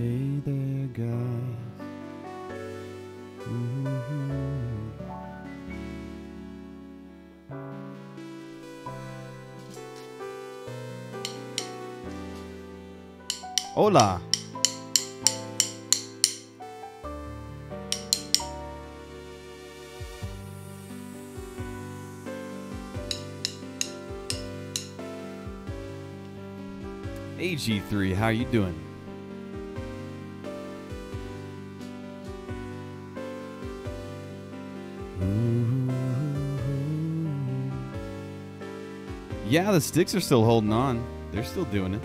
Hey there, guys. Mhm. Hola. AG3, how you doing? Yeah, the sticks are still holding on. They're still doing it.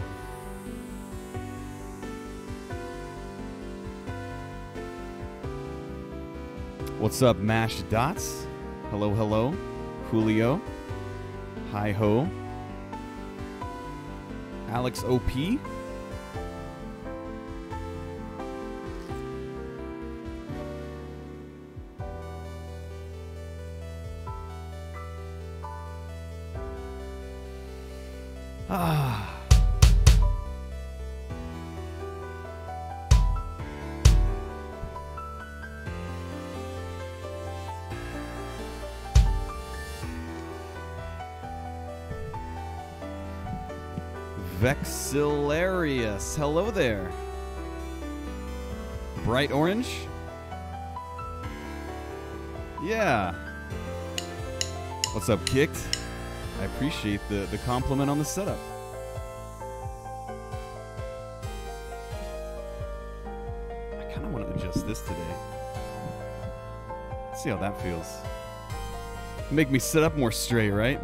What's up, Mashed Dots? Hello, hello. Julio. Hi ho. Alex OP. What's up, Kicked? I appreciate the, the compliment on the setup. I kind of want to adjust this today. See how that feels. Make me sit up more straight, right?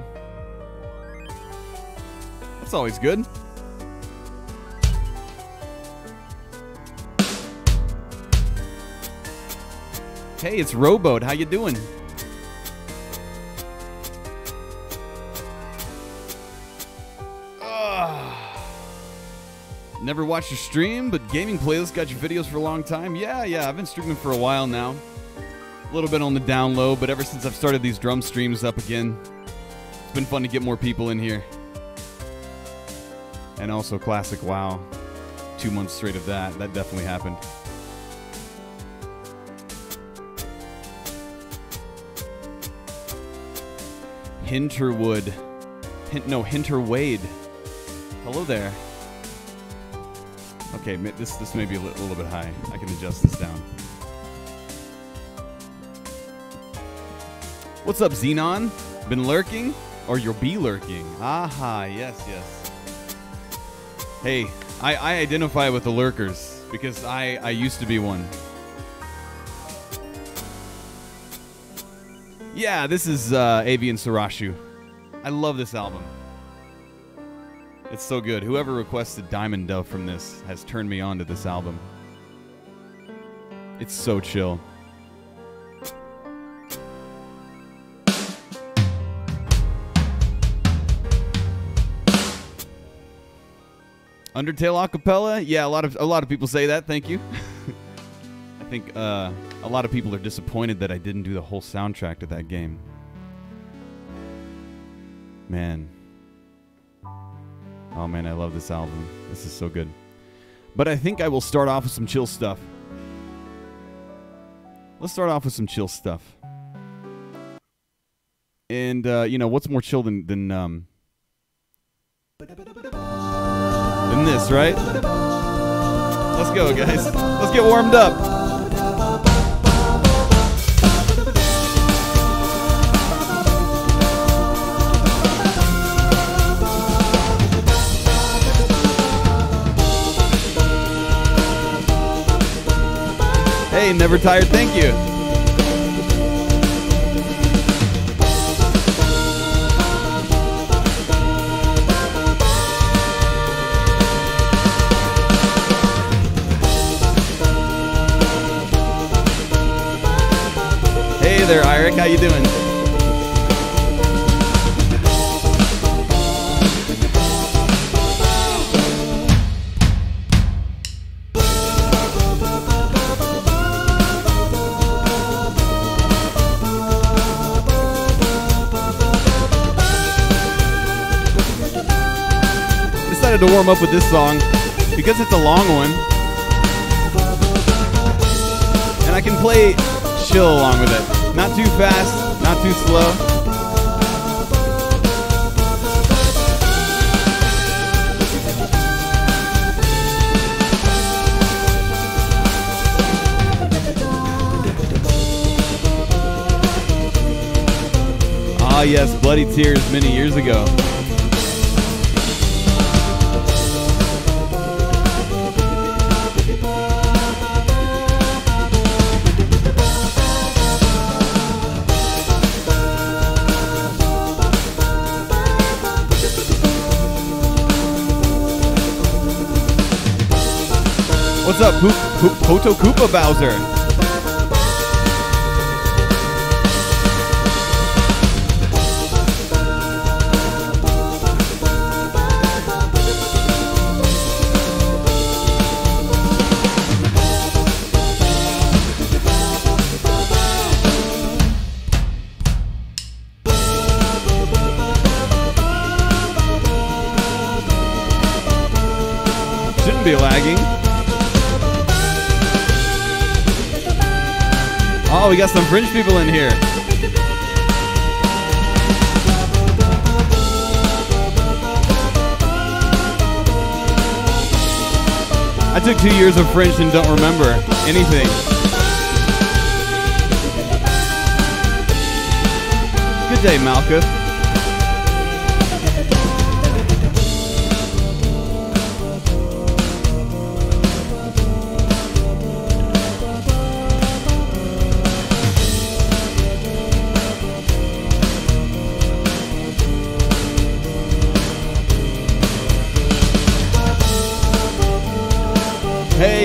That's always good. Hey, it's Rowboat. How you doing? Never watched your stream, but gaming playlist got your videos for a long time. Yeah, yeah, I've been streaming for a while now. A little bit on the down low, but ever since I've started these drum streams up again, it's been fun to get more people in here. And also classic WoW. Two months straight of that. That definitely happened. Hinterwood. Hint, no, Hinterwade. Hello there. Okay, this this may be a li- little bit high. I can adjust this down. What's up, Xenon? Been lurking? Or you'll be lurking? Aha, yes, yes. Hey, I, I identify with the lurkers because I, I used to be one. Yeah, this is uh, Avian Sarashu. I love this album. It's so good. Whoever requested Diamond Dove from this has turned me on to this album. It's so chill. Undertale acapella? Yeah, a lot of a lot of people say that. Thank you. I think uh, a lot of people are disappointed that I didn't do the whole soundtrack to that game. Man. Oh man, I love this album. This is so good. But I think I will start off with some chill stuff. Let's start off with some chill stuff. And uh, you know, what's more chill than than um than this, right? Let's go, guys. Let's get warmed up. Never tired. Thank you. Hey there, Eric. How you doing? To warm up with this song because it's a long one. And I can play chill along with it. Not too fast, not too slow. Ah, yes, Bloody Tears many years ago. What's up, Poop, Poop, Poto Koopa Bowser? Shouldn't be lagging. We got some Fringe people in here. I took two years of French and don't remember anything. Good day, Malkuth.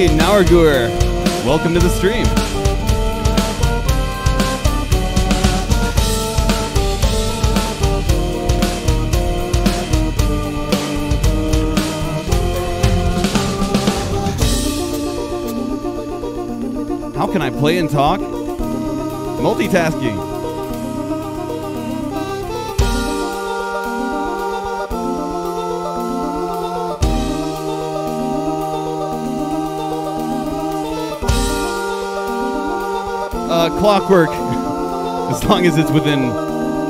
Naurgur. Welcome to the stream. How can I play and talk? Multitasking. Clockwork, as long as it's within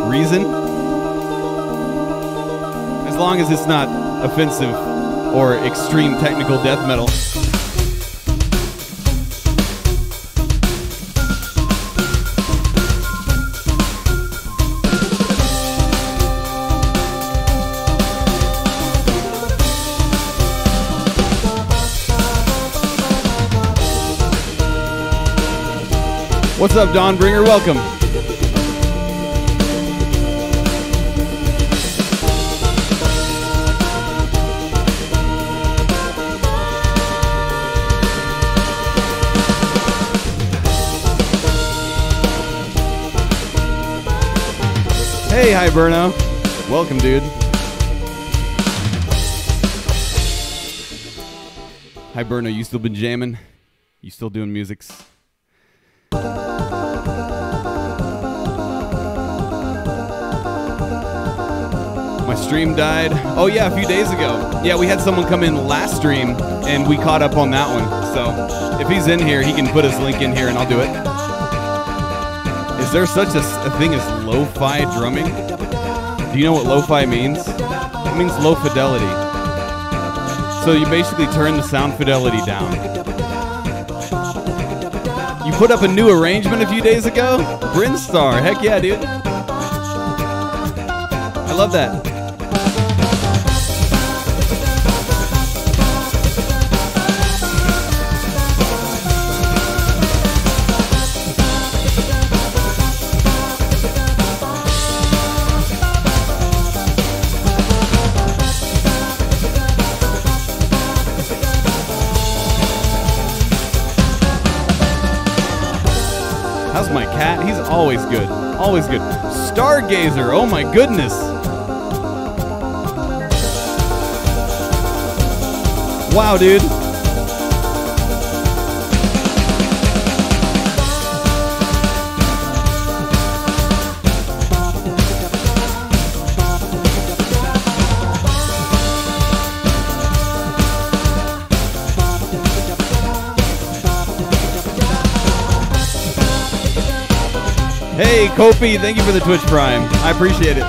reason. As long as it's not offensive or extreme technical death metal. What's up, Don Dawnbringer? Welcome. Hey, Hiberno. Welcome, dude. Hiberno, you still been jamming? You still doing musics? Stream died. Oh yeah, a few days ago. Yeah, we had someone come in last stream and we caught up on that one. So if he's in here, he can put his link in here and I'll do it. Is there such a, a thing as lo-fi drumming? Do you know what lo-fi means? It means low fidelity. So you basically turn the sound fidelity down. You put up a new arrangement a few days ago? Brinstar, heck yeah, dude. I love that. Always good. Always good. Stargazer. Oh my goodness. Wow, dude. Kopi, thank you for the Twitch Prime. I appreciate it.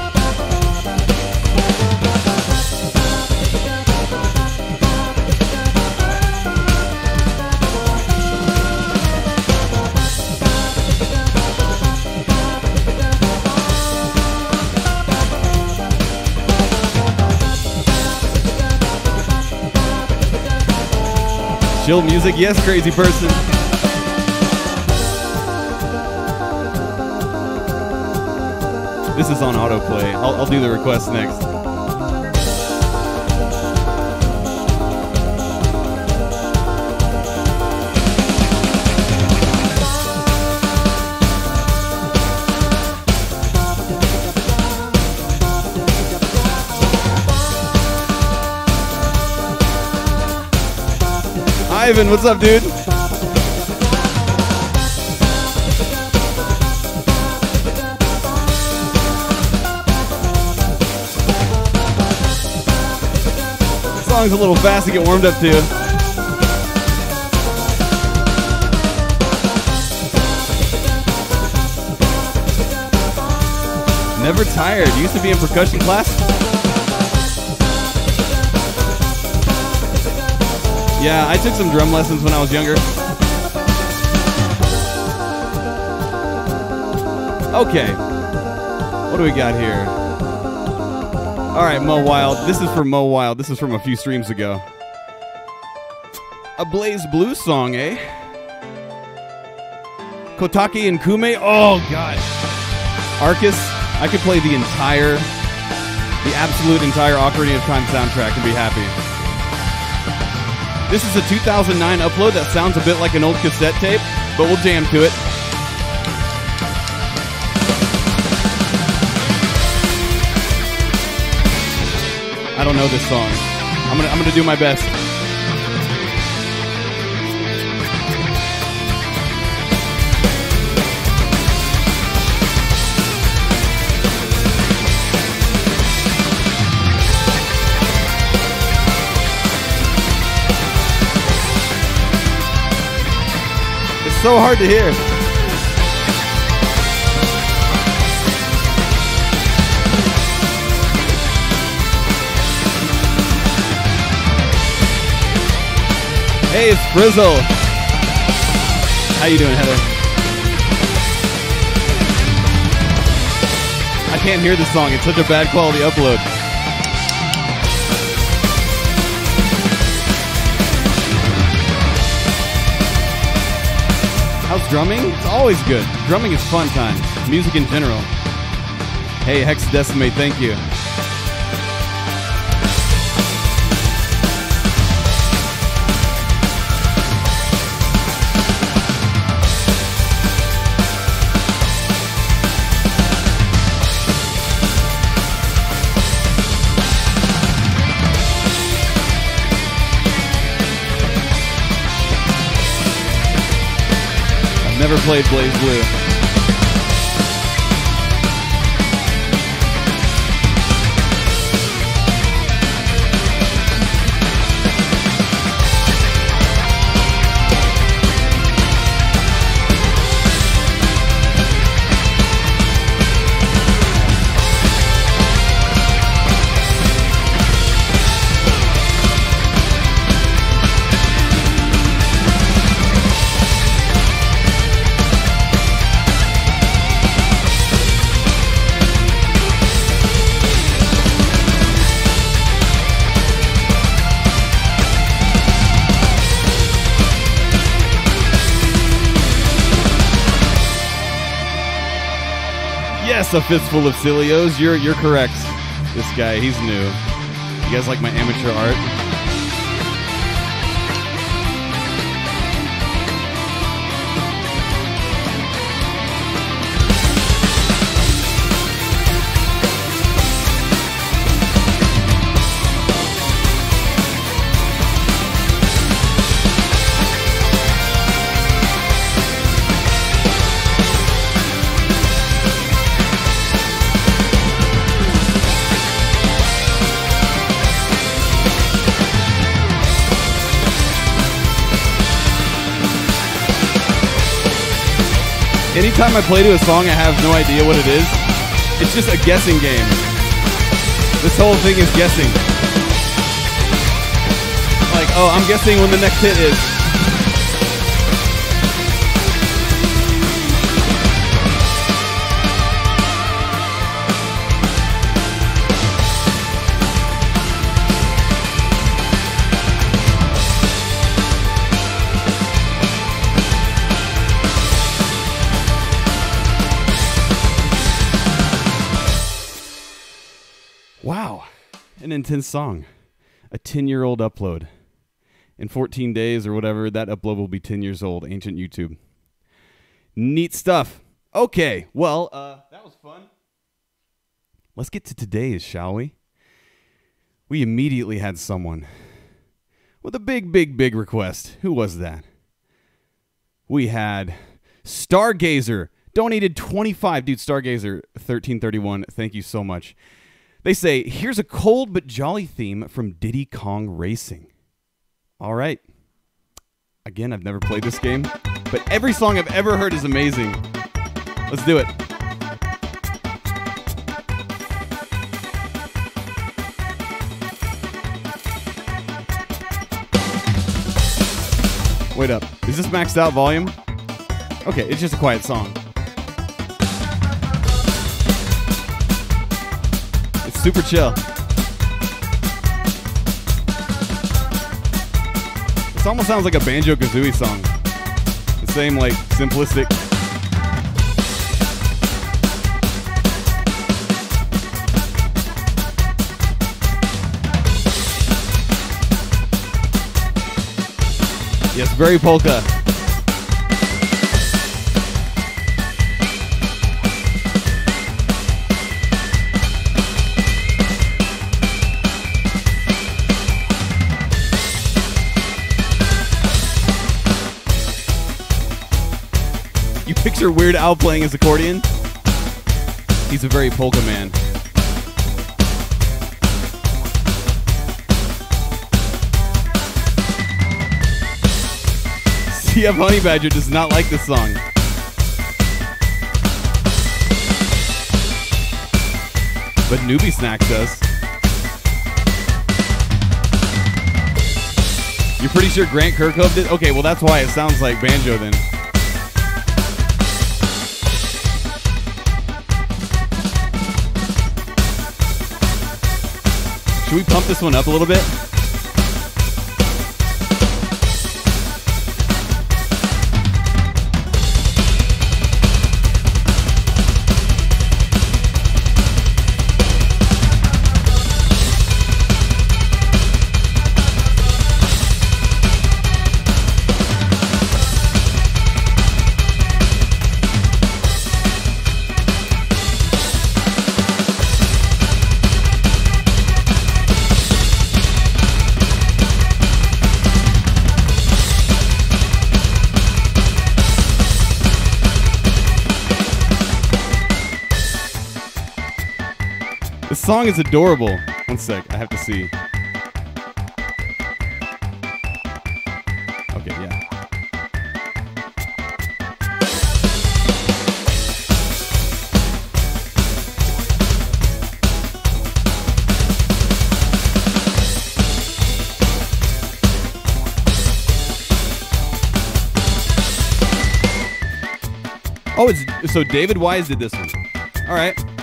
Chill music, yes, crazy person. This is on autoplay. I'll, I'll do the request next. Ivan, what's up, dude? Song's a little fast to get warmed up to. Never tired. Used to be in percussion class. Yeah, I took some drum lessons when I was younger. Okay. What do we got here? All right, Mo Wild. This is from Mo Wild. This is from a few streams ago. A Blaze Blues song, eh? Kotaki and Kume. Oh, God. Arcus. I could play the entire, the absolute entire Ocarina of Time soundtrack and be happy. This is a 2009 upload that sounds a bit like an old cassette tape, but we'll jam to it. Don't know this song. I'm gonna I'm gonna do my best. It's so hard to hear. Hey, it's Frizzle. How you doing, Heather? I can't hear the song. It's such a bad quality upload. How's drumming? It's always good. Drumming is fun time. Music in general. Hey, Hexadecimate, thank you. Never played BlazBlue. A fistful of Cilios. You're you're correct. This guy, he's new. You guys like my amateur art? Anytime I play to a song, I have no idea what it is. It's just a guessing game. This whole thing is guessing. Like, oh, I'm guessing when the next hit is. Intense song. A 10 year old upload. In 14 days or whatever, that upload will be 10 years old. Ancient YouTube. Neat stuff. Okay, well, uh, that was fun. Let's get to today's, shall we? We immediately had someone with a big, big, big request. Who was that? We had Stargazer donated 25. Dude, Stargazer 1331. Thank you so much. They say, here's a cold but jolly theme from Diddy Kong Racing. All right. Again, I've never played this game, but every song I've ever heard is amazing. Let's do it. Wait up. Is this maxed out volume? Okay, it's just a quiet song. Super chill. This almost sounds like a Banjo Kazooie song. The same, like, simplistic. Yes, very polka. Picture Weird Al playing his accordion? He's a very polka man. CF Honey Badger does not like this song. But Newbie Snack does. You're pretty sure Grant Kirkhope did? Okay, well, that's why it sounds like banjo then. Should we pump this one up a little bit? Song is adorable. One sec, I have to see. Okay, yeah. Oh, it's so David Wise did this one. All right.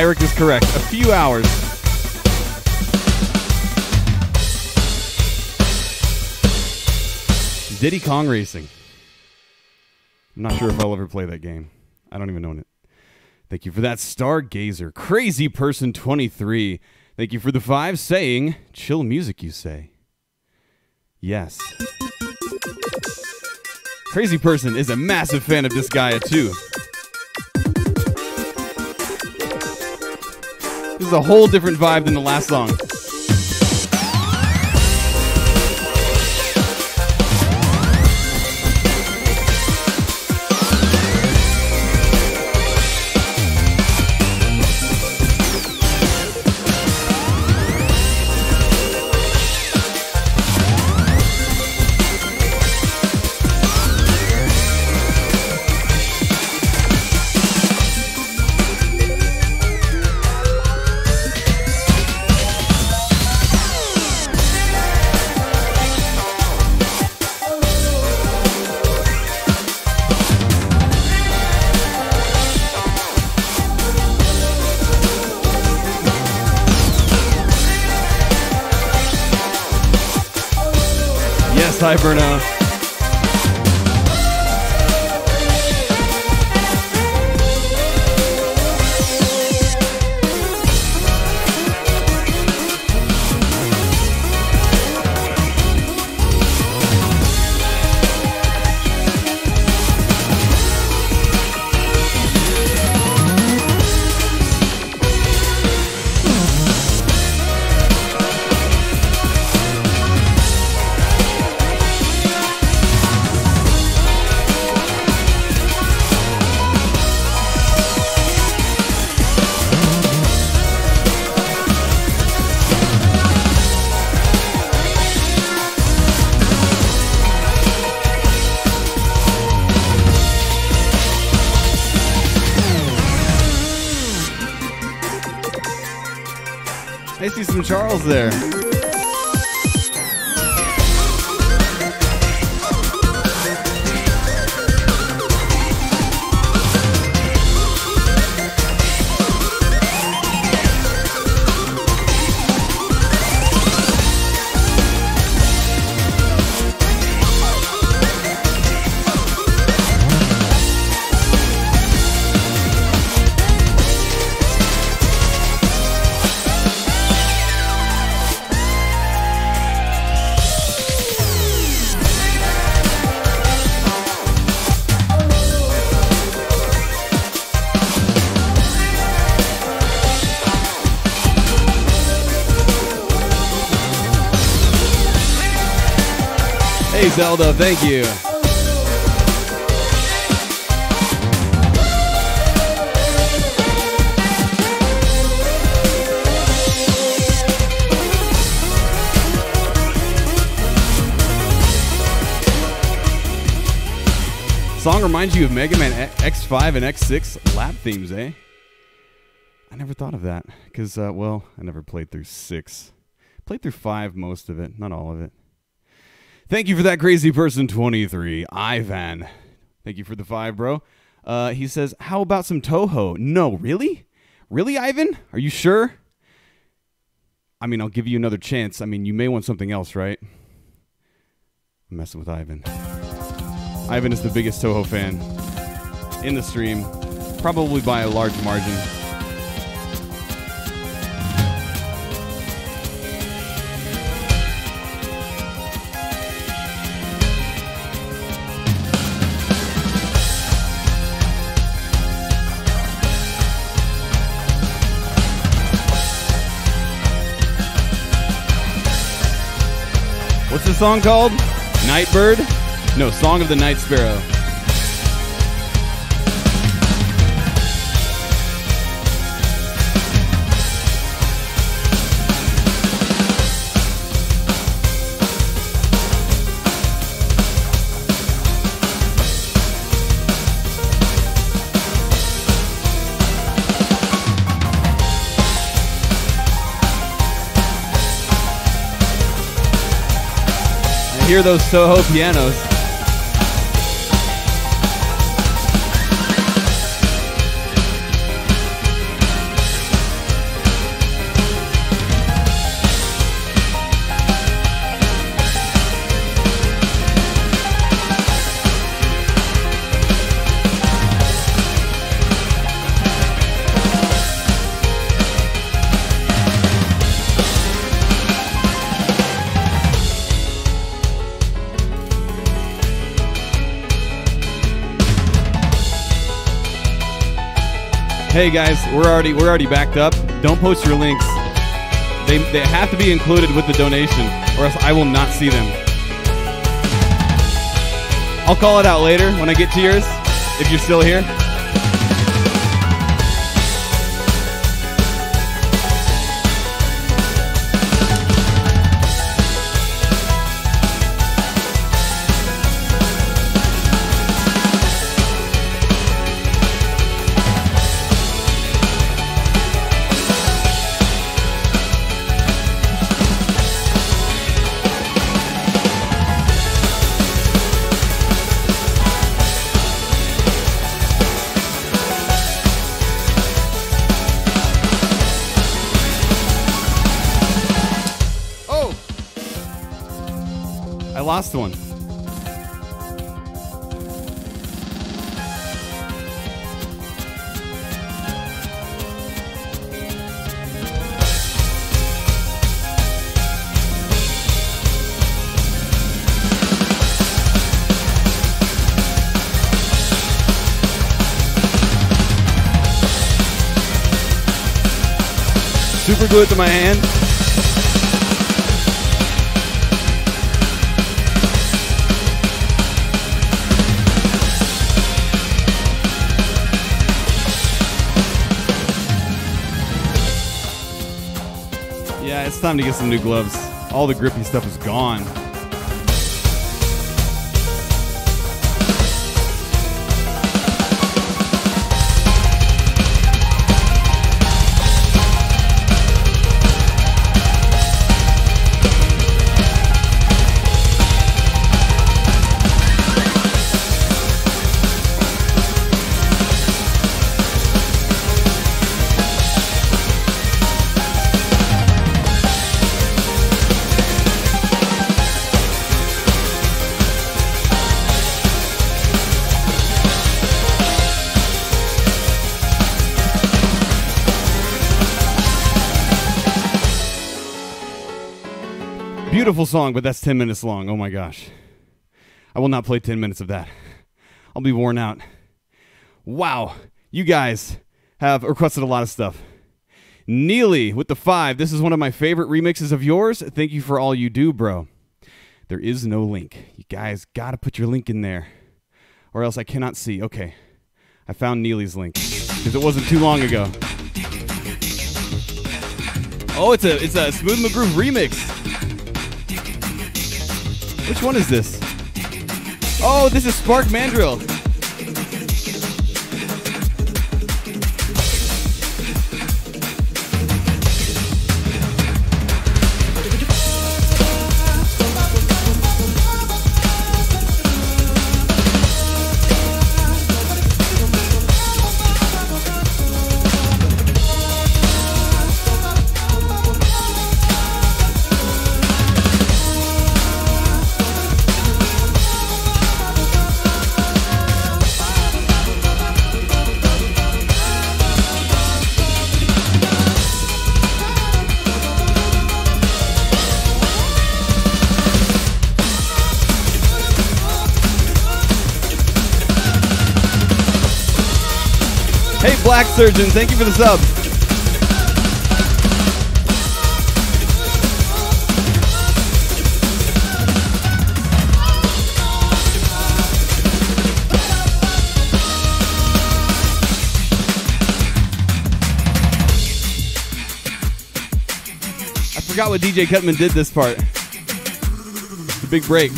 Yes, Iric is correct. A few hours. Diddy Kong Racing. I'm not sure if I'll ever play that game. I don't even own it. Thank you for that, Stargazer. Crazy Person 23. Thank you for the five saying, chill music, you say. Yes. Crazy Person is a massive fan of Disgaea, too. This is a whole different vibe than the last song. Hi, there. Zelda. Thank you. Song reminds you of Mega Man X5 and X6 lap themes, eh? I never thought of that because, uh, well, I never played through six. Played through five, most of it, not all of it. Thank you for that crazy person 23, Ivan. Thank you for the five, bro. Uh, he says, How about some Touhou? No, really? Really, Ivan? Are you sure? I mean, I'll give you another chance. I mean, you may want something else, right? I'm messing with Ivan. Ivan is the biggest Touhou fan in the stream, probably by a large margin. Song called? Nightbird? No, Song of the Night Sparrow. Hear those Touhou pianos. Hey guys, we're already we're already backed up. Don't post your links. They they have to be included with the donation, or else I will not see them. I'll call it out later when I get to yours, if you're still here. Lost one. Super glue it to my hand. Time to get some new gloves. All the grippy stuff is gone. Beautiful song, but that's 10 minutes long. Oh my gosh. I will not play 10 minutes of that. I'll be worn out. Wow. You guys have requested a lot of stuff. Neely with the five. This is one of my favorite remixes of yours. Thank you for all you do, bro. There is no link. You guys got to put your link in there, or else I cannot see. Okay. I found Neely's link because it wasn't too long ago. Oh, it's a it's a Smooth McGroove remix. Which one is this? Oh, this is Spark Mandrill. Black Surgeon, thank you for the sub. I forgot what DJ Cutman did this part. The big break.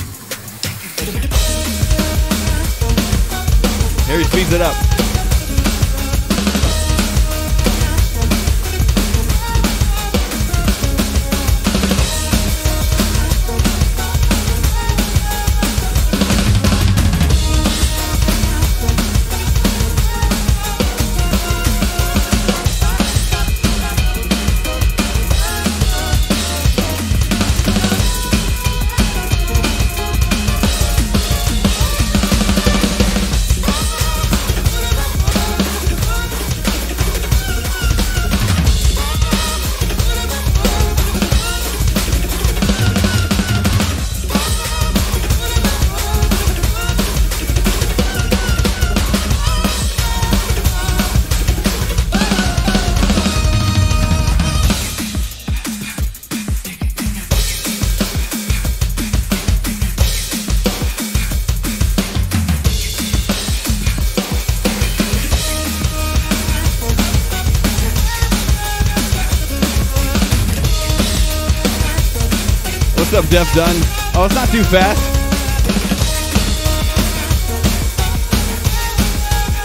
He speeds it up. Def Done? Oh, it's not too fast.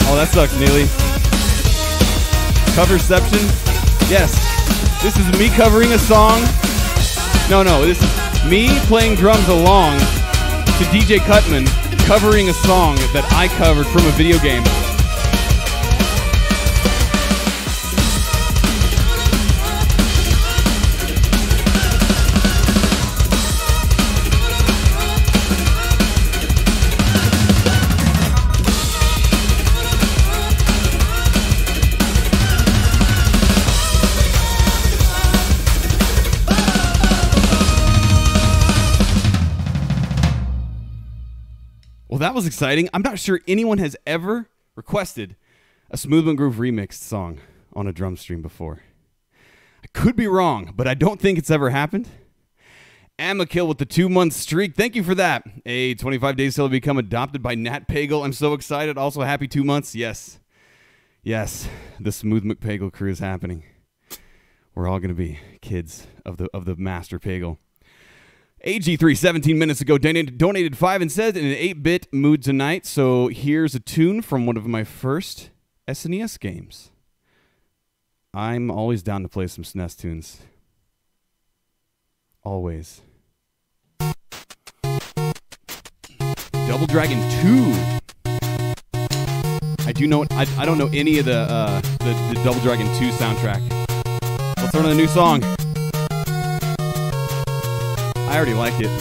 Oh, that sucks, Neely. Coverception? Yes. This is me covering a song. No, no, this is me playing drums along to DJ Cutman covering a song that I covered from a video game. Was exciting. I'm not sure anyone has ever requested a Smooth McGroove remixed song on a drum stream before. I could be wrong, but I don't think it's ever happened. Amakill with the two month streak. Thank you for that. A 25 days till I become adopted by Nat Pagel. I'm so excited. Also, happy two months. Yes. Yes. The Smooth McPagel crew is happening. We're all going to be kids of the of the Master Pagel. AG3 17 minutes ago donated, donated 5 and said in an 8 bit mood tonight. So here's a tune from one of my first SNES games. I'm always down to play some SNES tunes. Always. Double Dragon 2. I do know I, I don't know any of the, uh, the the Double Dragon 2 soundtrack. Let's learn a new song. I already like it.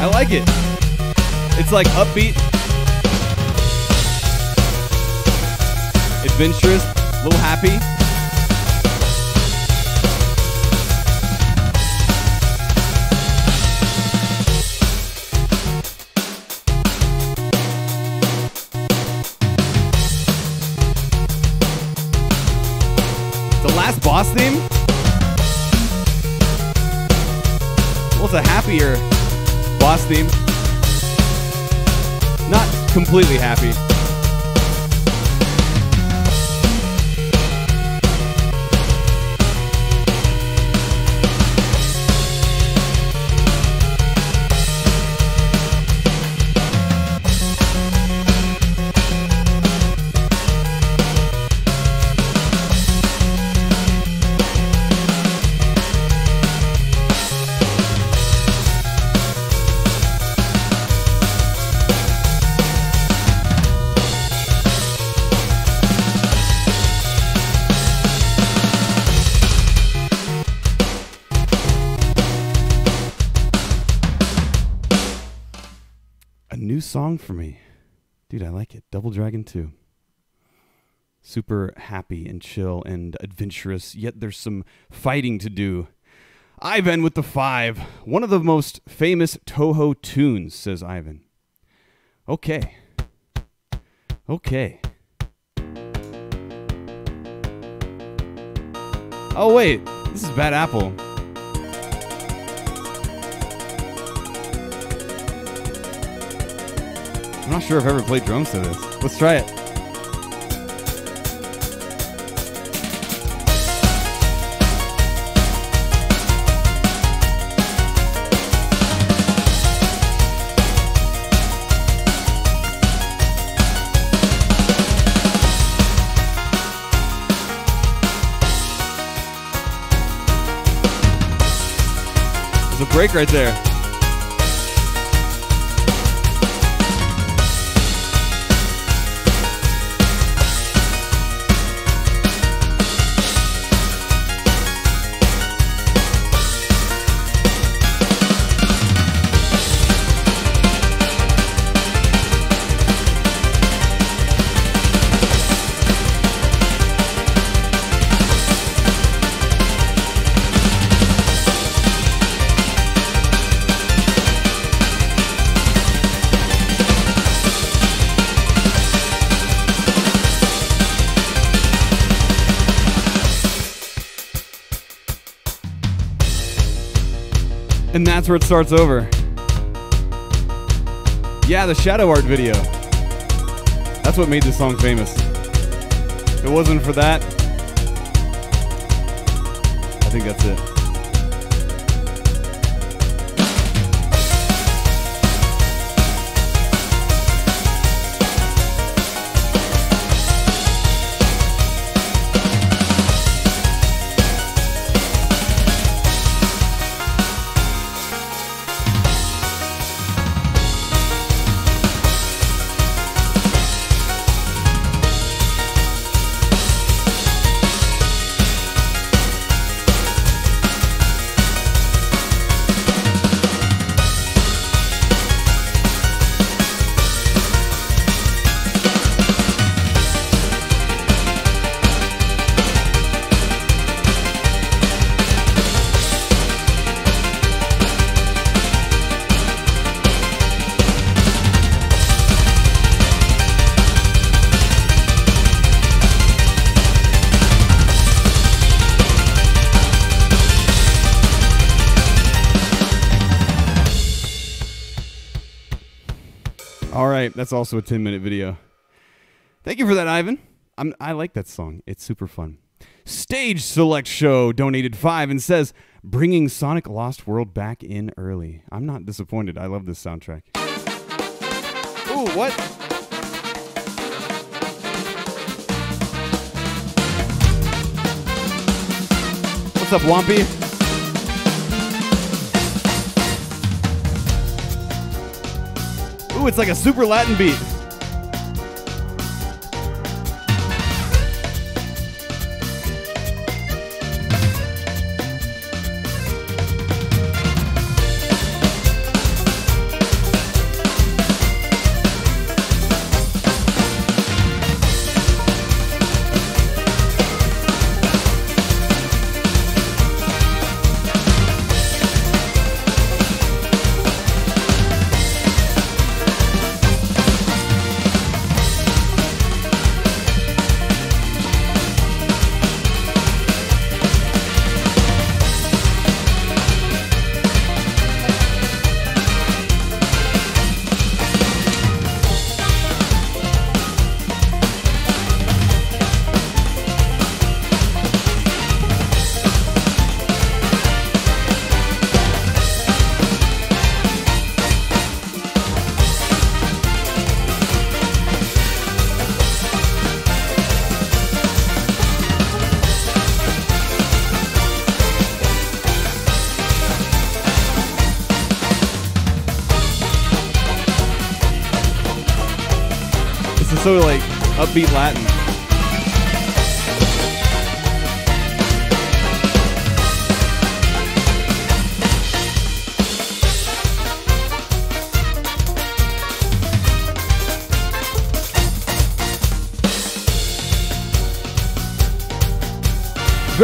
I like it. It's like upbeat, adventurous, a little happy. The last boss theme? Well, it's a happier boss theme. Not completely happy. For me. Dude, I like it. Double Dragon 2. Super happy and chill and adventurous, yet there's some fighting to do. Ivan with the five. One of the most famous Touhou tunes, says Ivan. Okay. Okay. Oh, wait. This is Bad Apple. I'm not sure if I've ever played drums to this. Let's try it. There's a break right there. And that's where it starts over. Yeah, the shadow art video. That's what made this song famous. If it wasn't for that, I think that's it. That's also a 10 minute video. Thank you for that, Ivan. I'm, I like that song. It's super fun. Stage Select Show donated five and says, bringing Sonic Lost World back in early. I'm not disappointed. I love this soundtrack. Ooh, what? What's up, Wompy? It's like a super Latin beat.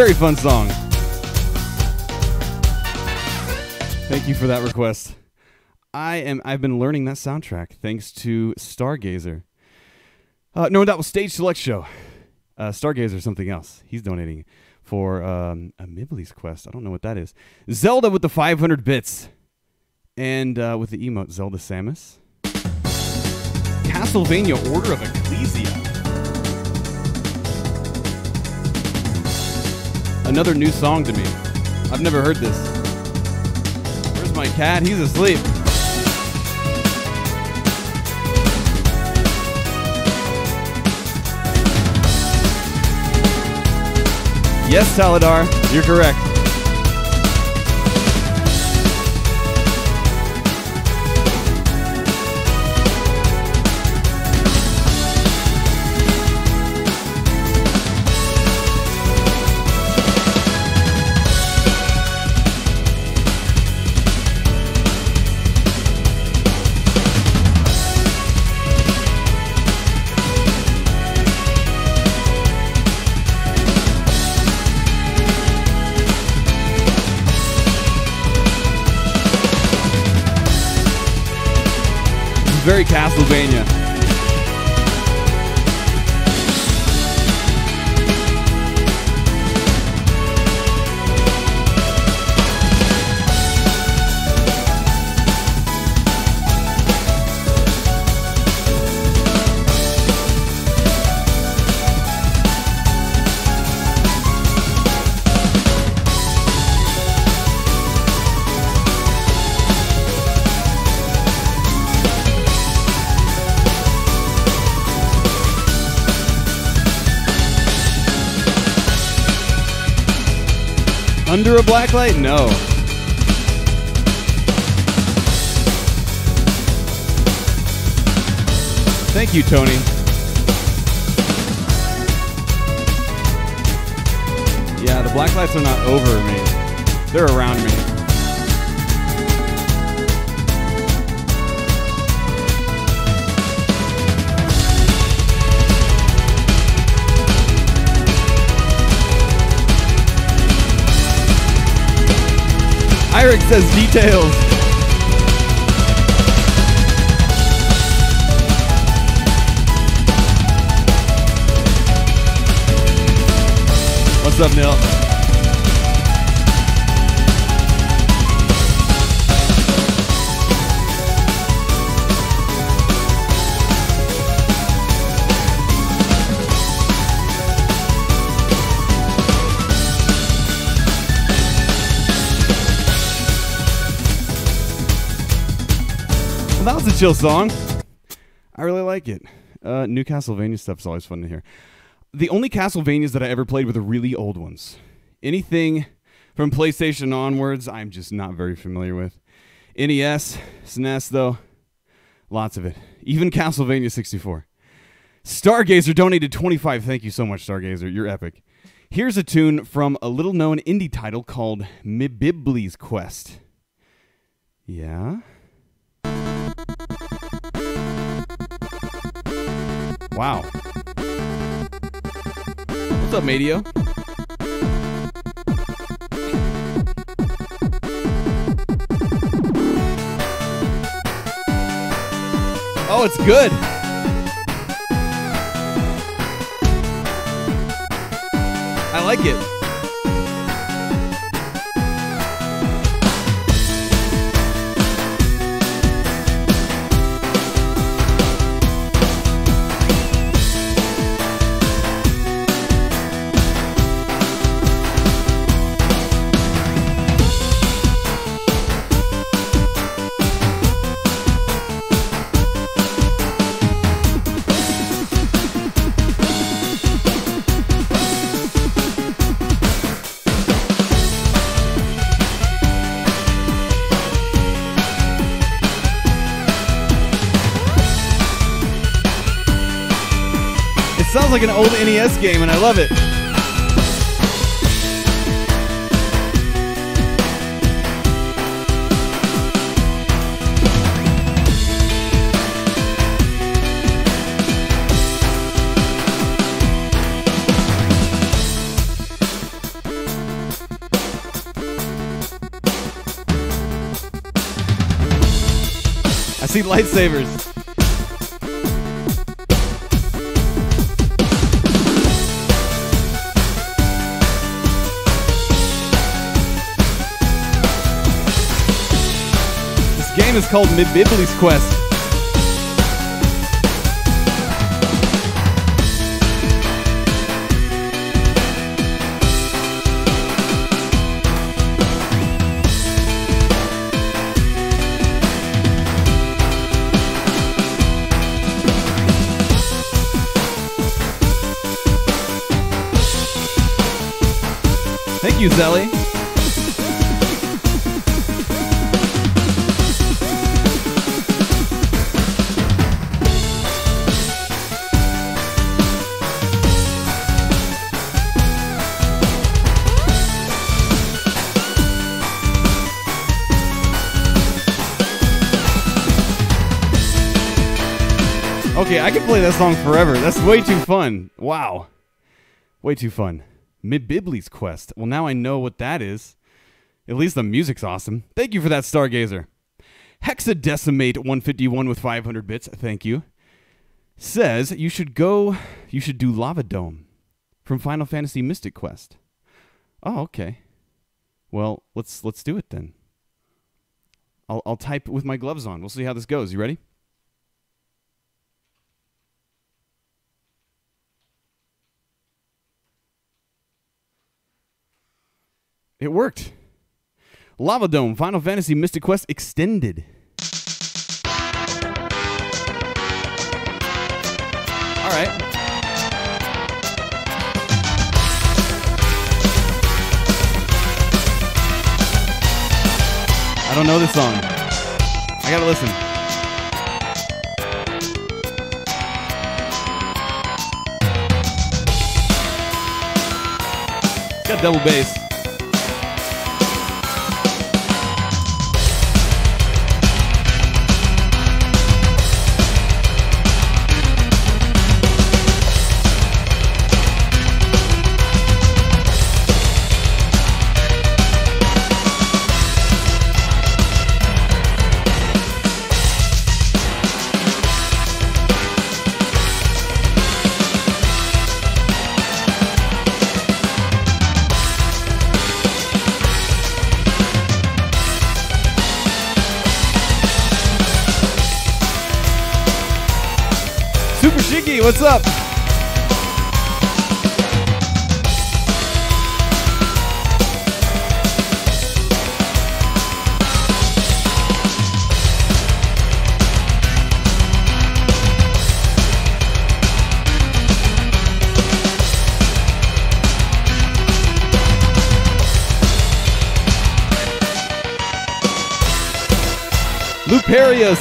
Very fun song. Thank you for that request. I am I've been learning that soundtrack thanks to Stargazer. Uh, no, that was Stage Select Show. Uh, Stargazer something else. He's donating for um, a Mibley's Quest. I don't know what that is. Zelda with the 500 bits. And uh, with the emote, Zelda Samus. Castlevania Order of Ecclesia. Another new song to me. I've never heard this. Where's my cat? He's asleep. Yes, Taladar, you're correct. Very Castlevania. A black light? No. Thank you, Tony. Yeah, the black lights are not over me. They're around me. Eric says details. What's up, Neil? That was a chill song. I really like it. Uh, new Castlevania stuff is always fun to hear. The only Castlevanias that I ever played were the really old ones. Anything from PlayStation onwards, I'm just not very familiar with. NES, SNES, though, lots of it. Even Castlevania 64. Stargazer donated 25. Thank you so much, Stargazer. You're epic. Here's a tune from a little known indie title called Mibibli's Quest. Yeah? Wow. What's up, Madio? Oh, it's good. I like it. Like an old NES game, and I love it. I see lightsabers. Called Mibibli's Quest. Thank you, Zelly. Okay, I can play that song forever. That's way too fun. Wow. Way too fun. Mibibli's Quest. Well, now I know what that is. At least the music's awesome. Thank you for that, Stargazer. Hexadecimate 151 with 500 bits. Thank you. Says you should go, you should do Lava Dome from Final Fantasy Mystic Quest. Oh, okay. Well, let's let's do it then. I'll I'll type with my gloves on. We'll see how this goes. You ready? It worked. Lava Dome, Final Fantasy Mystic Quest Extended. All right. I don't know this song. I gotta listen. It's got double bass.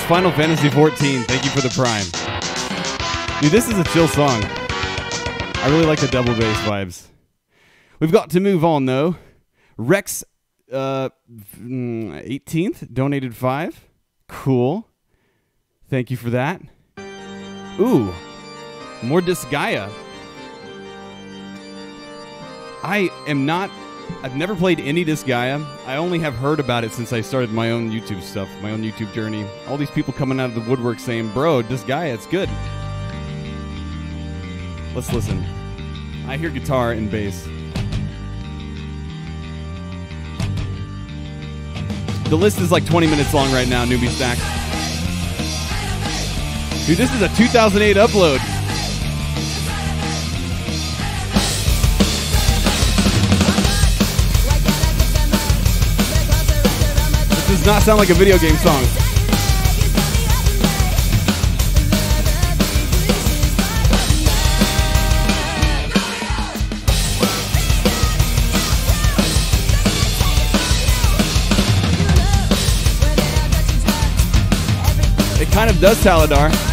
Final Fantasy 14. Thank you for the prime. Dude, this is a chill song. I really like the double bass vibes. We've got to move on though. Rex uh 18th donated 5. Cool. Thank you for that. Ooh. More Disgaea. I am not I've never played any Disgaea. I only have heard about it since I started my own YouTube stuff, my own YouTube journey. All these people coming out of the woodwork saying, "Bro, this Disgaea, it's good." Let's listen. I hear guitar and bass. The list is like 20 minutes long right now, Newbie Stack. Dude, this is a 2008 upload. Does not sound like a video game song. It kind of does Taladar.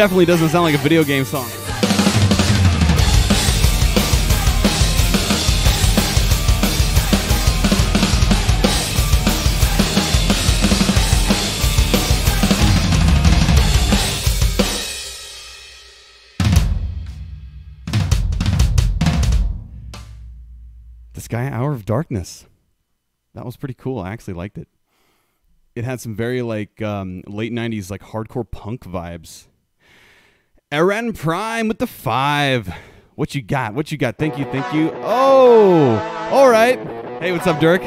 Definitely doesn't sound like a video game song. The Sky Hour of Darkness. That was pretty cool. I actually liked it. It had some very like um, late '90s like hardcore punk vibes. Eren Prime with the five. What you got? What you got? Thank you, thank you. Oh, all right. Hey, what's up, Dirk?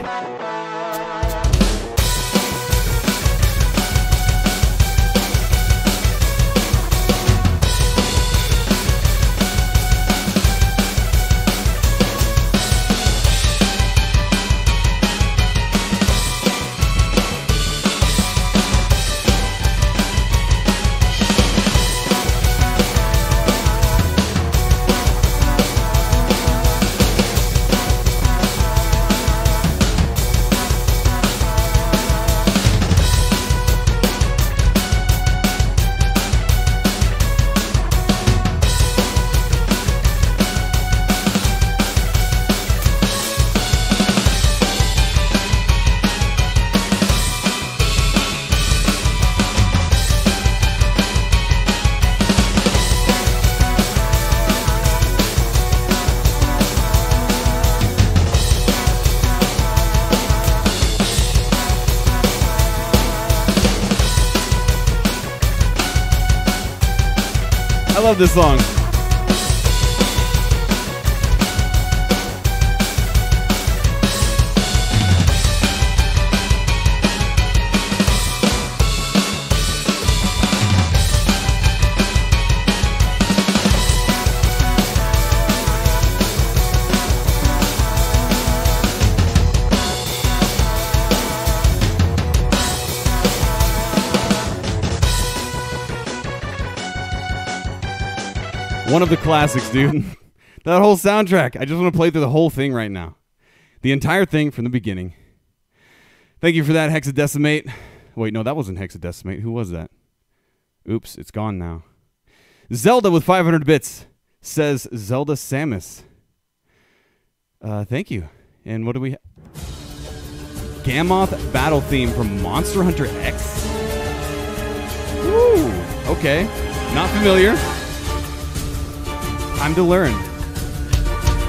Love this song. One of the classics, dude. that whole soundtrack. I just want to play through the whole thing right now. The entire thing from the beginning. Thank you for that, Hexadecimate. Wait, no, that wasn't Hexadecimate. Who was that? Oops, it's gone now. Zelda with 500 bits. says Zelda Samus. Uh, thank you. And what do we? Ha- Gammoth battle theme from Monster Hunter X. Woo. Okay. Not familiar. Time to learn.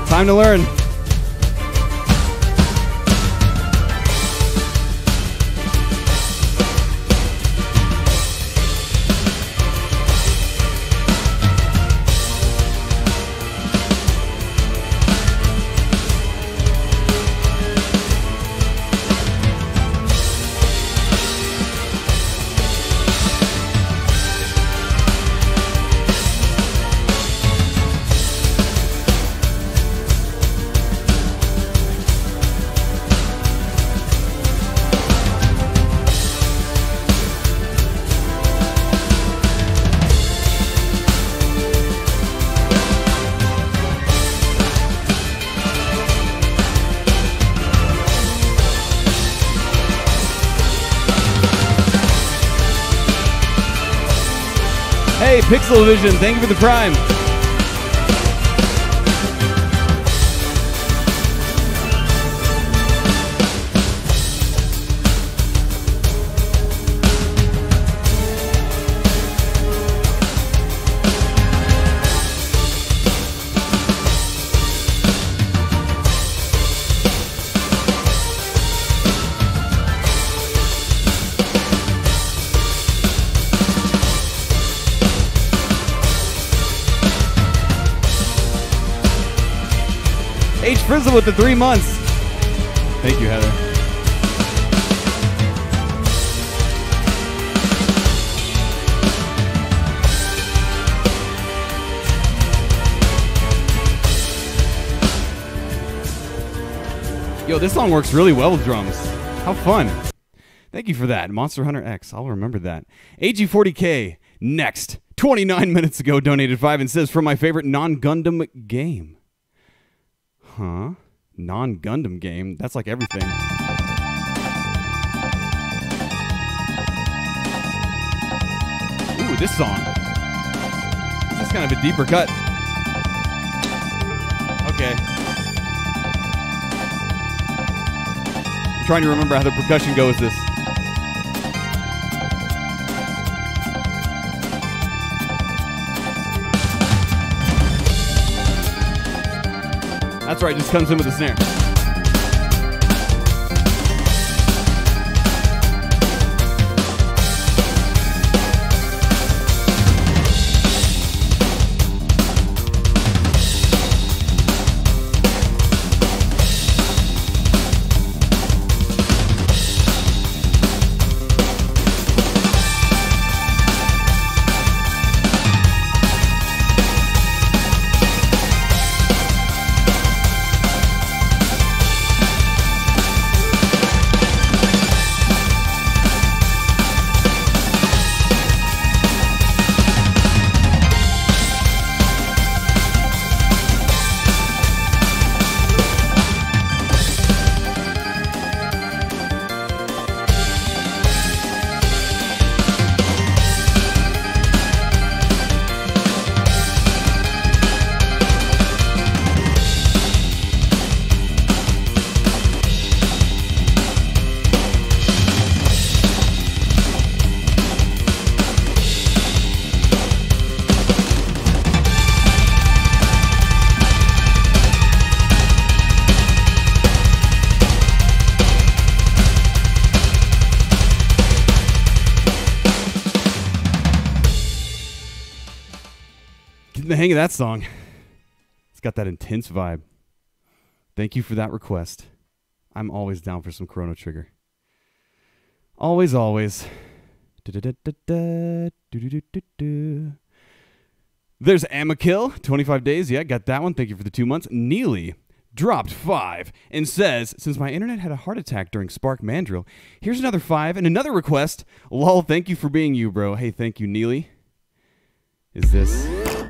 Time to learn. Pixel Vision, thank you for the prime. With the three months. Thank you, Heather. Yo, this song works really well with drums. How fun. Thank you for that. Monster Hunter X. I'll remember that. AG40K, next. 29 minutes ago, donated 5 and says, from my favorite non Gundam game. Huh? Non Gundam game? That's like everything. Ooh, this song. This is kind of a deeper cut. Okay. I'm trying to remember how the percussion goes this. That's right, just comes in with a snare. That song. It's got that intense vibe. Thank you for that request. I'm always down for some Chrono Trigger. Always, always. There's Amakill, 25 days. Yeah, got that one. Thank you for the two months. Neely dropped five and says, Since my internet had a heart attack during Spark Mandrill, here's another five and another request. Lol, thank you for being you, bro. Hey, thank you, Neely. Is this.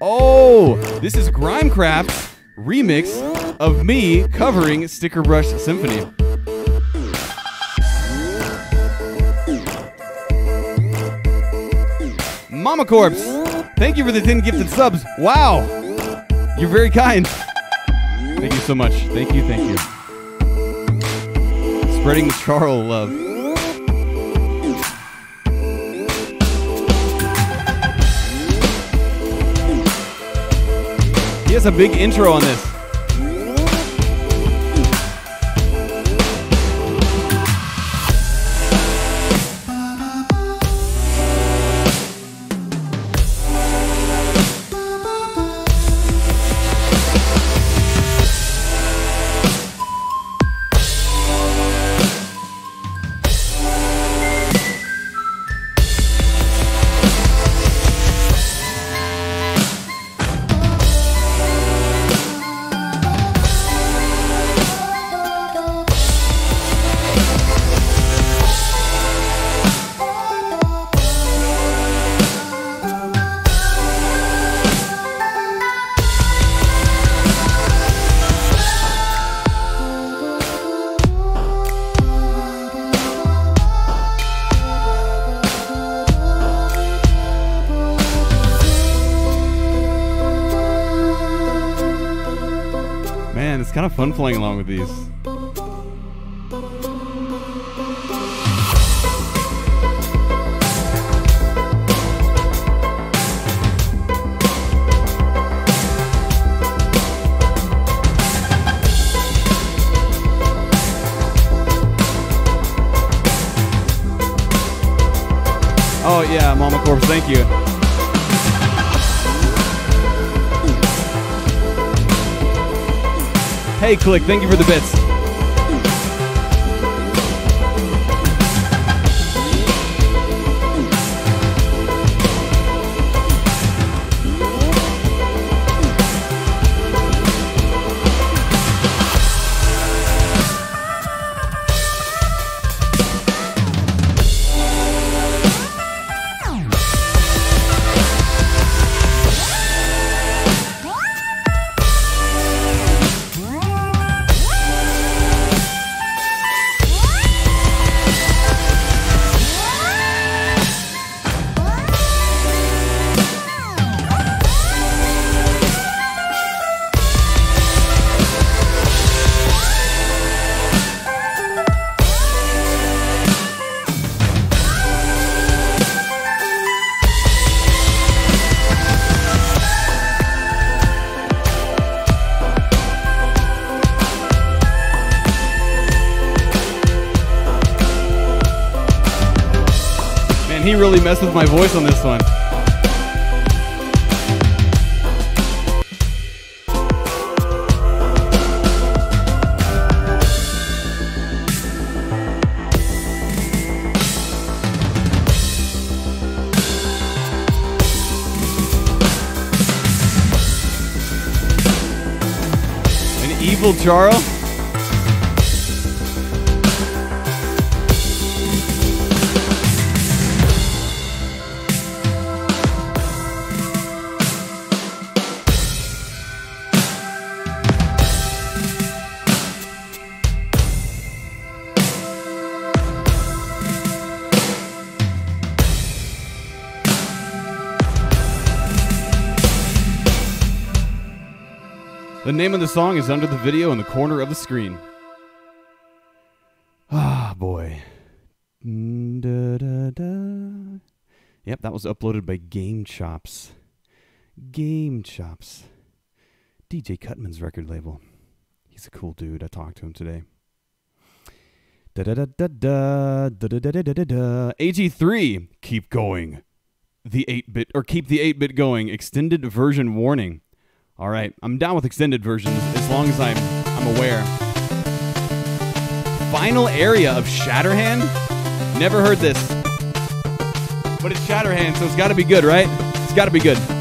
Oh, this is Grimecraft remix of me covering Sticker Brush Symphony. Mama Corpse. Thank you for the 10 gifted subs. Wow. You're very kind. Thank you so much. Thank you, thank you. Spreading the Charl love. He has a big intro on this. Playing along with these. Hey, Click, thank you for the bits. Really with my voice on this one. An evil Charo? Name of the song is under the video in the corner of the screen. Ah, boy. Da, da, da. Yep, that was uploaded by Game Chops. Game Chops. DJ Cutman's record label. He's a cool dude. I talked to him today. Da da da da da da da da da da da da. AG3, keep going. The 8 bit, or keep the 8 bit going. Extended version warning. All right, I'm down with extended versions as long as I'm I'm aware. Final area of Shatterhand? Never heard this. But it's Shatterhand, so it's got to be good, right? It's got to be good.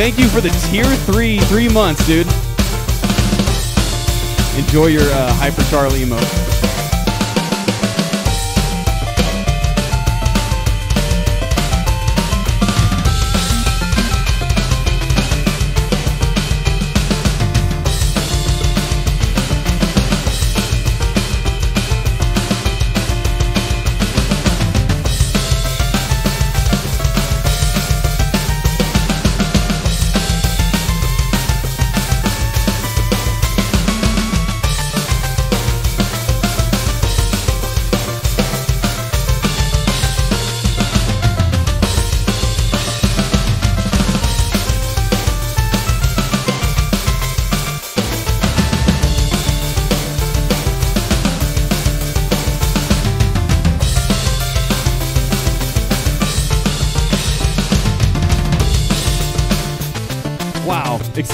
Thank you for the tier three, three months, dude. Enjoy your uh, Hyper Charlie emote.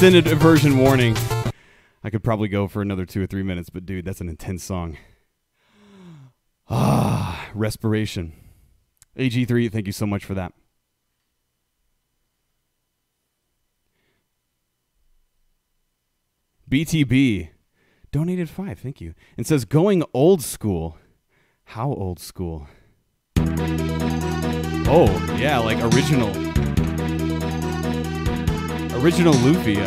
Extended version warning. I could probably go for another two or three minutes, but dude, that's an intense song. Ah, respiration. AG3, thank you so much for that. BTB donated five, thank you. And says going old school. How old school? Oh, yeah, like original. Original Lufia.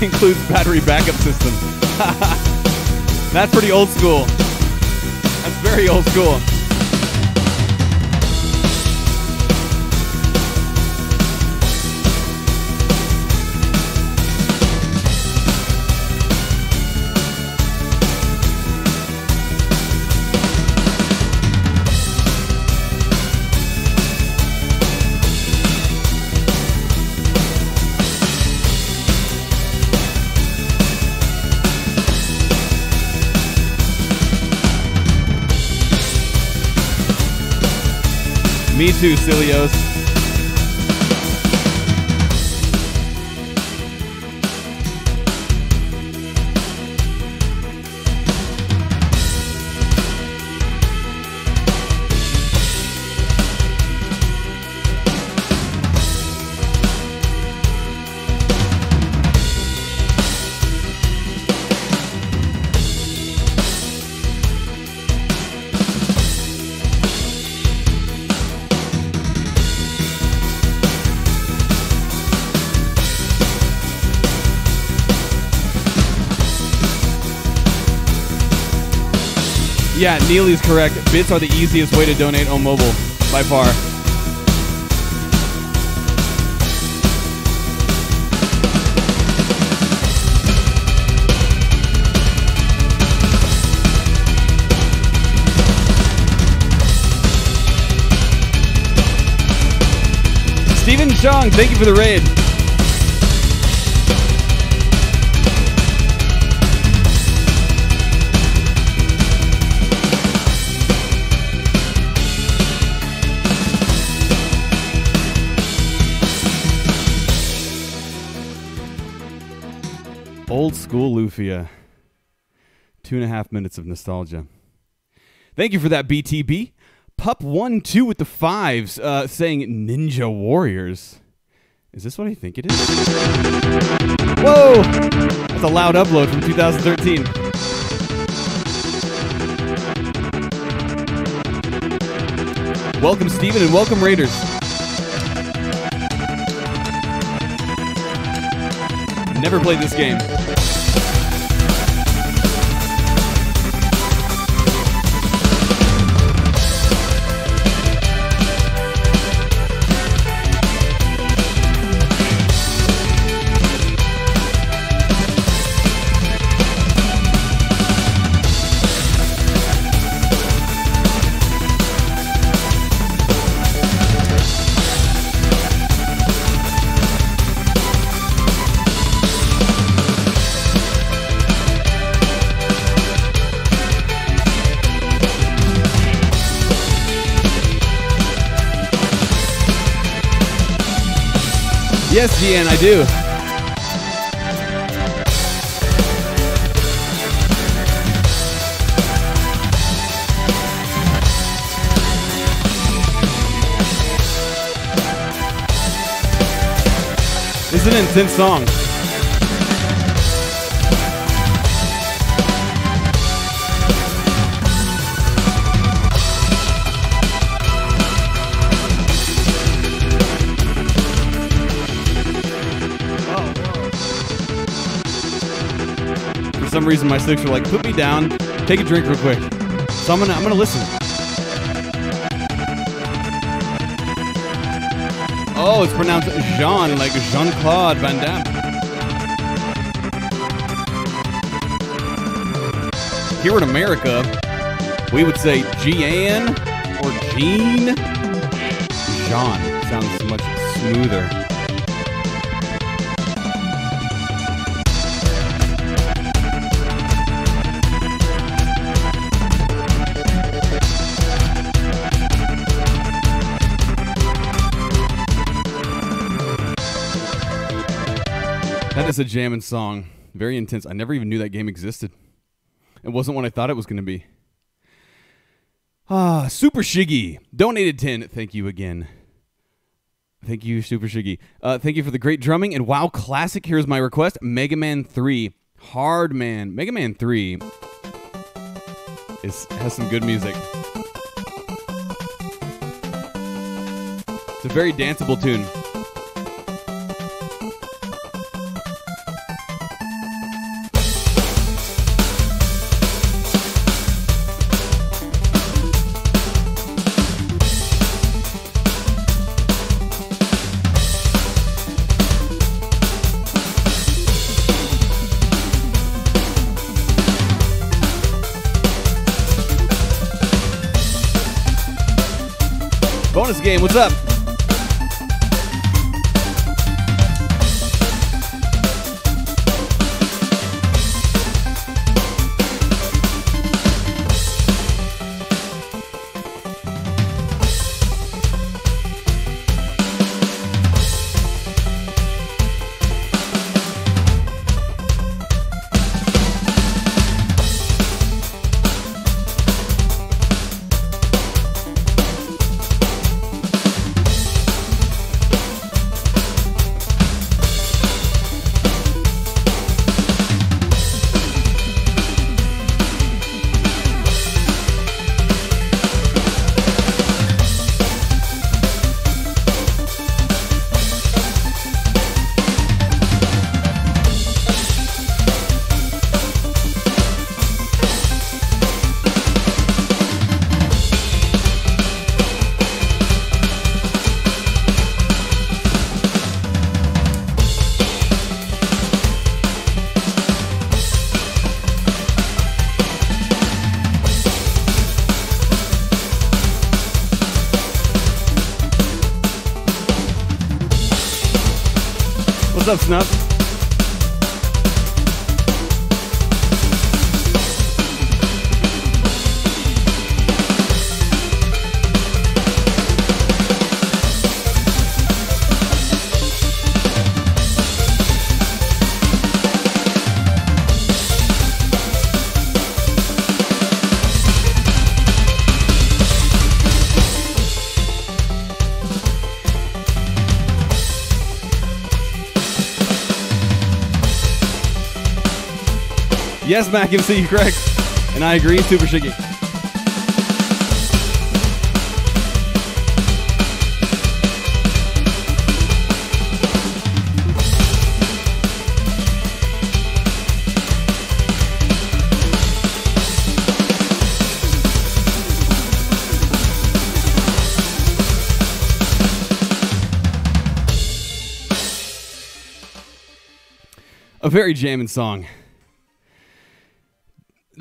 Includes battery backup system. That's pretty old school. That's very old school. Me too, Cilios. Yeah, Neely's correct. Bits are the easiest way to donate on mobile, by far. Stephen Chong, thank you for the raid. Old school Lufia. Two and a half minutes of nostalgia. Thank you for that, BTB. Pup one two with the fives, uh, saying Ninja Warriors. Is this what I think it is? Whoa! That's a loud upload from 2013. Welcome, Steven, and welcome, Raiders. Never played this game. Yes, Deanne, I do. This is an intense song. Some reason, my sticks are like, put me down, take a drink real quick. So I'm gonna, I'm gonna listen. Oh, it's pronounced Jean, like Jean Claude Van Damme. Here in America, we would say Gian or Jean. Jean sounds much smoother. A jamming song. Very intense. I never even knew that game existed. It wasn't what I thought it was going to be. Ah, Super Shiggy donated 10. Thank you again. Thank you, Super Shiggy. Uh, thank you for the great drumming and WoW Classic. Here's my request Mega Man 3. Hard Man. Mega Man 3 is, has some good music. It's a very danceable tune. Game, what's up? Yes, Mac MC, correct. And I agree, Super Shiggy. A very jamming song.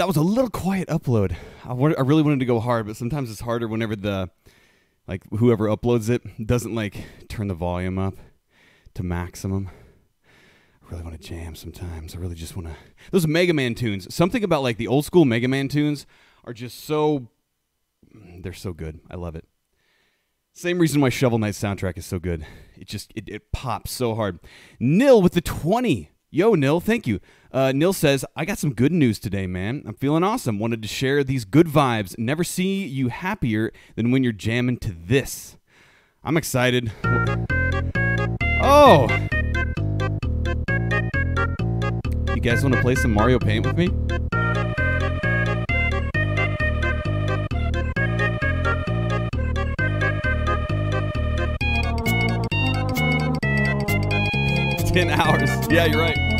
That was a little quiet upload. I, wanted, I really wanted to go hard, but sometimes it's harder whenever the like whoever uploads it doesn't like turn the volume up to maximum. I really want to jam sometimes. I really just want to. Those Mega Man tunes. Something about like the old school Mega Man tunes are just so. Mm, they're so good. I love it. Same reason why Shovel Knight soundtrack is so good. It just it, it pops so hard. Nil with the 20. Yo, Nil, thank you. Uh, Nil says, I got some good news today, man. I'm feeling awesome. Wanted to share these good vibes. Never see you happier than when you're jamming to this. I'm excited. Oh! You guys want to play some Mario Paint with me? Ten hours. Yeah, you're right.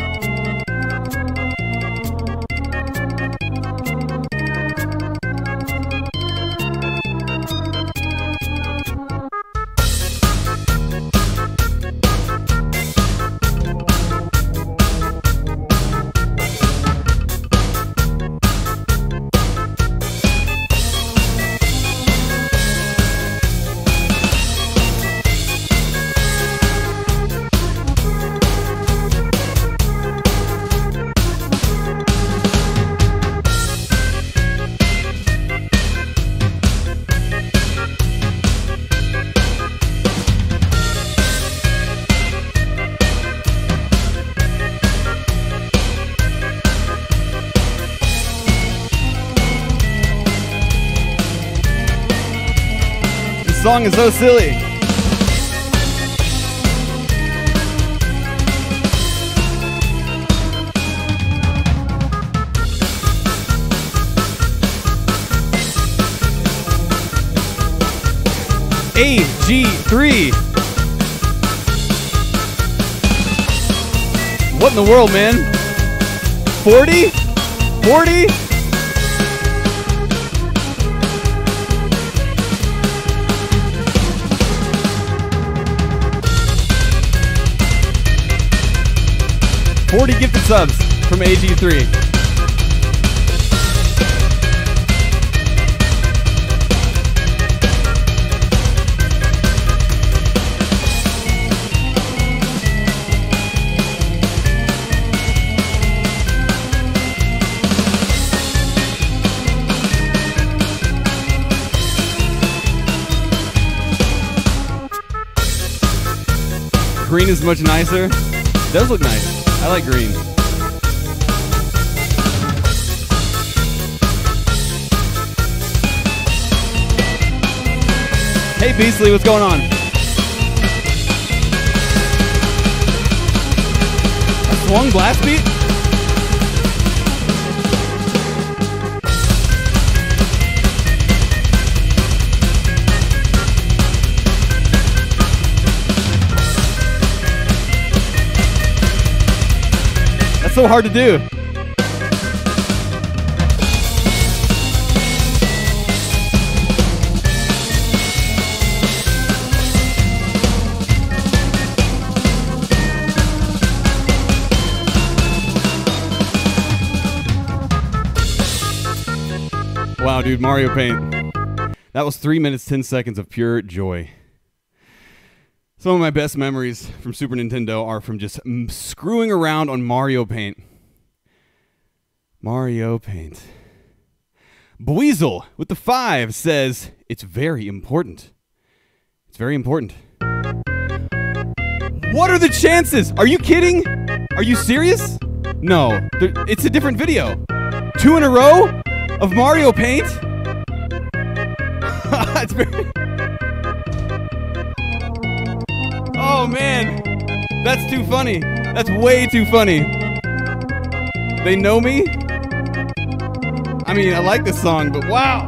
Song is so silly. AG3. What in the world, man? 40? 40? Forty gifted subs from AG3. Green is much nicer. does look nice. I like green. Hey Beasley, what's going on? A swung blast beat? That's so hard to do. Wow, dude, Mario Paint. That was three minutes, 10 seconds of pure joy. Some of my best memories from Super Nintendo are from just screwing around on Mario Paint. Mario Paint. Buizel with the five says, It's very important. It's very important. What are the chances? Are you kidding? Are you serious? No, it's a different video. Two in a row of Mario Paint? it's very. Oh man, that's too funny. That's way too funny. They know me? I mean, I like this song, but wow.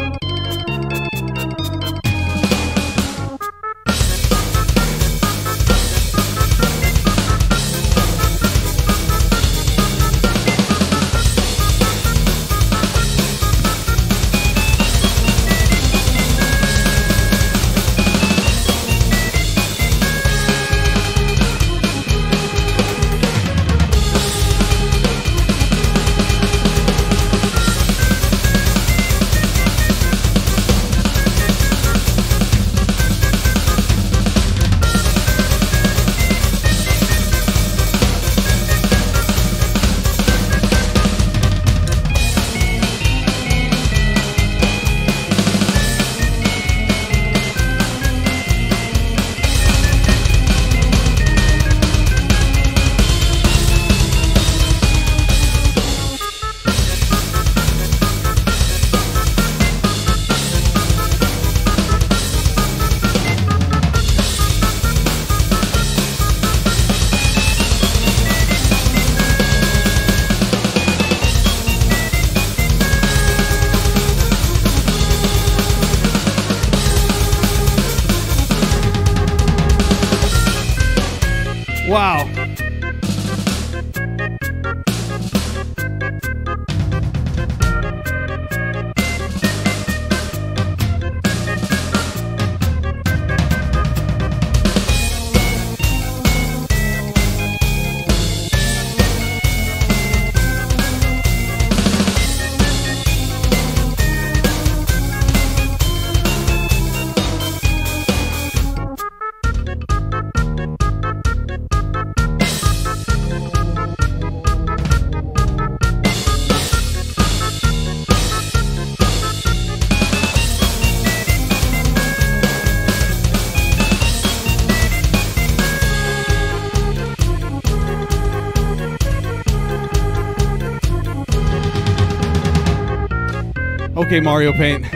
Okay, Mario Paint.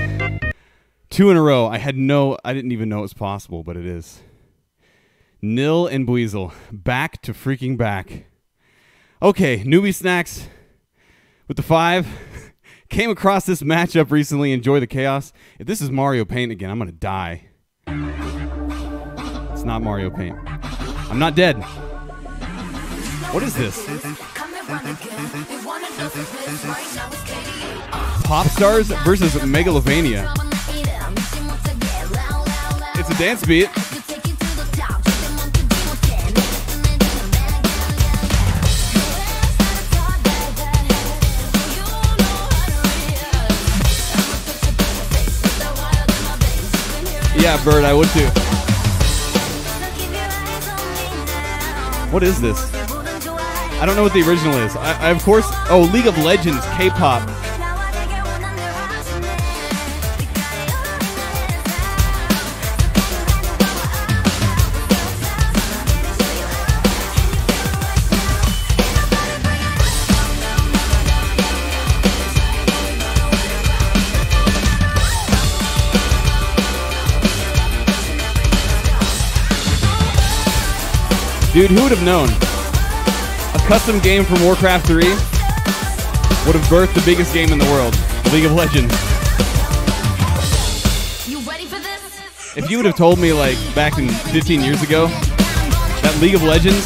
Two in a row. I had no, I didn't even know it was possible, but it is. Nil and Buizel. Back to freaking back. Okay, newbie snacks with the five. Came across this matchup recently. Enjoy the chaos. If this is Mario Paint again, I'm going to die. It's not Mario Paint. I'm not dead. What is this? Pop Stars versus Megalovania. It's a dance beat. Yeah, Bird, I would too. What is this? I don't know what the original is. I, I of course. Oh, League of Legends, K-pop. Dude, who would have known? Custom game from Warcraft 3 would have birthed the biggest game in the world, League of Legends. You ready for this? If you would have told me, like, back in 15 years ago, that League of Legends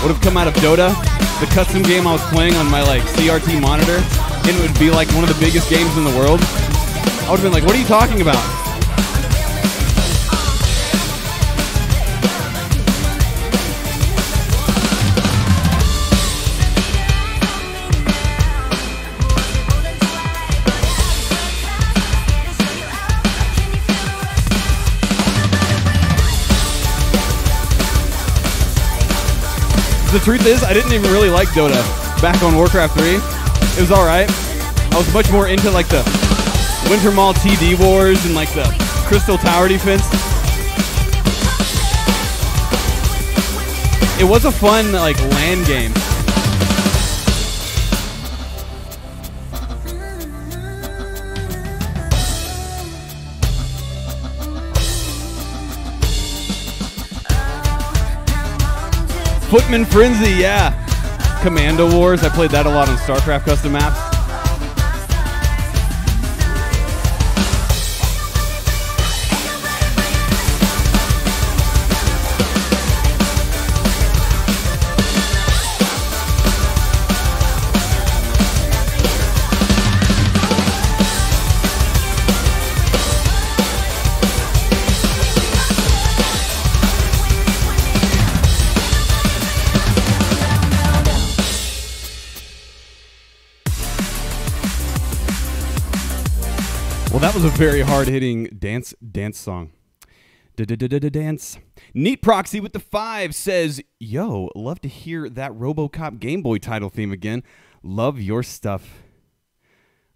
would have come out of Dota, the custom game I was playing on my, like, CRT monitor, and it would be, like, one of the biggest games in the world, I would have been like, what are you talking about? The truth is, I didn't even really like Dota back on Warcraft 3. It was alright. I was much more into like the Winter Maul TD Wars and like the Crystal Tower defense. It was a fun like land game. Footman Frenzy, yeah. Commando Wars, I played that a lot on StarCraft custom maps. Was a very hard-hitting dance dance song. Da da da da da dance. Neat Proxy with the five says, "Yo, love to hear that RoboCop Game Boy title theme again. Love your stuff.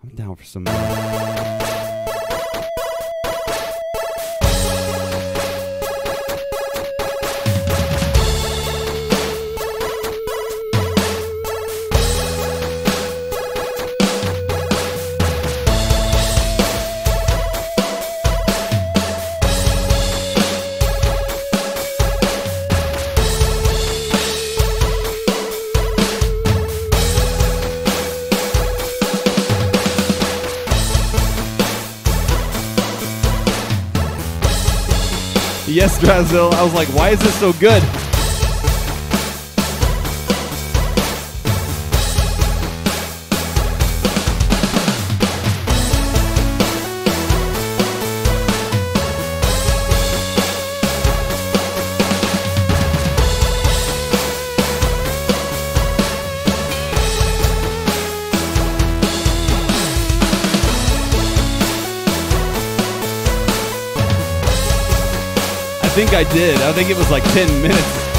I'm down for some." Yes, Brazil. I was like, why is this so good? I did. I think it was like 10 minutes.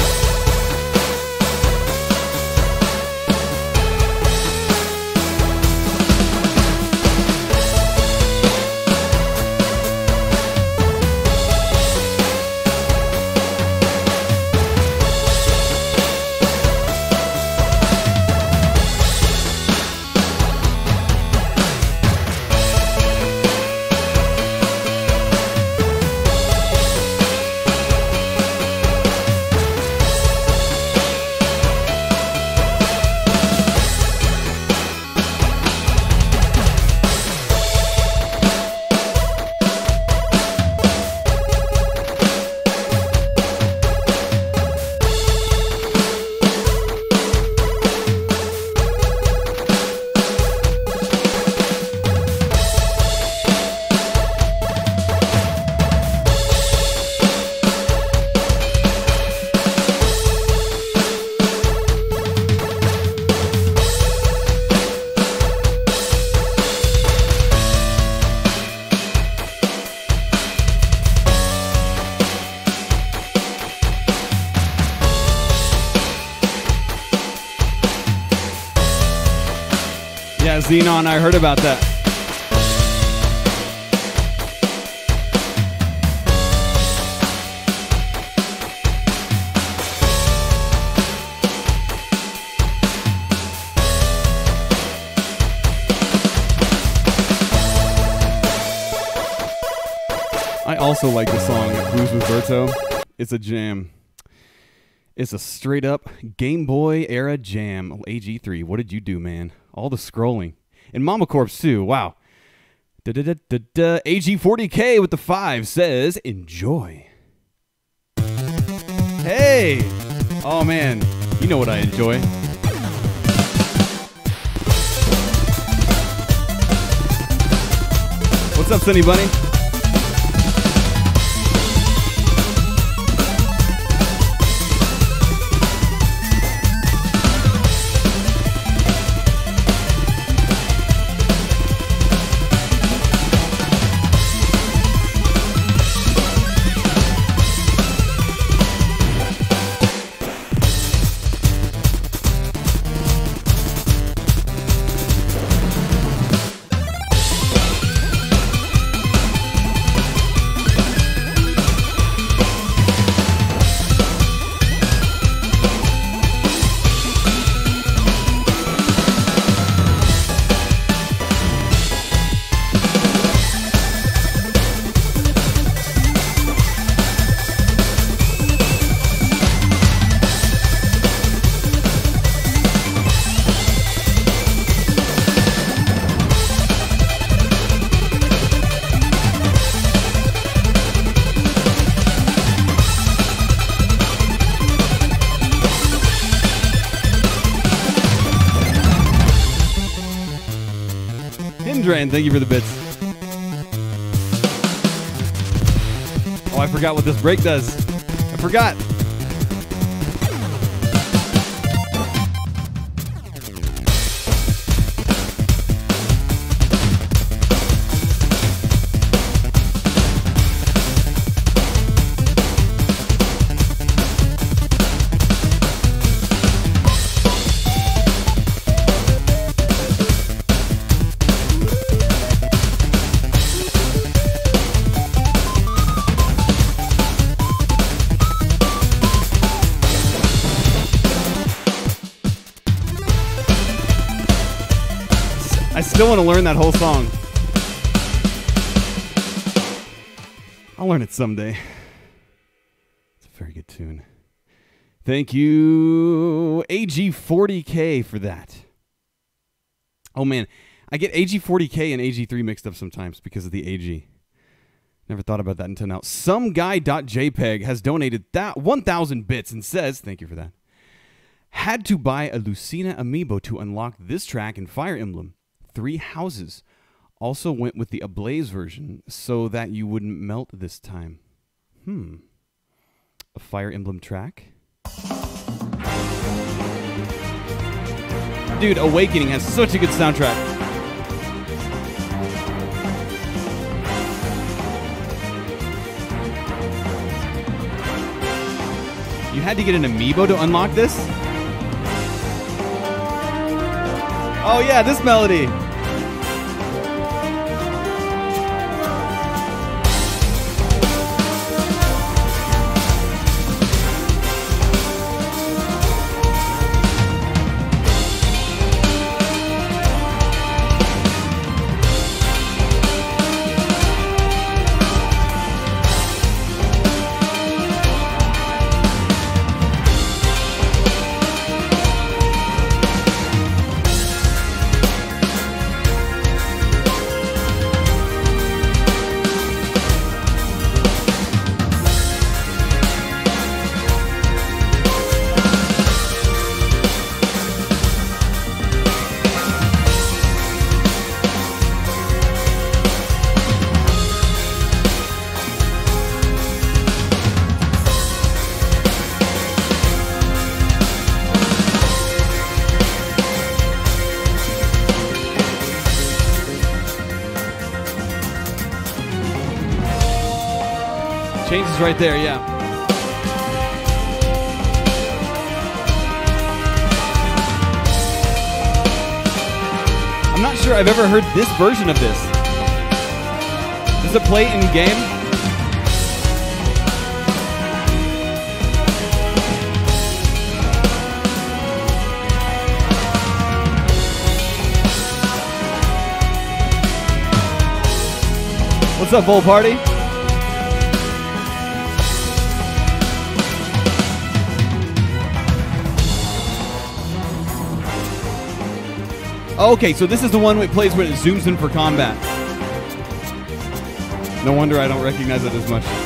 Xenon, I heard about that. I also like the song Blues with Berto. It's a jam. It's a straight up Game Boy era jam. AG3, what did you do, man? All the scrolling. And Mama Corps, too. Wow. Da-da-da-da-da. AG40K with the five says, enjoy. Hey! Oh, man. You know what I enjoy. What's up, Sunny Bunny? Break does. I forgot. Want to learn that whole song. I'll learn it someday. It's a very good tune. Thank you, AG40K, for that. Oh man, I get AG40K and AG3 mixed up sometimes because of the AG. Never thought about that until now. Some guy.jpg has donated that 1,000 bits and says, thank you for that. Had to buy a Lucina amiibo to unlock this track in Fire Emblem. Three Houses. Also went with the Ablaze version so that you wouldn't melt this time. Hmm. A Fire Emblem track? Dude, Awakening has such a good soundtrack. You had to get an amiibo to unlock this? Oh yeah, this melody. Right there, yeah. I'm not sure I've ever heard this version of this. Does it play in game? What's up, Vol Party? Okay, so this is the one it plays when it zooms in for combat. No wonder I don't recognize it as much.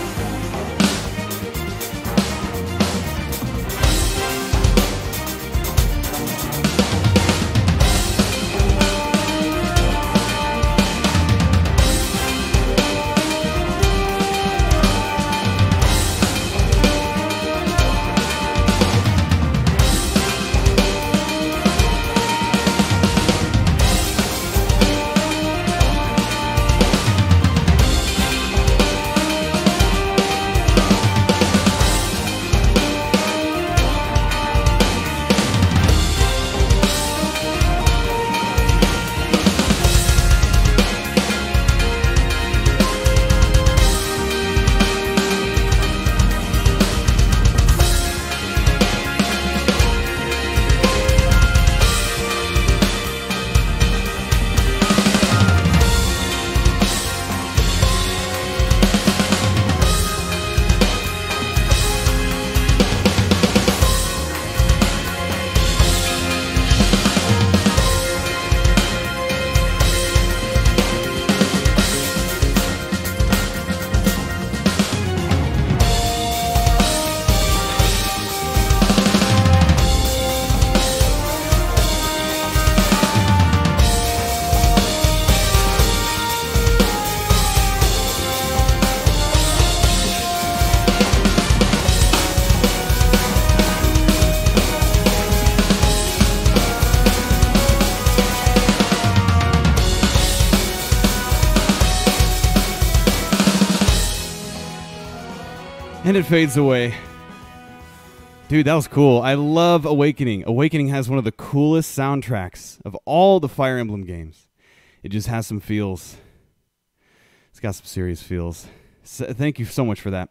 And it fades away. Dude, that was cool. I love Awakening. Awakening has one of the coolest soundtracks of all the Fire Emblem games. It just has some feels. It's got some serious feels. So, thank you so much for that.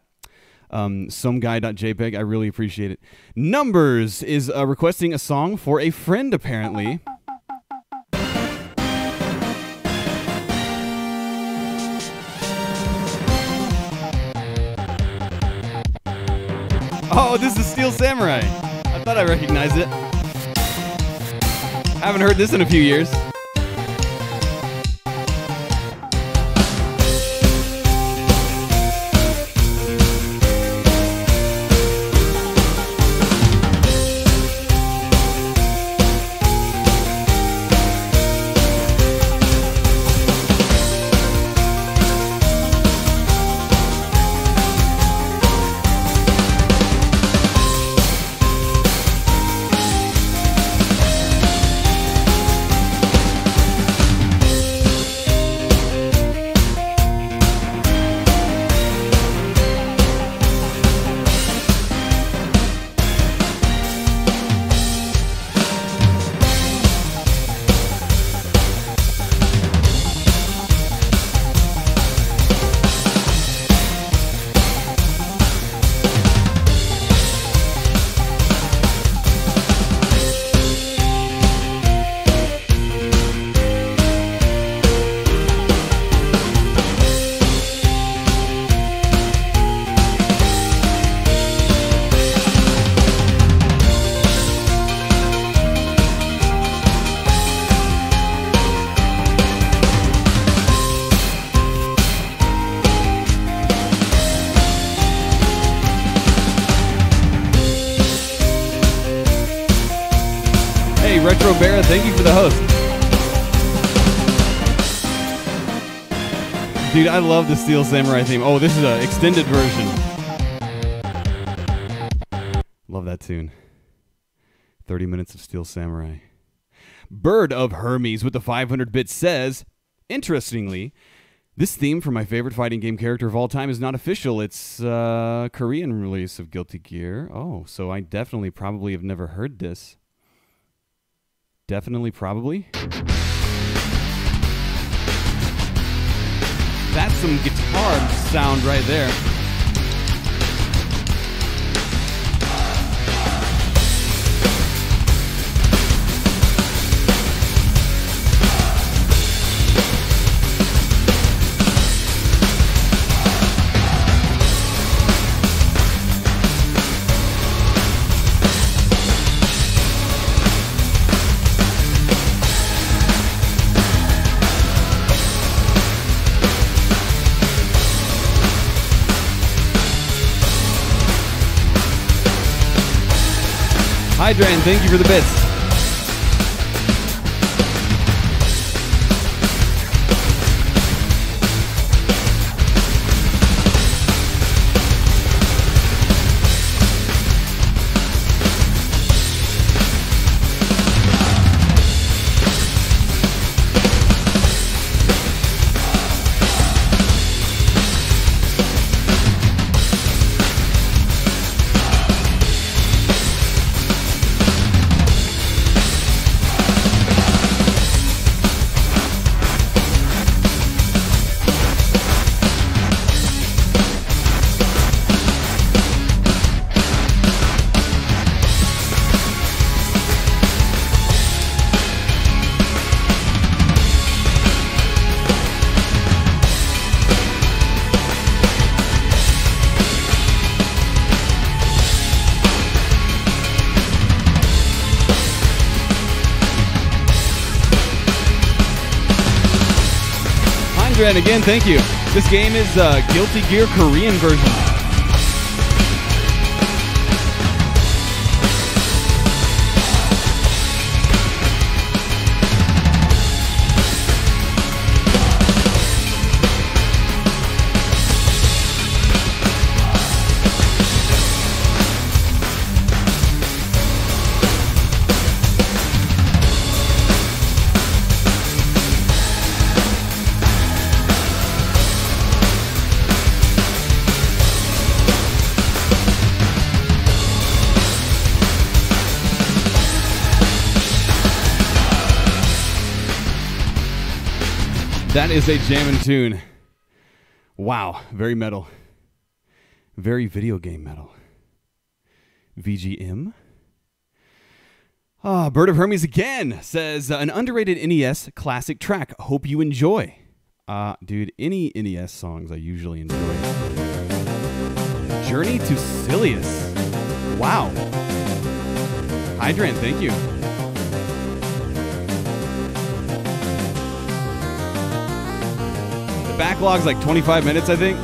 Um, someguy.jpg, I really appreciate it. Numbers is uh, requesting a song for a friend, apparently. Oh, this is Steel Samurai. I thought I recognized it. I haven't heard this in a few years. Love the Steel Samurai theme. Oh, this is an extended version. Love that tune. 30 minutes of Steel Samurai. Bird of Hermes with the 500 bit says, interestingly, this theme for my favorite fighting game character of all time is not official. It's uh, Korean release of Guilty Gear. Oh, so I definitely probably have never heard this. Definitely, probably. That's some guitar sound right there. Hydran, thank you for the bits. Again, thank you. This game is uh, Guilty Gear Korean version. That is a jammin' tune. Wow, very metal. Very video game metal. VGM. Ah, Bird of Hermes again says uh, an underrated NES classic track. Hope you enjoy. Uh, dude, any NES songs I usually enjoy. Journey to Silius. Wow. Hydrant, thank you. Backlog's like 25 minutes, I think.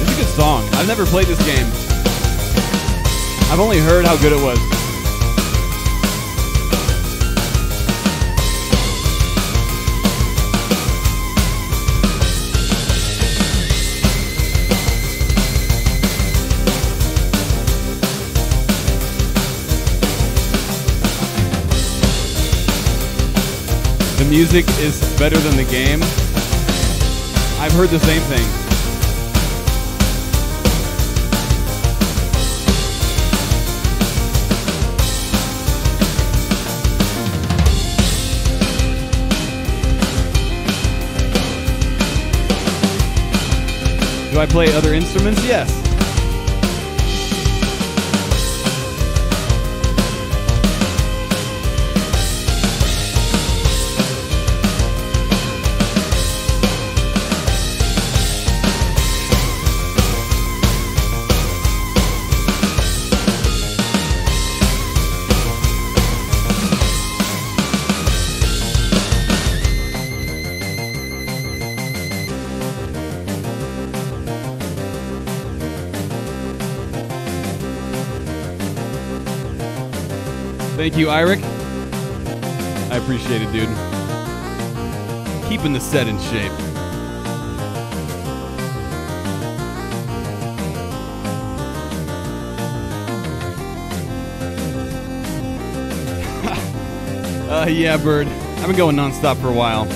It's a good song. I've never played this game. I've only heard how good it was. The music is better than the game. I've heard the same thing. Do I play other instruments? Yes. Thank you, Iric. I appreciate it, dude. Keeping the set in shape. uh, yeah, Bird. I've been going nonstop for a while.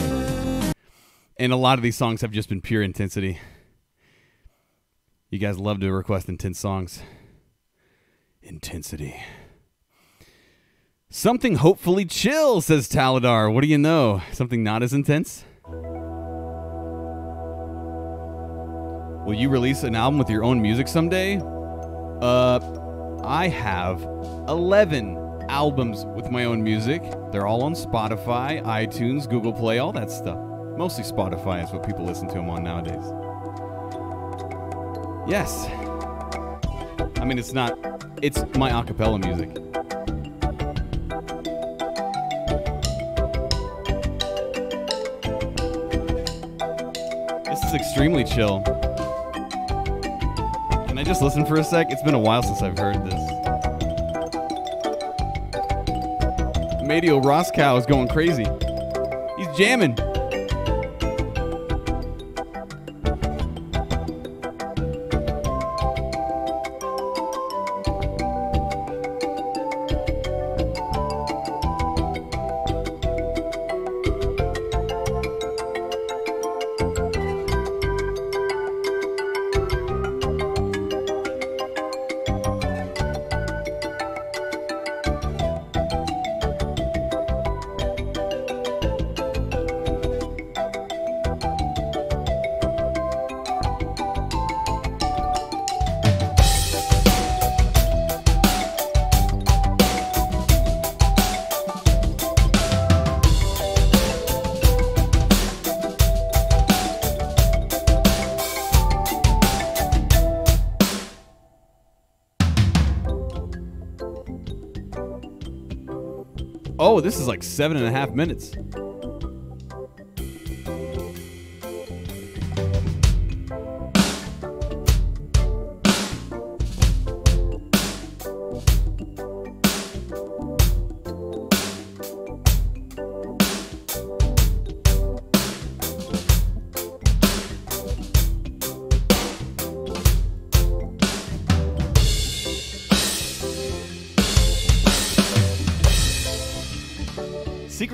And a lot of these songs have just been pure intensity. You guys love to request intense songs. Intensity. Something hopefully chill, says Taladar. What do you know? Something not as intense? Will you release an album with your own music someday? Uh, I have 11 albums with my own music. They're all on Spotify, iTunes, Google Play, all that stuff. Mostly Spotify is what people listen to them on nowadays. Yes. I mean, it's not, it's my a cappella music. Is extremely chill. Can I just listen for a sec? It's been a while since I've heard this. Madio Roscow is going crazy. He's jamming. This is like seven and a half minutes.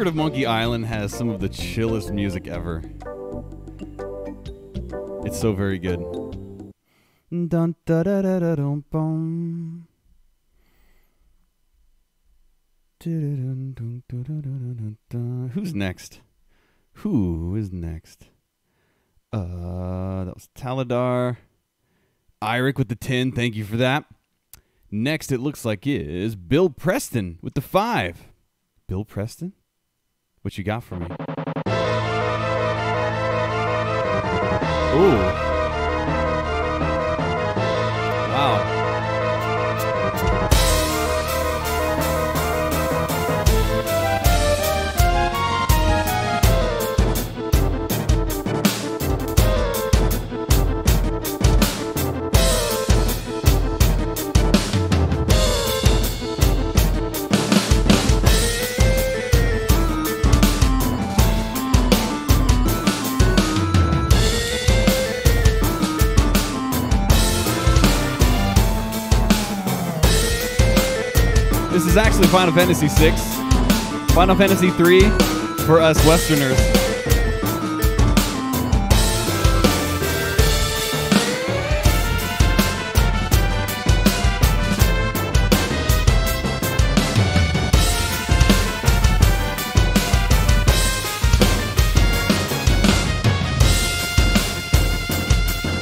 Secret of Monkey Island has some of the chillest music ever. It's so very good. Dun, da, da, da, da, bum. Who's next? Who is next? Uh, that was Taladar. Iric with the 10. Thank you for that. Next, it looks like is Bill Preston with the 5. Bill Preston? What you got for me? Ooh. Wow. Is actually Final Fantasy VI. Final Fantasy III for us Westerners.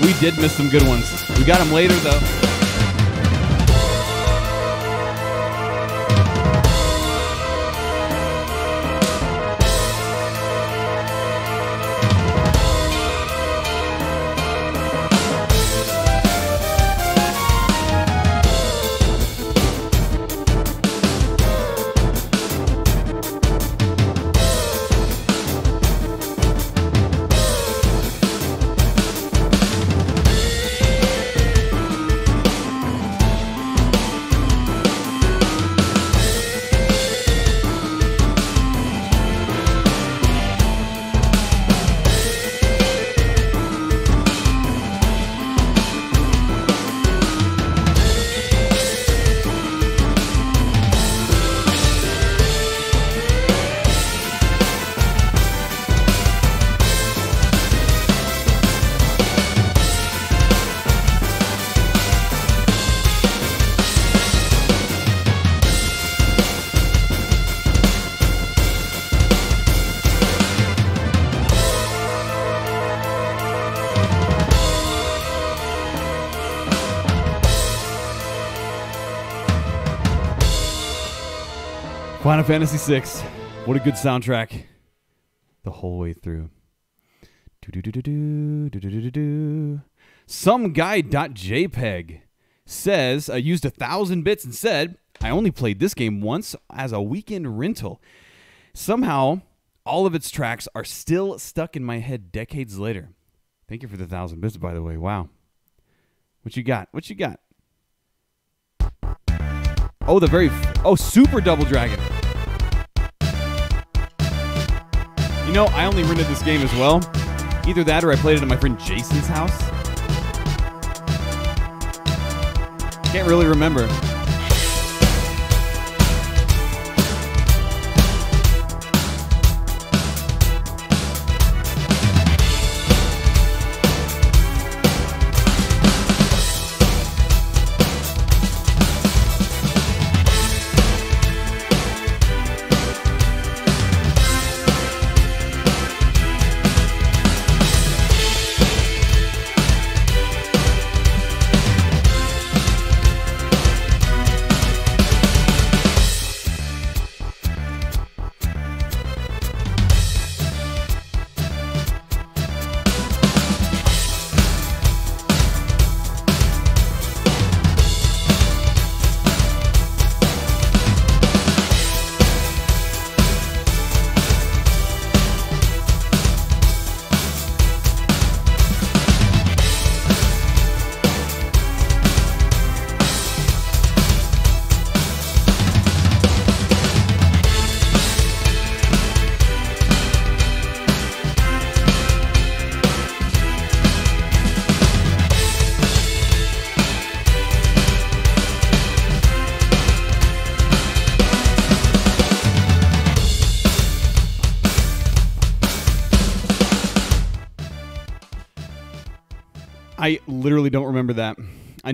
We did miss some good ones. We got them later though. Final Fantasy VI. What a good soundtrack. The whole way through. Some guy.jpg says I used a thousand bits and said I only played this game once as a weekend rental. Somehow, all of its tracks are still stuck in my head decades later. Thank you for the thousand bits, by the way. Wow. What you got? What you got? Oh, the very oh Super Double Dragon. You know, I only rented this game as well. Either that or I played it at my friend Jason's house. Can't really remember.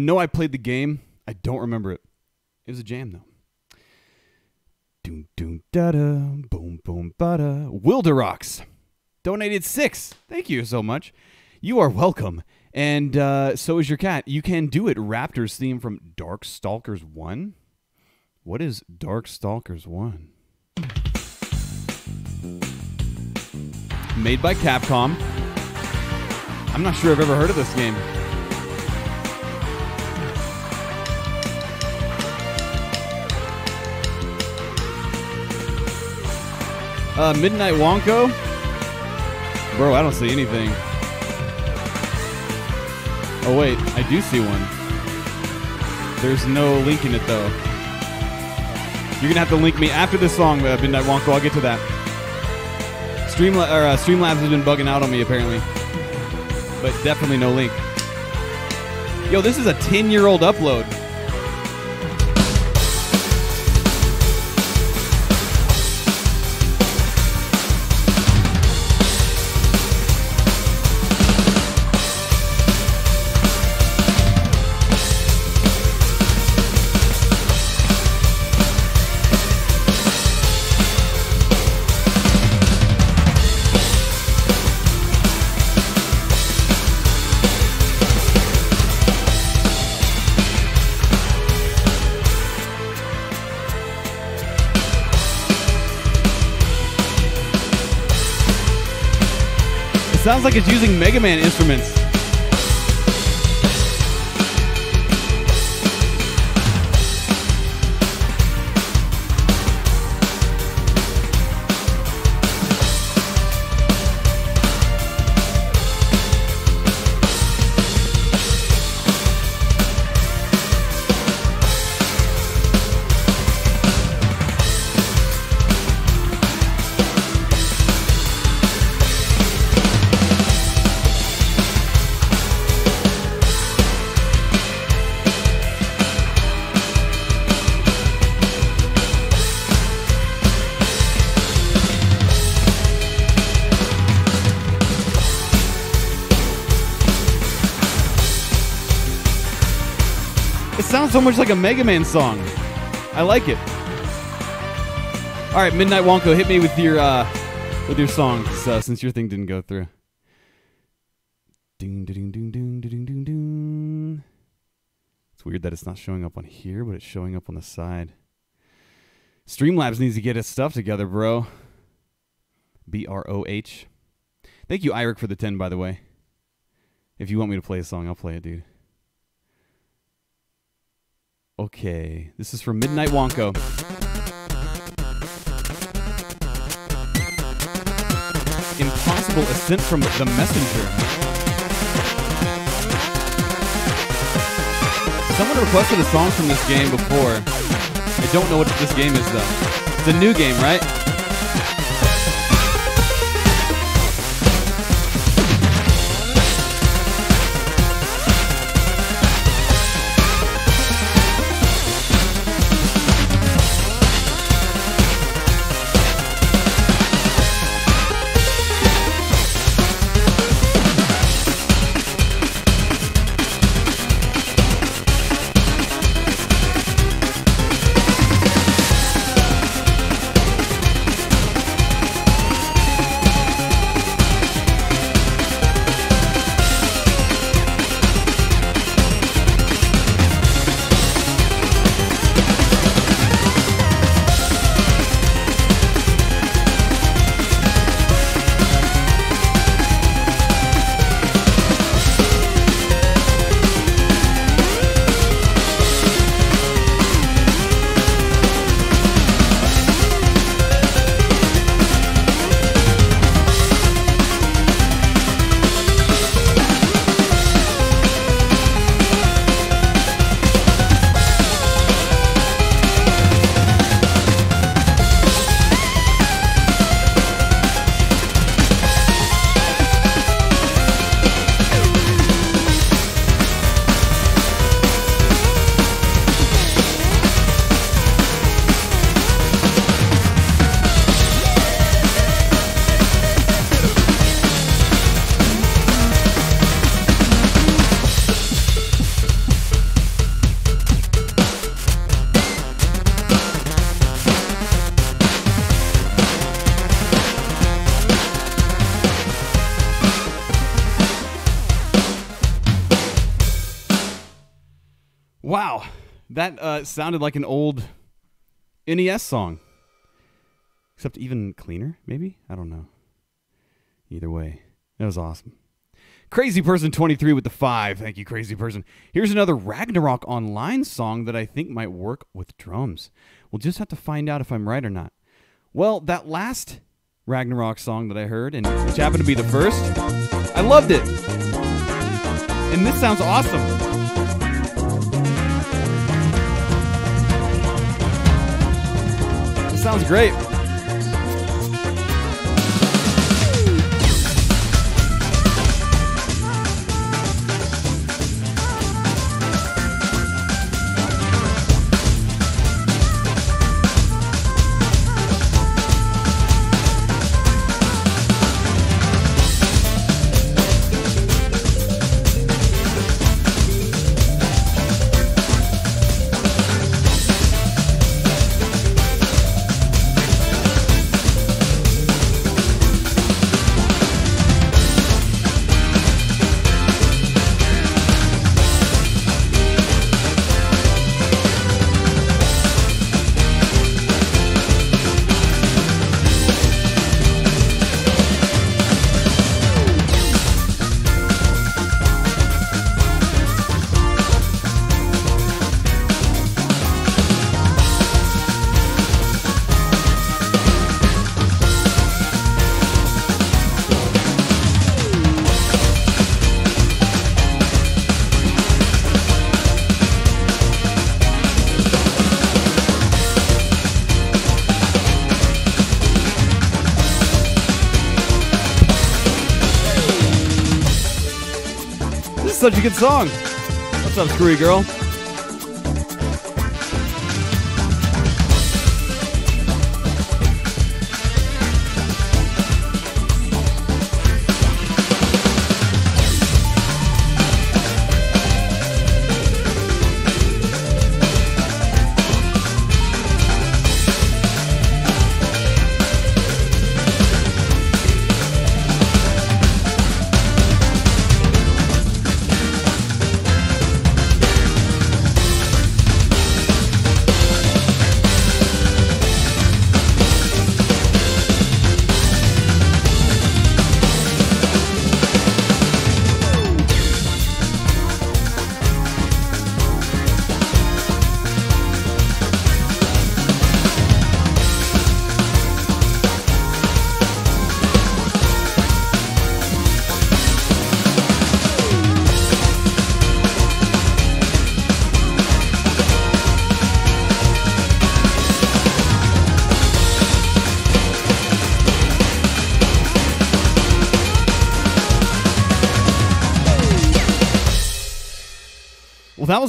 Know I played the game. I don't remember it. It was a jam though. Doom doom da da boom boom ba da. Wilderox donated six. Thank you so much. You are welcome. And uh, so is your cat. You can do it. Raptors theme from Darkstalkers One. What is Darkstalkers One? Made by Capcom. I'm not sure I've ever heard of this game. Uh, Midnight Wonko? Bro, I don't see anything. Oh, wait, I do see one. There's no link in it, though. You're gonna have to link me after this song, uh, Midnight Wonko. I'll get to that. Streamla- or, uh, Streamlabs has been bugging out on me, apparently but definitely no link. Yo, this is a 10 year old upload. Like it's using Mega Man instruments. Sounds so much like a Mega Man song. I like it. All right, Midnight Wonko, hit me with your uh, with your song uh, since your thing didn't go through. Ding ding ding ding ding ding ding. It's weird that it's not showing up on here, but it's showing up on the side. Streamlabs needs to get its stuff together, bro. B R O H. Thank you, Iric, for the 10, by the way. If you want me to play a song, I'll play it, dude. Okay. This is from Midnight Wonko. Impossible Ascent from the Messenger. Someone requested a song from this game before. I don't know what this game is, though. It's a new game, right? Sounded like an old NES song. Except even cleaner, maybe? I don't know. Either way, that was awesome. Crazy Person 23 with the 5. Thank you, Crazy Person. Here's another Ragnarok Online song that I think might work with drums. We'll just have to find out if I'm right or not. Well, that last Ragnarok song that I heard, and which happened to be the first, I loved it. And this sounds awesome. Sounds great. Such a good song. What's up, Screwy Girl?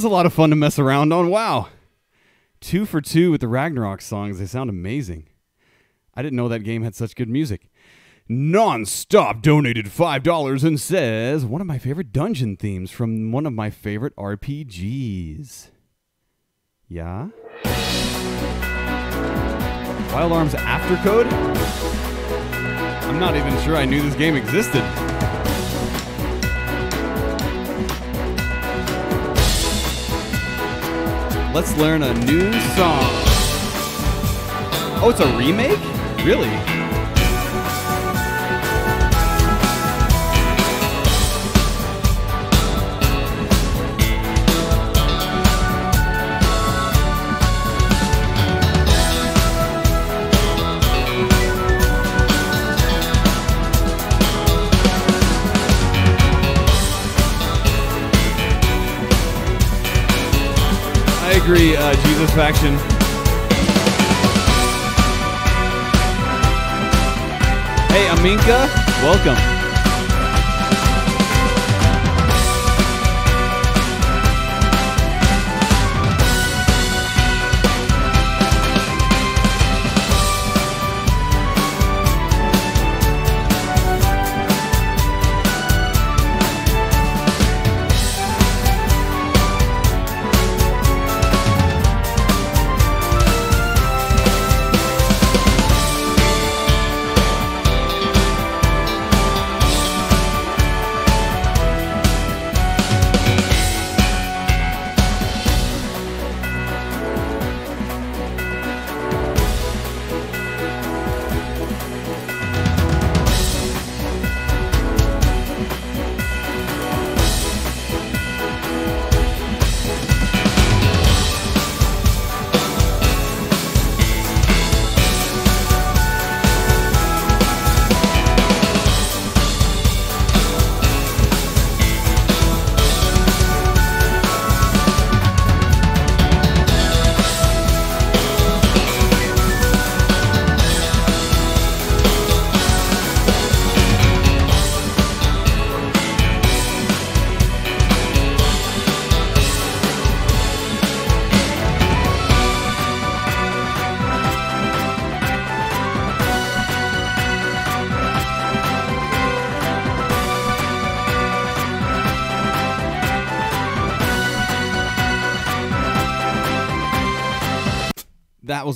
Was a lot of fun to mess around on. Wow. Two for two with the Ragnarok songs. They sound amazing. I didn't know that game had such good music. Nonstop donated $5 and says, one of my favorite dungeon themes from one of my favorite RPGs. Yeah? Wild Arms Alter Code? I'm not even sure I knew this game existed. Let's learn a new song. Oh, it's a remake? Really? Agree, uh, Jesus Faction. Hey, Aminka, welcome.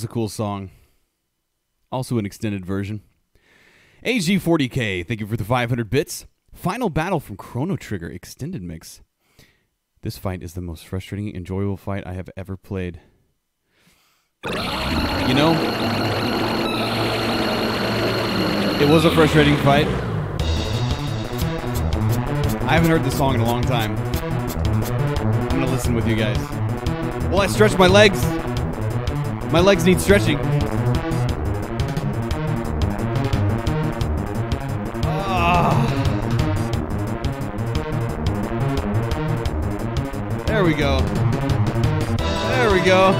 A cool song. Also, an extended version. AG40K, thank you for the 500 bits. Final battle from Chrono Trigger extended mix. This fight is the most frustrating, enjoyable fight I have ever played. You know, it was a frustrating fight. I haven't heard this song in a long time. I'm gonna listen with you guys. Well, I stretch my legs. My legs need stretching. Ah. There we go. There we go.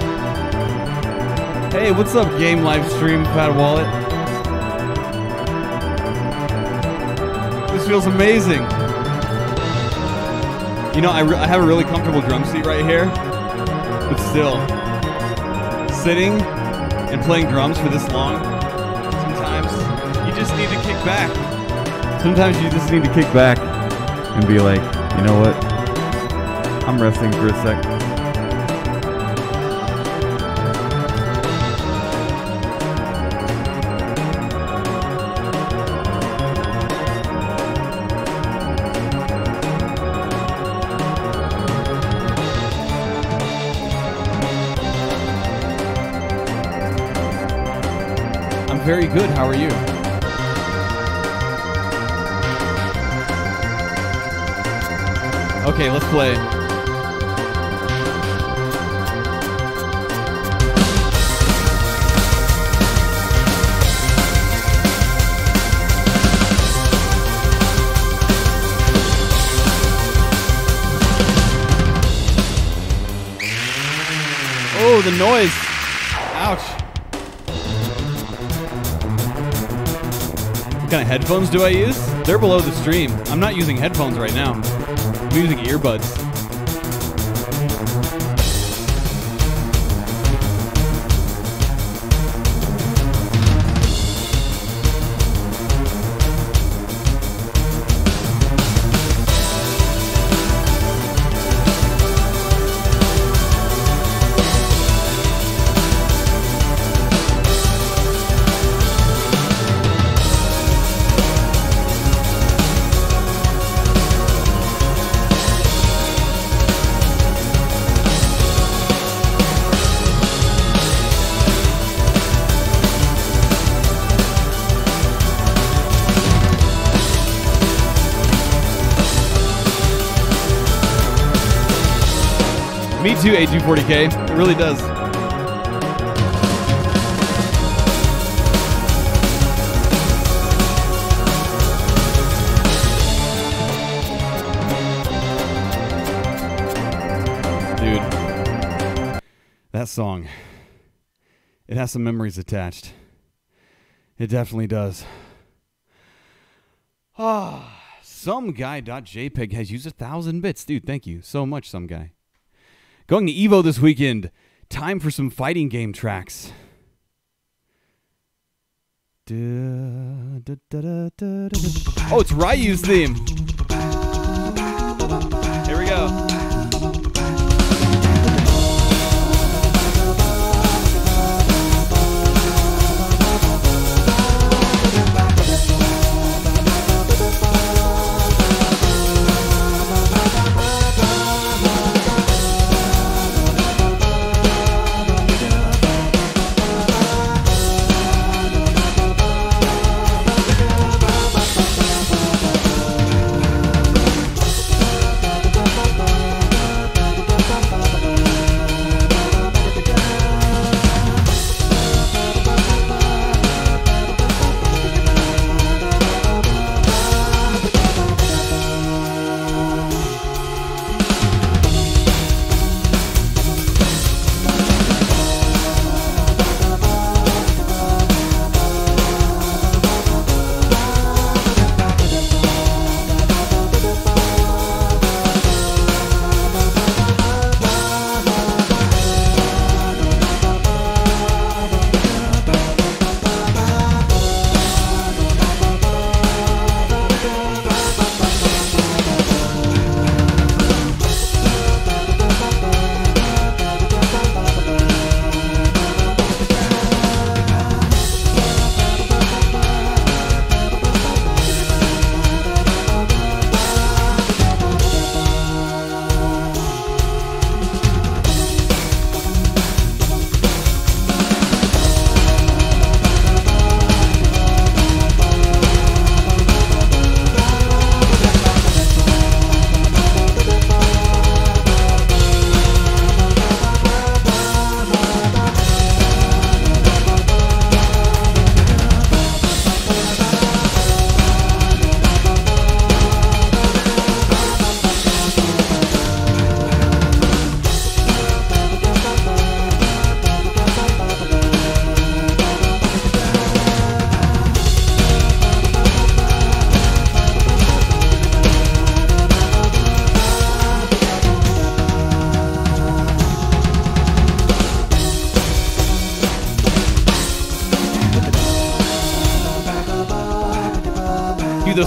Hey, what's up, game live stream, Pat Wallet? This feels amazing. You know, I, I have a really comfortable drum seat right here, but still, sitting and playing drums for this long, sometimes you just need to kick back. Sometimes you just need to kick back and be like, you know what? I'm resting for a sec. Good. How are you? Okay, let's play. Oh, the noise. Kind of headphones do I use? They're below the stream. I'm not using headphones right now. I'm using earbuds. Me too, A240K. It really does. Dude, that song, it has some memories attached. It definitely does. Ah, some guy.jpg has used a thousand bits. Dude, thank you so much, some guy. Going to Evo this weekend. Time for some fighting game tracks. Oh, it's Ryu's theme. Here we go.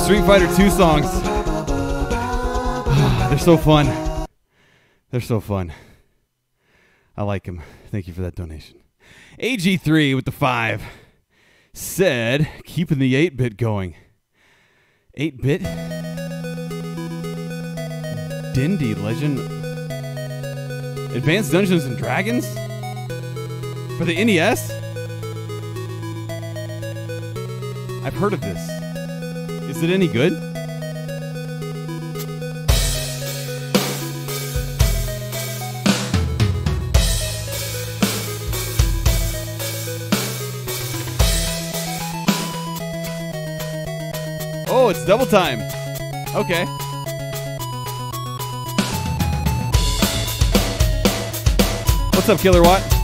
Street Fighter 2 songs. They're so fun. They're so fun. I like them. Thank you for that donation. AG3 with the 5 said, keeping the 8 bit going. 8 bit? Dindy Legend. Advanced Dungeons and Dragons? For the NES? I've heard of this. Is it any good? Oh, it's double time. Okay. What's up, Killer Watt?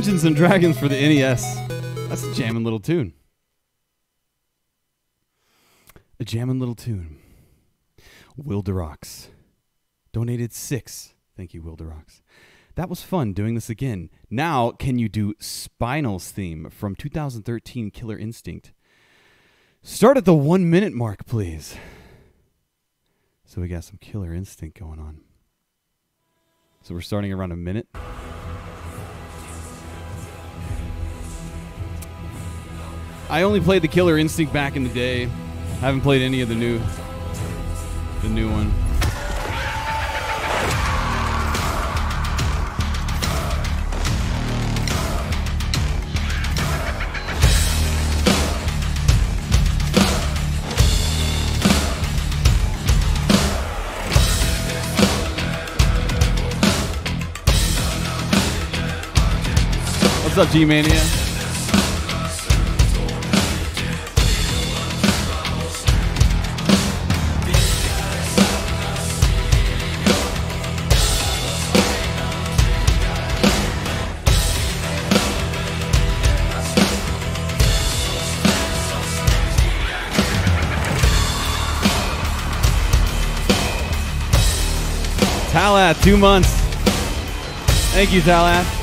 Dungeons and Dragons for the NES. That's a jamming little tune. A jamming little tune. Wilderox donated six. Thank you, Wilderox. That was fun doing this again. Now, can you do Spinal's theme from 2013 Killer Instinct? Start at the one minute mark, please. So we got some Killer Instinct going on. So we're starting around a minute. I only played the Killer Instinct back in the day. I haven't played any of the new the new one. What's up, G two months. Thank you, Talath.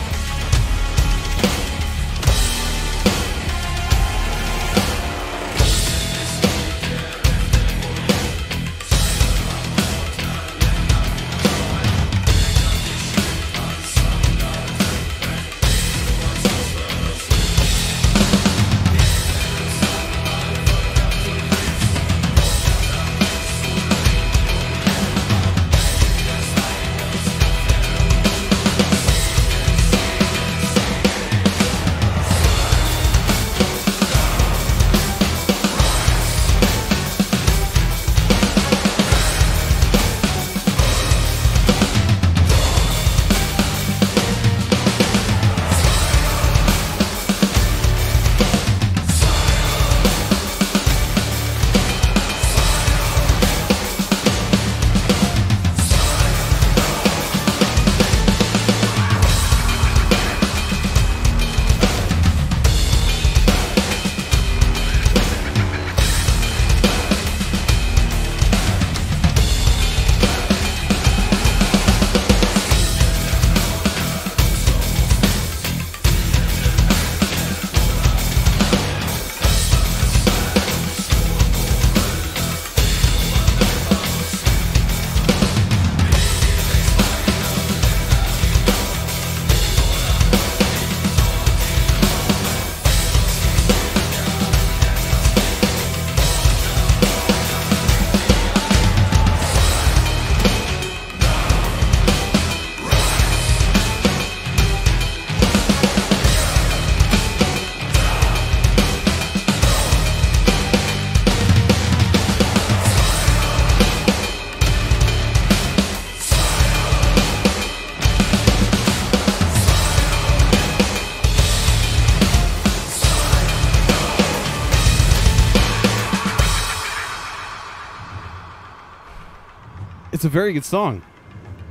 A very good song.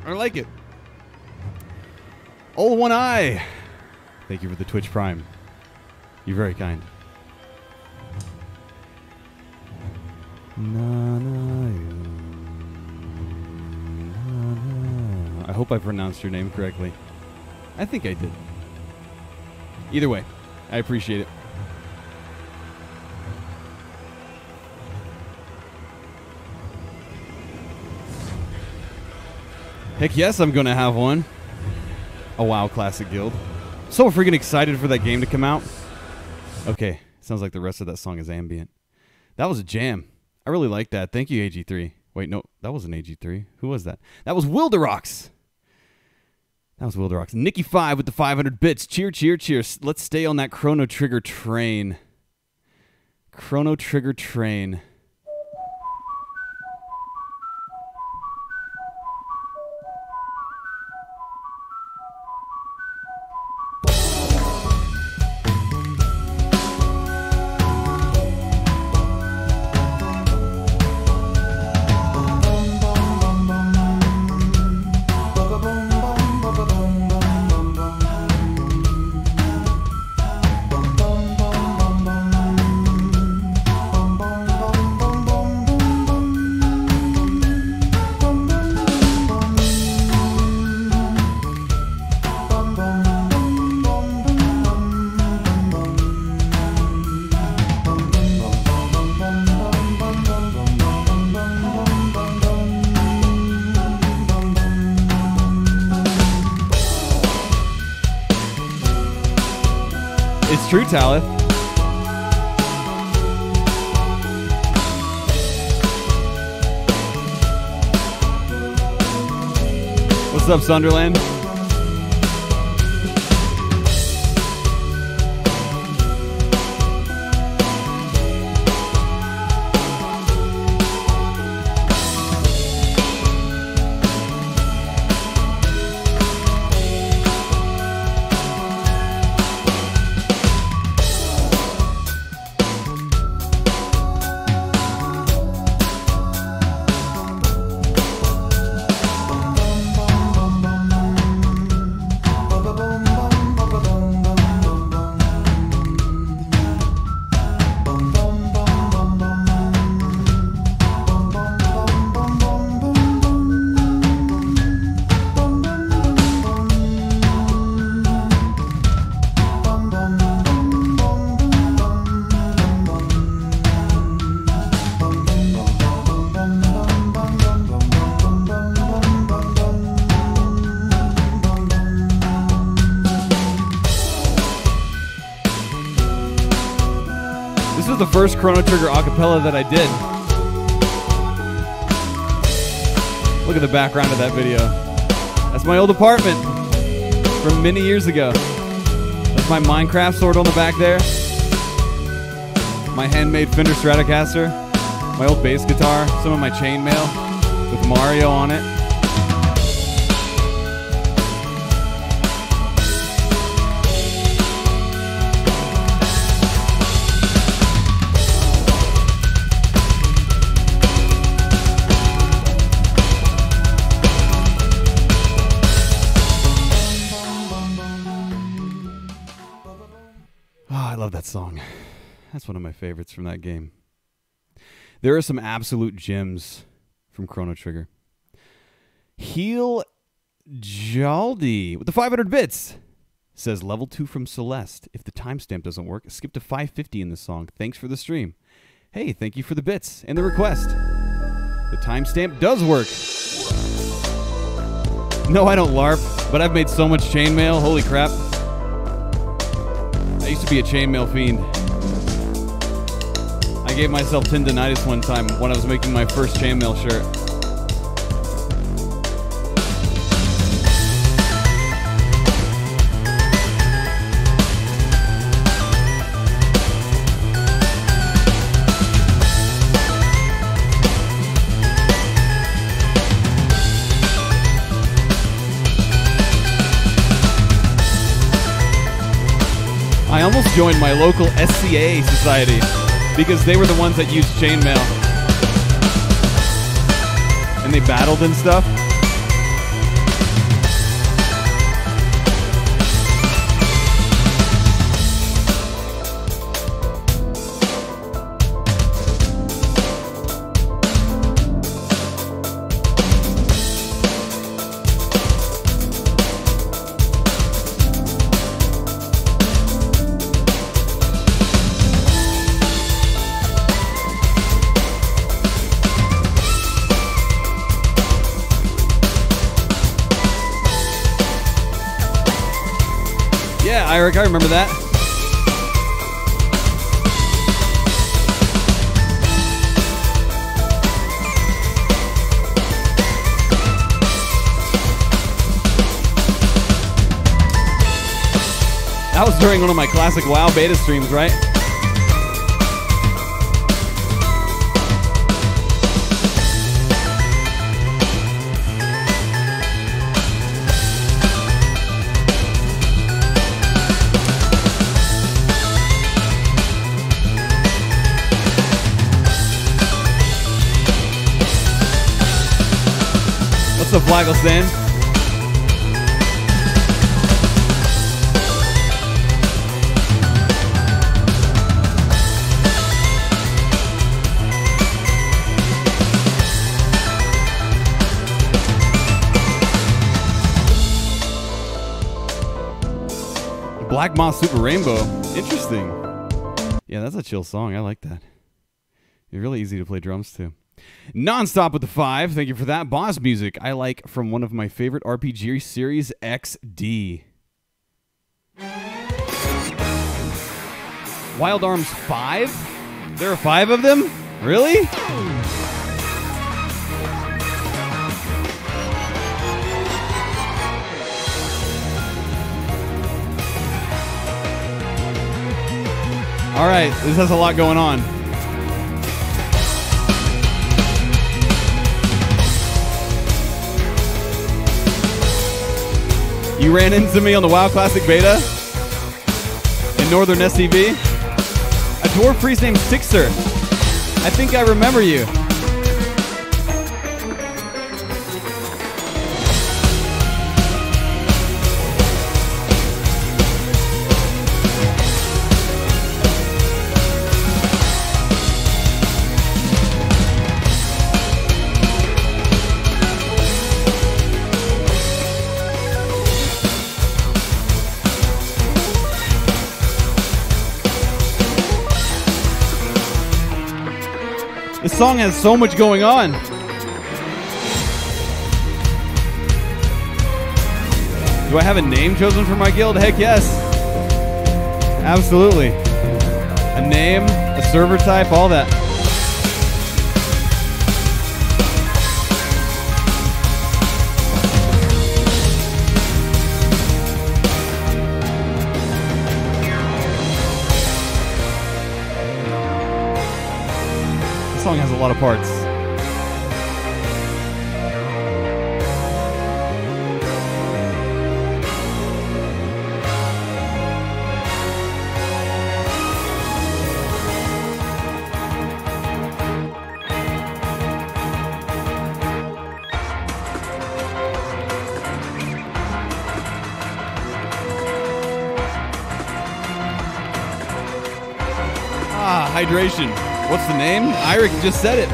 I like it. All One Eye. Thank you for the Twitch Prime. You're very kind. I hope I pronounced your name correctly. I think I did. Either way, I appreciate it. Heck yes, I'm going to have one. A WoW Classic Guild. So freaking excited for that game to come out. Okay, sounds like the rest of that song is ambient. That was a jam. I really like that. Thank you, AG3. Wait, no, that wasn't AG3. Who was that? That was Wilderox. That was Wilderox. Nikki Five with the 500 bits. Cheer, cheer, cheer. Let's stay on that Chrono Trigger train. Chrono Trigger train. Sunderland? First Chrono Trigger acapella that I did. Look at the background of that video. That's my old apartment from many years ago. That's my Minecraft sword on the back there. My handmade Fender Stratocaster. My old bass guitar. Some of my chainmail with Mario on it. One of my favorites from that game. There are some absolute gems from Chrono Trigger. Heal Jaldi with the 500 bits says level 2 from Celeste. If the timestamp doesn't work, skip to 550 in the song. Thanks for the stream. Hey, thank you for the bits and the request. The timestamp does work. No, I don't LARP, but I've made so much chainmail. Holy crap. I used to be a chainmail fiend. Gave myself tendonitis one time when I was making my first chainmail shirt. I almost joined my local SCA society because they were the ones that used chainmail. And they battled and stuff. Eric, I remember that. That was during one of my classic WoW beta streams, right? Up, Flagel Stan? Black Moth Super Rainbow. Interesting. Yeah, that's a chill song. I like that. It's really easy to play drums too. Nonstop with the five. Thank you for that. Boss music I like from one of my favorite RPG series, XD. Wild Arms 5? There are five of them? Really? All right, this has a lot going on. You ran into me on the WoW Classic Beta in Northern SCV. A dwarf priest named Sixer. I think I remember you. Song has so much going on. Do I have a name chosen for my guild? Heck yes. Absolutely. A name, a server type, all that. Song has a lot of parts. Ah, hydration. What's the name? Iric just said it.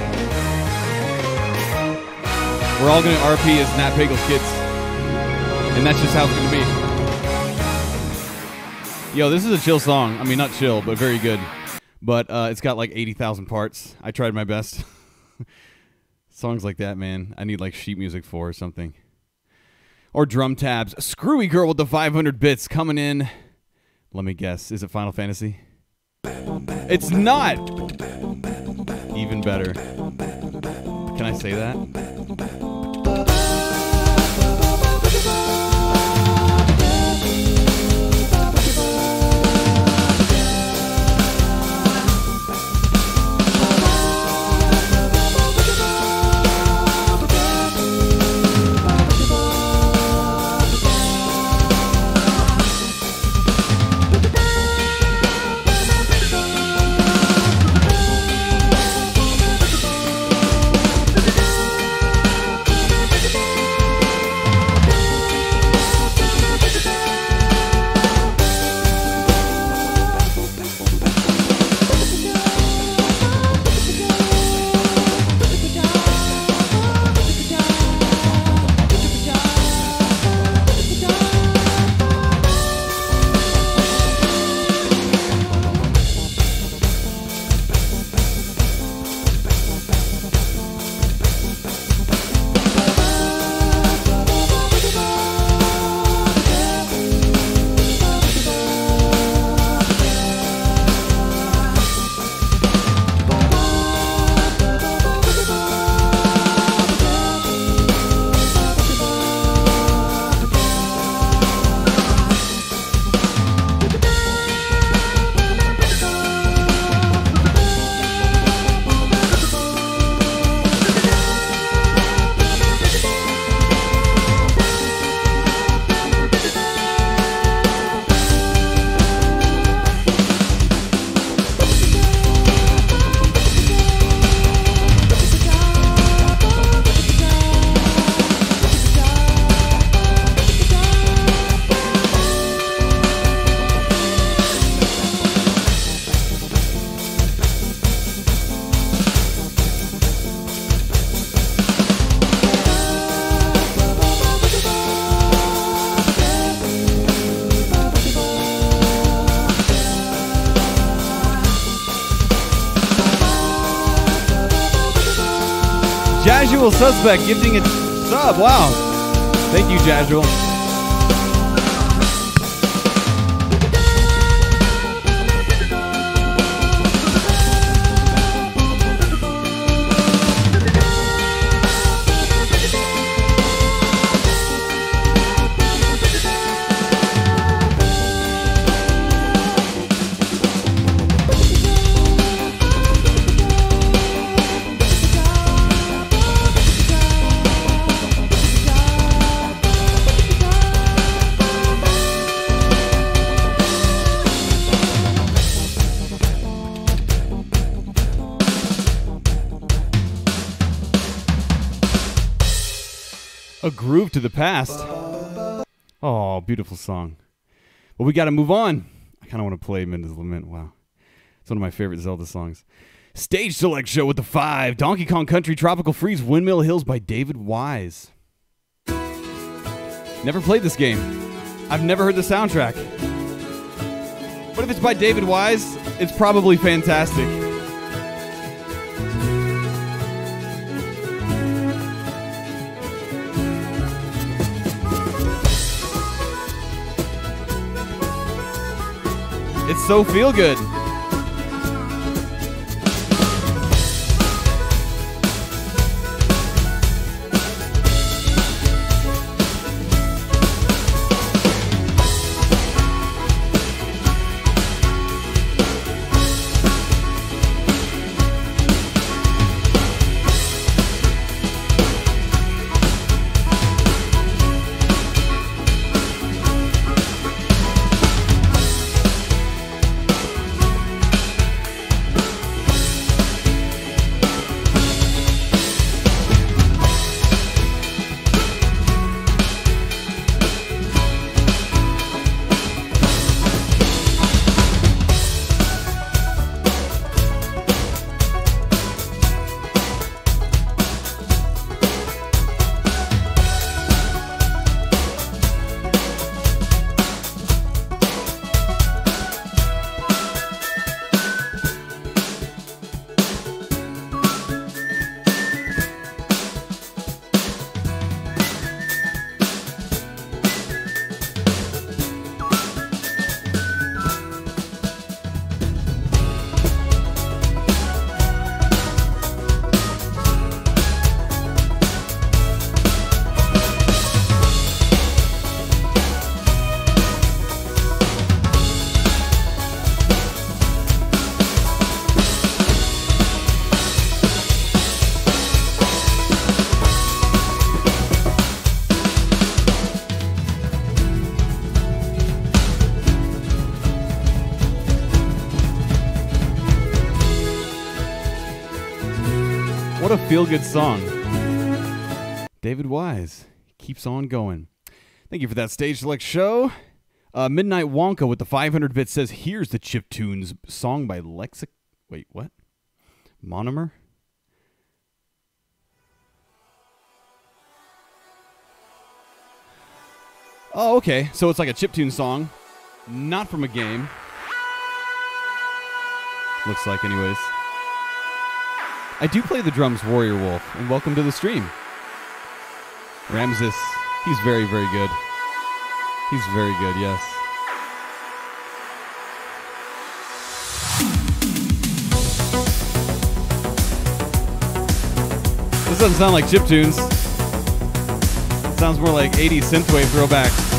We're all gonna RP as Nat Pagle's kids. And that's just how it's gonna be. Yo, this is a chill song. I mean, not chill, but very good. But uh, it's got like 80,000 parts. I tried my best. Songs like that, man, I need like sheet music for or something. Or drum tabs. Screwy Girl with the 500 bits coming in. Let me guess. Is it Final Fantasy? It's not. Even better. Can I say that? Jasual Suspect gifting a sub. Wow. Thank you, Jasual. The past. Oh, beautiful song. But we got to move on. I kind of want to play Midna's Lament. Wow. It's one of my favorite Zelda songs. Stage Select Show with the five Donkey Kong Country Tropical Freeze Windmill Hills by David Wise. Never played this game. I've never heard the soundtrack. But if it's by David Wise, it's probably fantastic. So feel good. Feel good song. David Wise keeps on going. Thank you for that stage select show. Uh, Midnight Wonka with the 500 bit says, Here's the Chip Tunes song by Lexic. Wait, what? Monomer? Oh, okay. So it's like a chiptune song, not from a game. Looks like, anyways. I do play the drums, Warrior Wolf, and welcome to the stream. Ramses, he's very, very good. He's very good, yes. This doesn't sound like chip tunes. It sounds more like 80s synthwave throwback.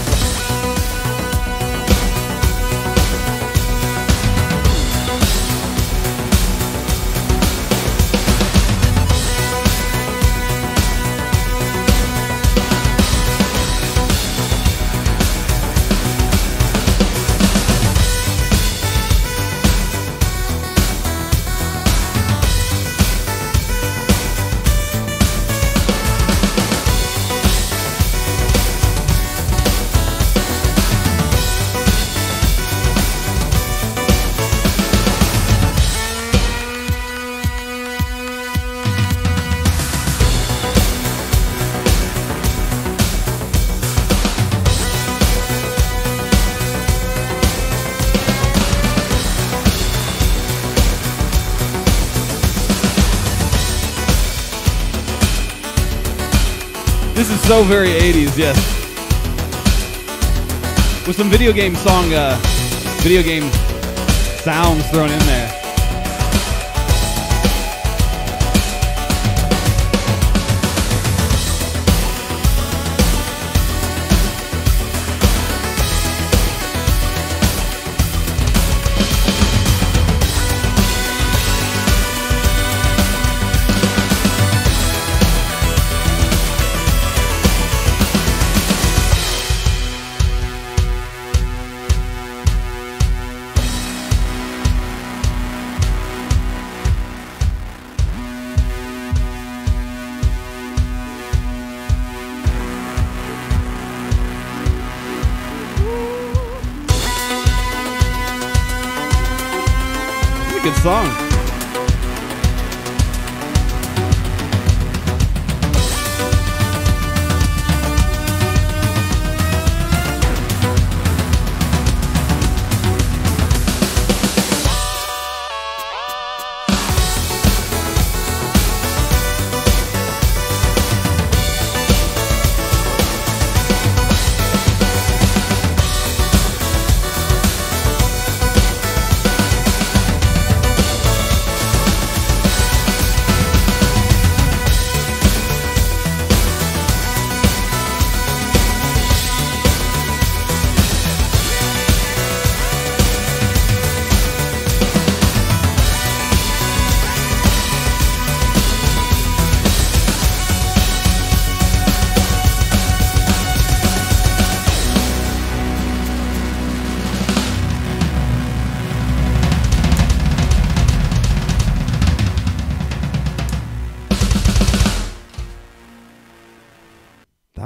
So very 80s, yes. With some video game song, uh, video game sounds thrown in there.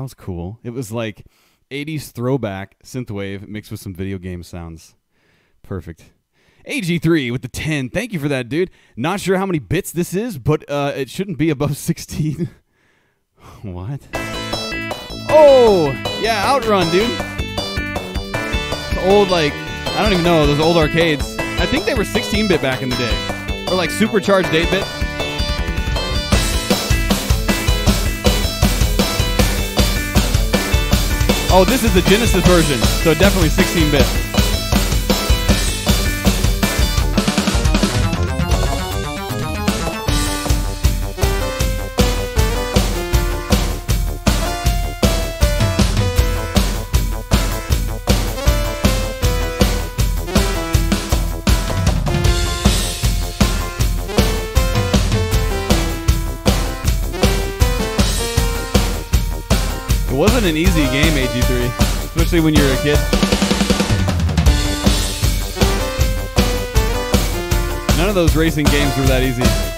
Was cool. It was like 80s throwback synthwave mixed with some video game sounds. Perfect. AG3 with the 10. Thank you for that, dude. Not sure how many bits this is, but uh, it shouldn't be above 16. what? Oh, yeah, Outrun, dude. Old, like, I don't even know, those old arcades. I think they were 16 bit back in the day. Or like supercharged 8 bit. Oh, this is the Genesis version, so definitely 16 bit. Wasn't an easy game, AG3, especially when you were a kid. None of those racing games were that easy.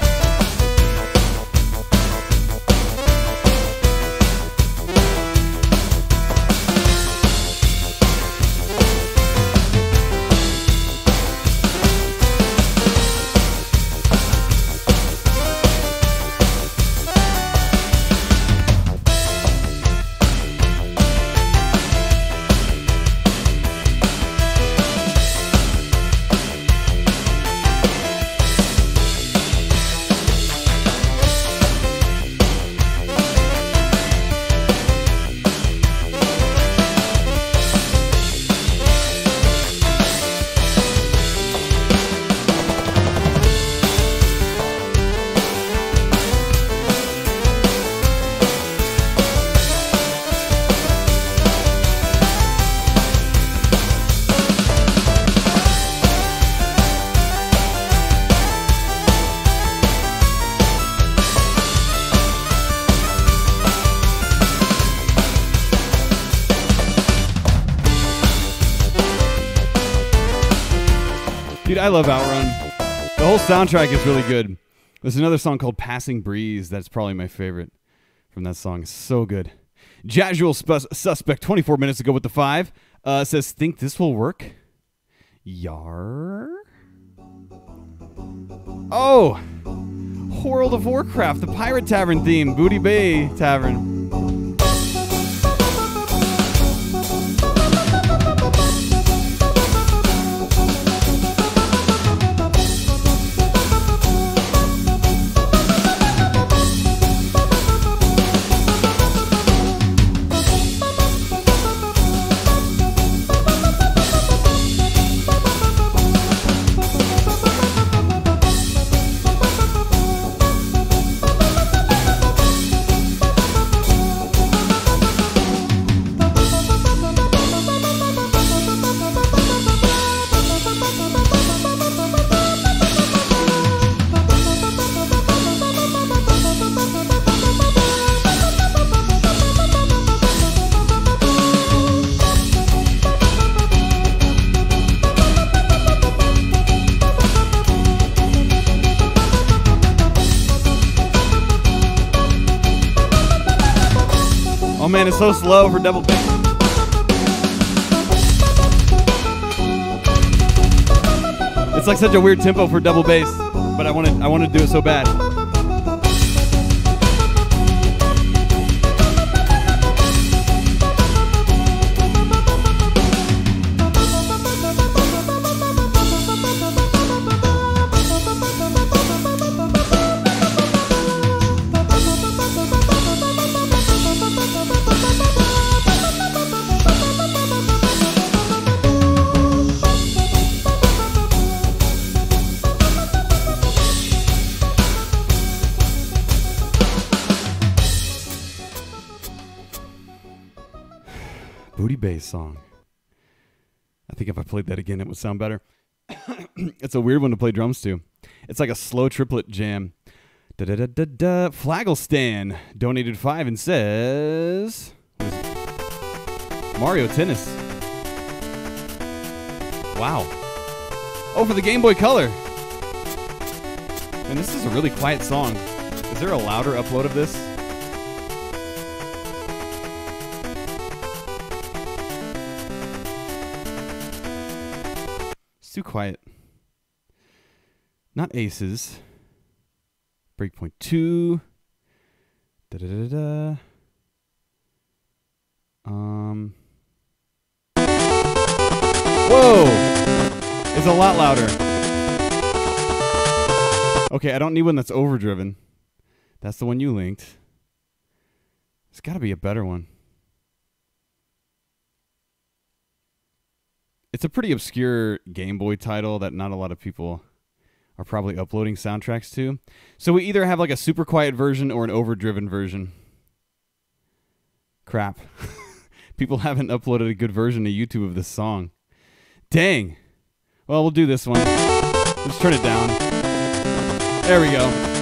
Love Outrun. The whole soundtrack is really good. There's another song called Passing Breeze that's probably my favorite from that song. So good. Jasual sp- Suspect, 24 minutes ago with the five, uh, says, Think this will work? Yar? Oh! World of Warcraft, the Pirate Tavern theme, Booty Bay Tavern. It's so slow for double bass. It's like such a weird tempo for double bass, but I wanted I wanted to do it so bad. Song. I think if I played that again, it would sound better. it's a weird one to play drums to. It's like a slow triplet jam. Da da da da da. Flagelstan donated five and says Mario Tennis. Wow. Oh, for the Game Boy Color. And this is a really quiet song. Is there a louder upload of this? Too quiet. Not aces. Breakpoint two. Da da da da. Um. Whoa! It's a lot louder. Okay, I don't need one that's overdriven. That's the one you linked. It's got to be a better one. It's a pretty obscure Game Boy title that not a lot of people are probably uploading soundtracks to. So we either have like a super quiet version or an overdriven version. Crap. people haven't uploaded a good version to YouTube of this song. Dang. Well, we'll do this one. Let's turn it down. There we go.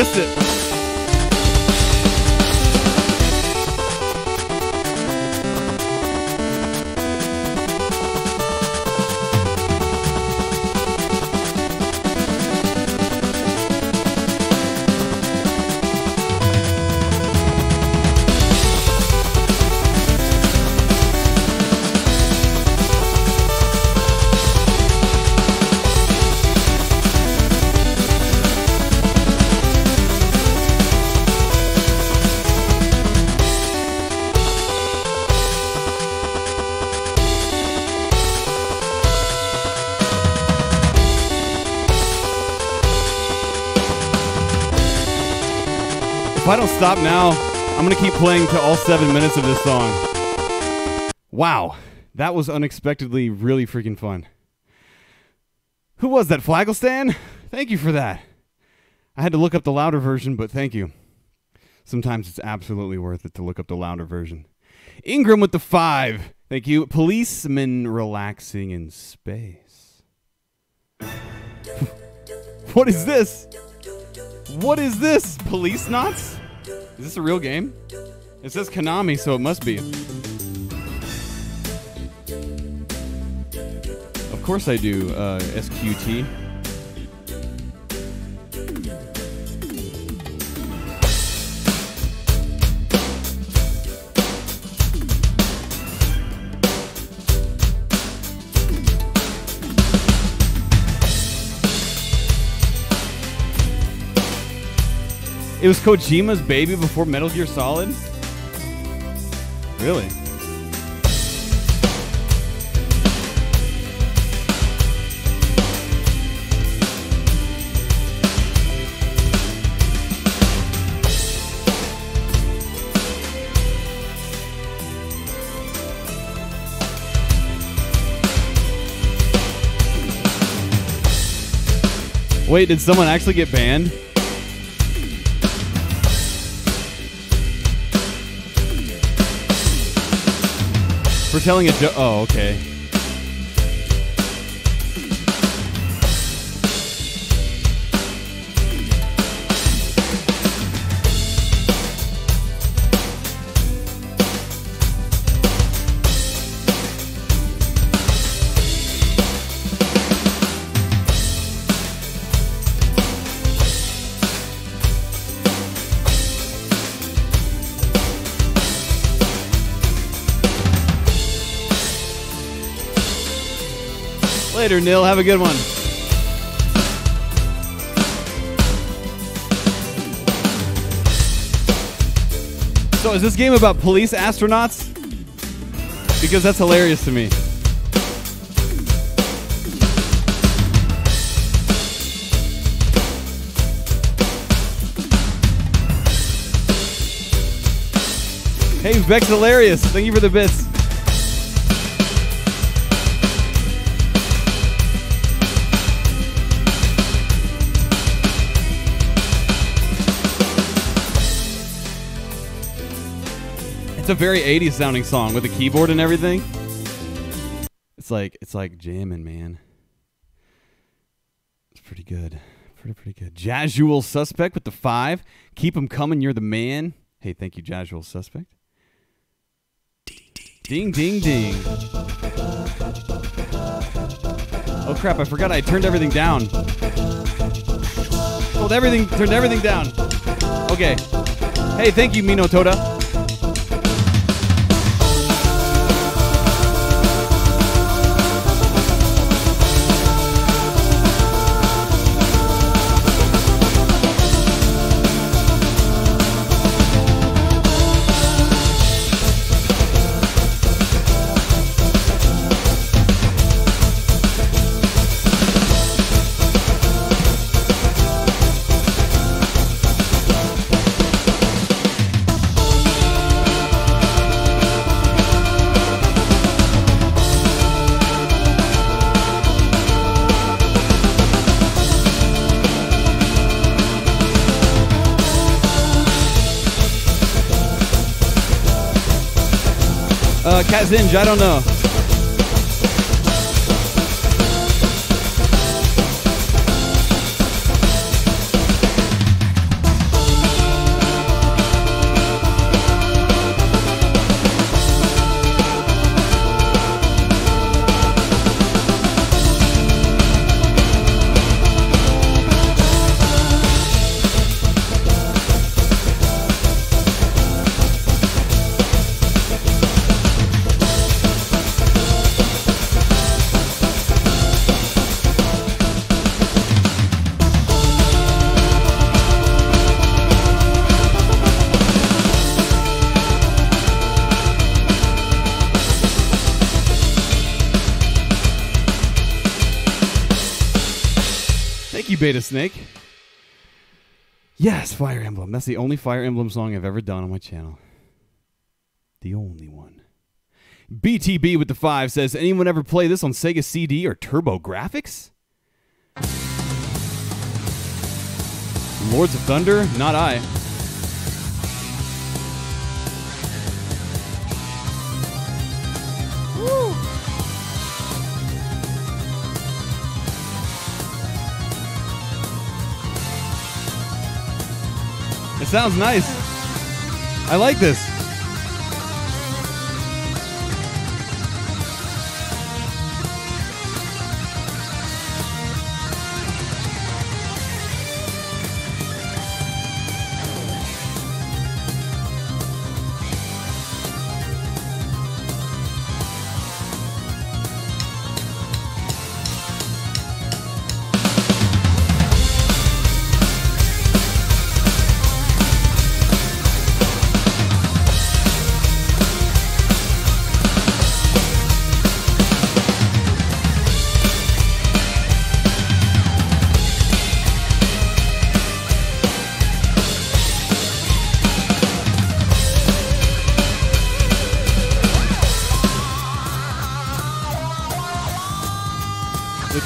Missed it. Stop now, I'm going to keep playing to all seven minutes of this song. Wow. That was unexpectedly really freaking fun. Who was that? Flagelstan? Thank you for that. I had to look up the louder version, but thank you. Sometimes it's absolutely worth it to look up the louder version. Ingram with the five. Thank you. Policeman relaxing in space. what is this? What is this? Policenauts? Is this a real game? It says Konami, so it must be. Of course I do, uh, SQT. It was Kojima's baby before Metal Gear Solid? Really? Wait, did someone actually get banned? For telling a joke. Oh, okay. Later, Nil. Have a good one. So, is this game about police astronauts? Because that's hilarious to me. Hey, Vex Hilarious. Thank you for the bits. A very 80s sounding song with a keyboard and everything. It's like it's like jamming, man. It's pretty good. Pretty pretty good. Jasual Suspect with the 5. Keep 'em coming, you're the man. Hey, thank you Jasual Suspect. Ding ding ding. Oh crap, I forgot I turned everything down. Hold everything turned everything down. Okay. Hey, thank you Mino Toda. Kazinj, I don't know. Beta Snake. Yes, Fire Emblem. That's the only Fire Emblem song I've ever done on my channel. The only one. BTB with the five says, anyone ever play this on Sega CD or TurboGrafx? Lords of Thunder? Not I. sounds nice. I like this.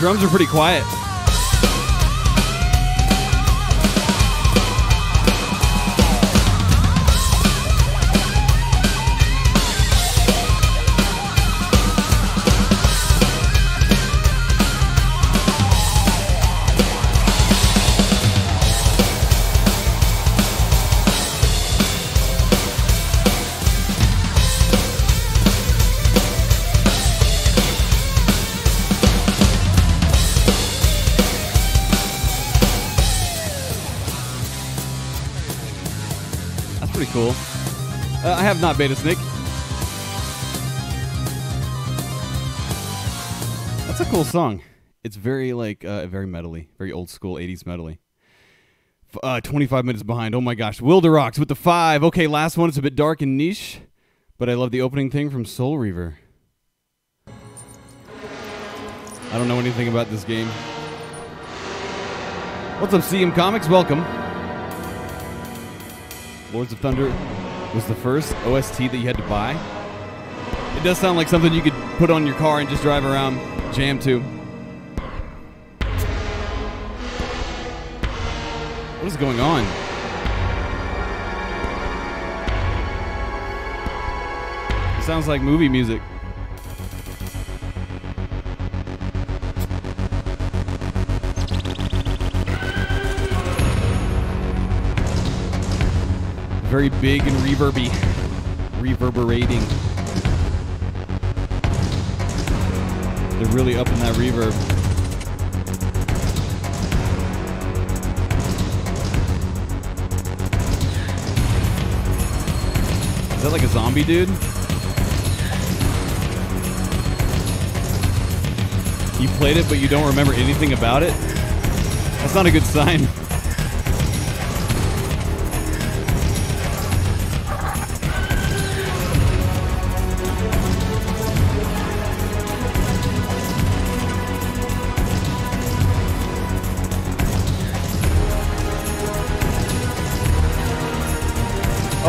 Drums are pretty quiet. Have not Beta Snake. That's a cool song. It's very like uh, very metally, very old school '80s metally. Uh, 25 minutes behind. Oh my gosh, Wilderox with the five. Okay, last one. It's a bit dark and niche, but I love the opening thing from Soul Reaver. I don't know anything about this game. What's up, CM Comics? Welcome. Lords of Thunder was the first OST that you had to buy. It does sound like something you could put on your car and just drive around, jam to. What is going on? It sounds like movie music. Very big and reverby, reverberating. They're really up in that reverb. Is that like a zombie dude? You played it, but you don't remember anything about it? That's not a good sign.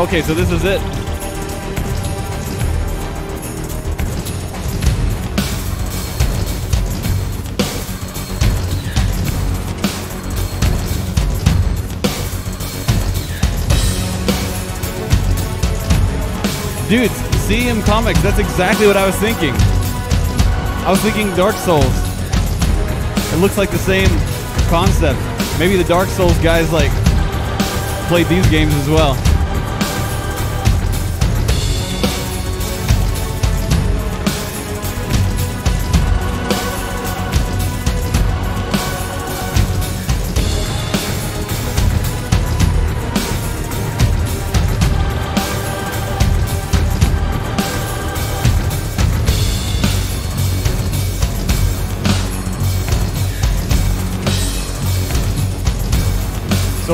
Okay, so this is it. Dude, CM Comics, that's exactly what I was thinking. I was thinking Dark Souls. It looks like the same concept. Maybe the Dark Souls guys like played these games as well.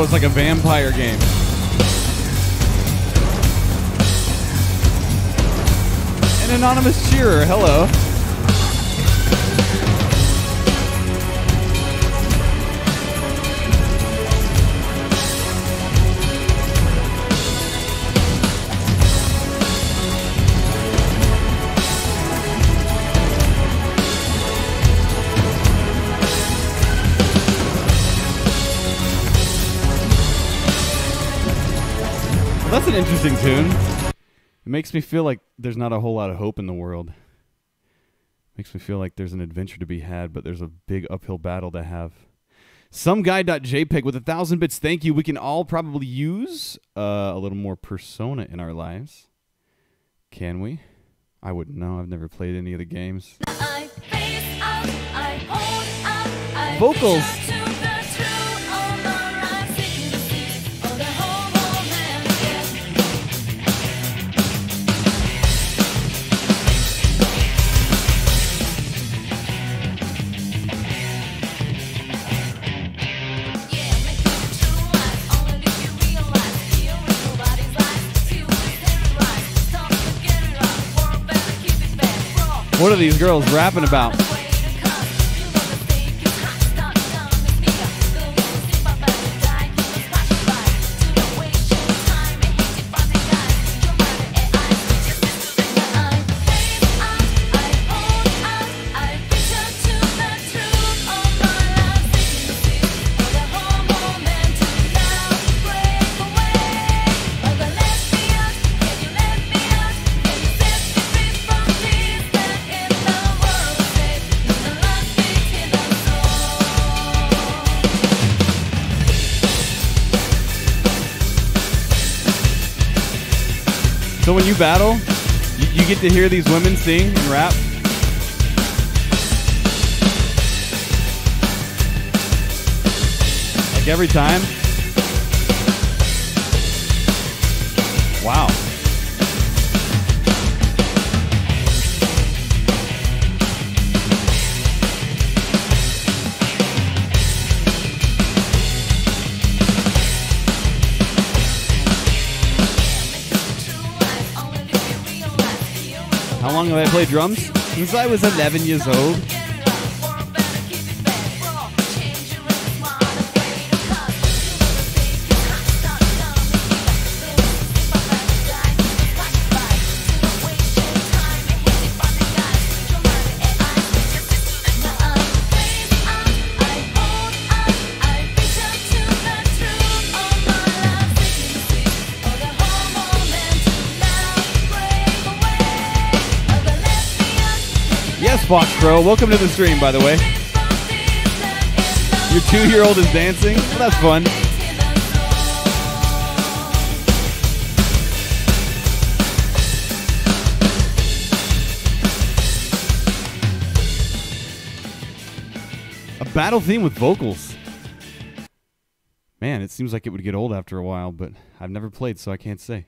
So it's like a vampire game. An anonymous cheerer, hello. That's an interesting tune. It makes me feel like there's not a whole lot of hope in the world. Makes me feel like there's an adventure to be had, but there's a big uphill battle to have. Some guy.jpg with a thousand bits. Thank you. We can all probably use uh, a little more persona in our lives. Can we? I wouldn't know. I've never played any of the games. I face up, I hold up, I Vocals. What are these girls rapping about? You battle, you, you get to hear these women sing and rap. Like every time. Long have I played drums? Since I was 11 years old. Fox Pro. Welcome to the stream, by the way. Your two-year-old is dancing. Well, that's fun. A battle theme with vocals. Man, it seems like it would get old after a while, but I've never played, so I can't say.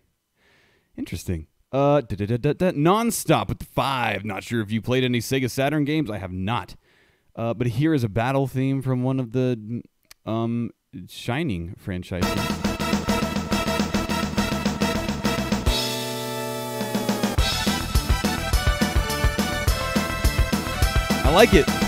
Interesting. Uh, da-da-da-da-da, nonstop with the five. Not sure if you played any Sega Saturn games. I have not. Uh, but here is a battle theme from one of the um Shining franchises. I like it.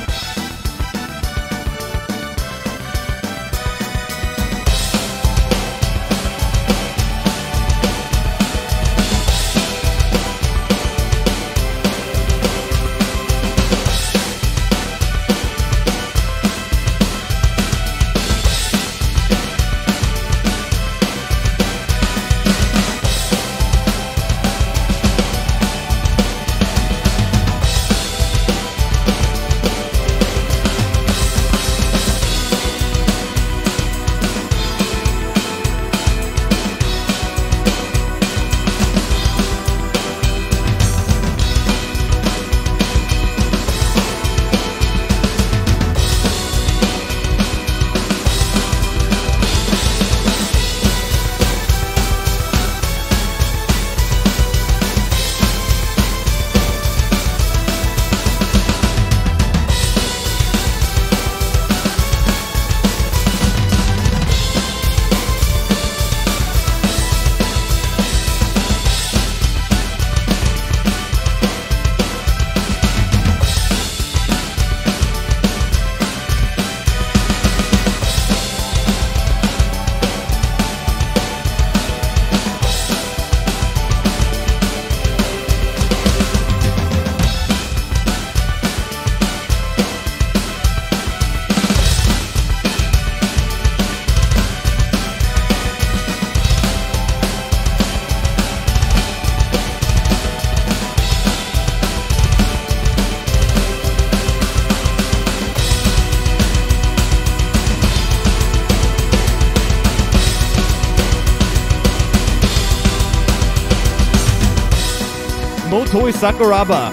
Sakuraba.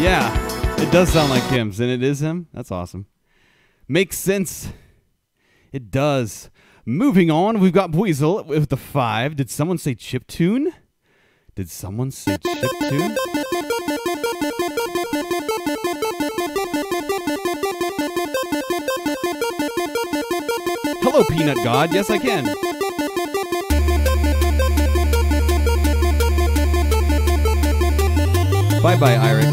Yeah, it does sound like him, and it is him. That's awesome. Makes sense. It does. Moving on, we've got Weasel with the five. Did someone say chip tune? Did someone say chip tune? Hello, Peanut God. Yes, I can. Bye bye, Iric.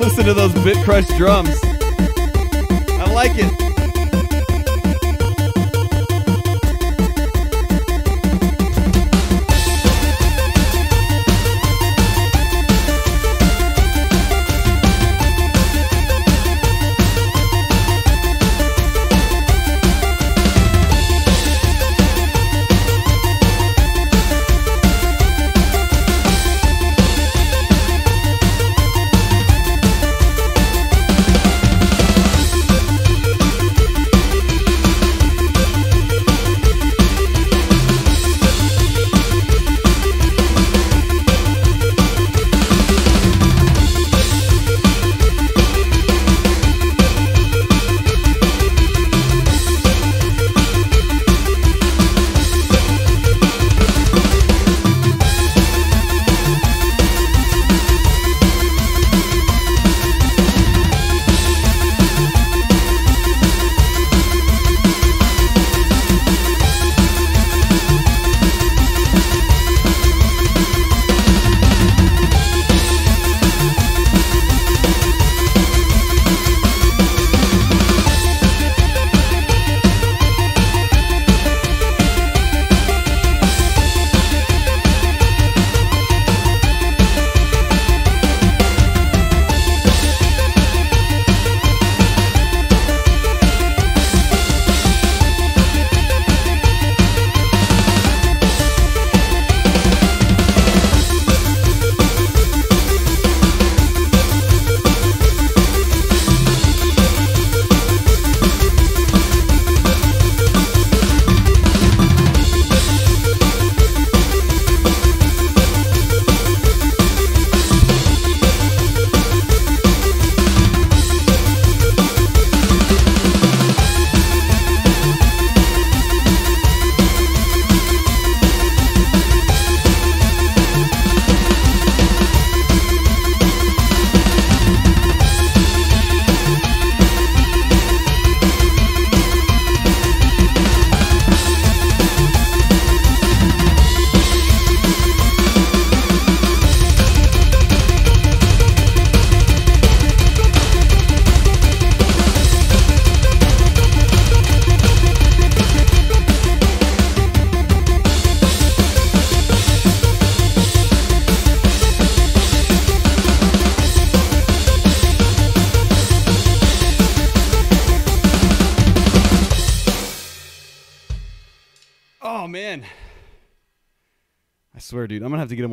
Listen to those bit crush drums. I like it.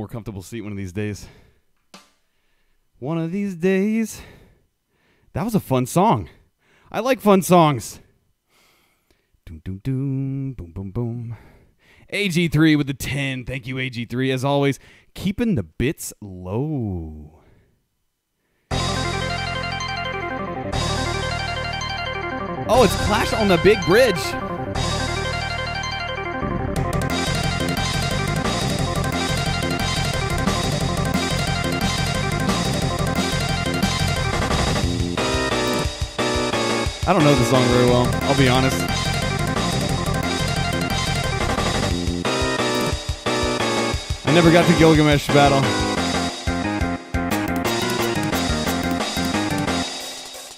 Comfortable seat one of these days. One of these days. That was a fun song. I like fun songs. Doom doom doom boom boom boom. AG3 with the 10. Thank you, AG3. As always, keeping the bits low. Oh, it's Clash on the Big Bridge. I don't know the song very well. I'll be honest. I never got to Gilgamesh battle.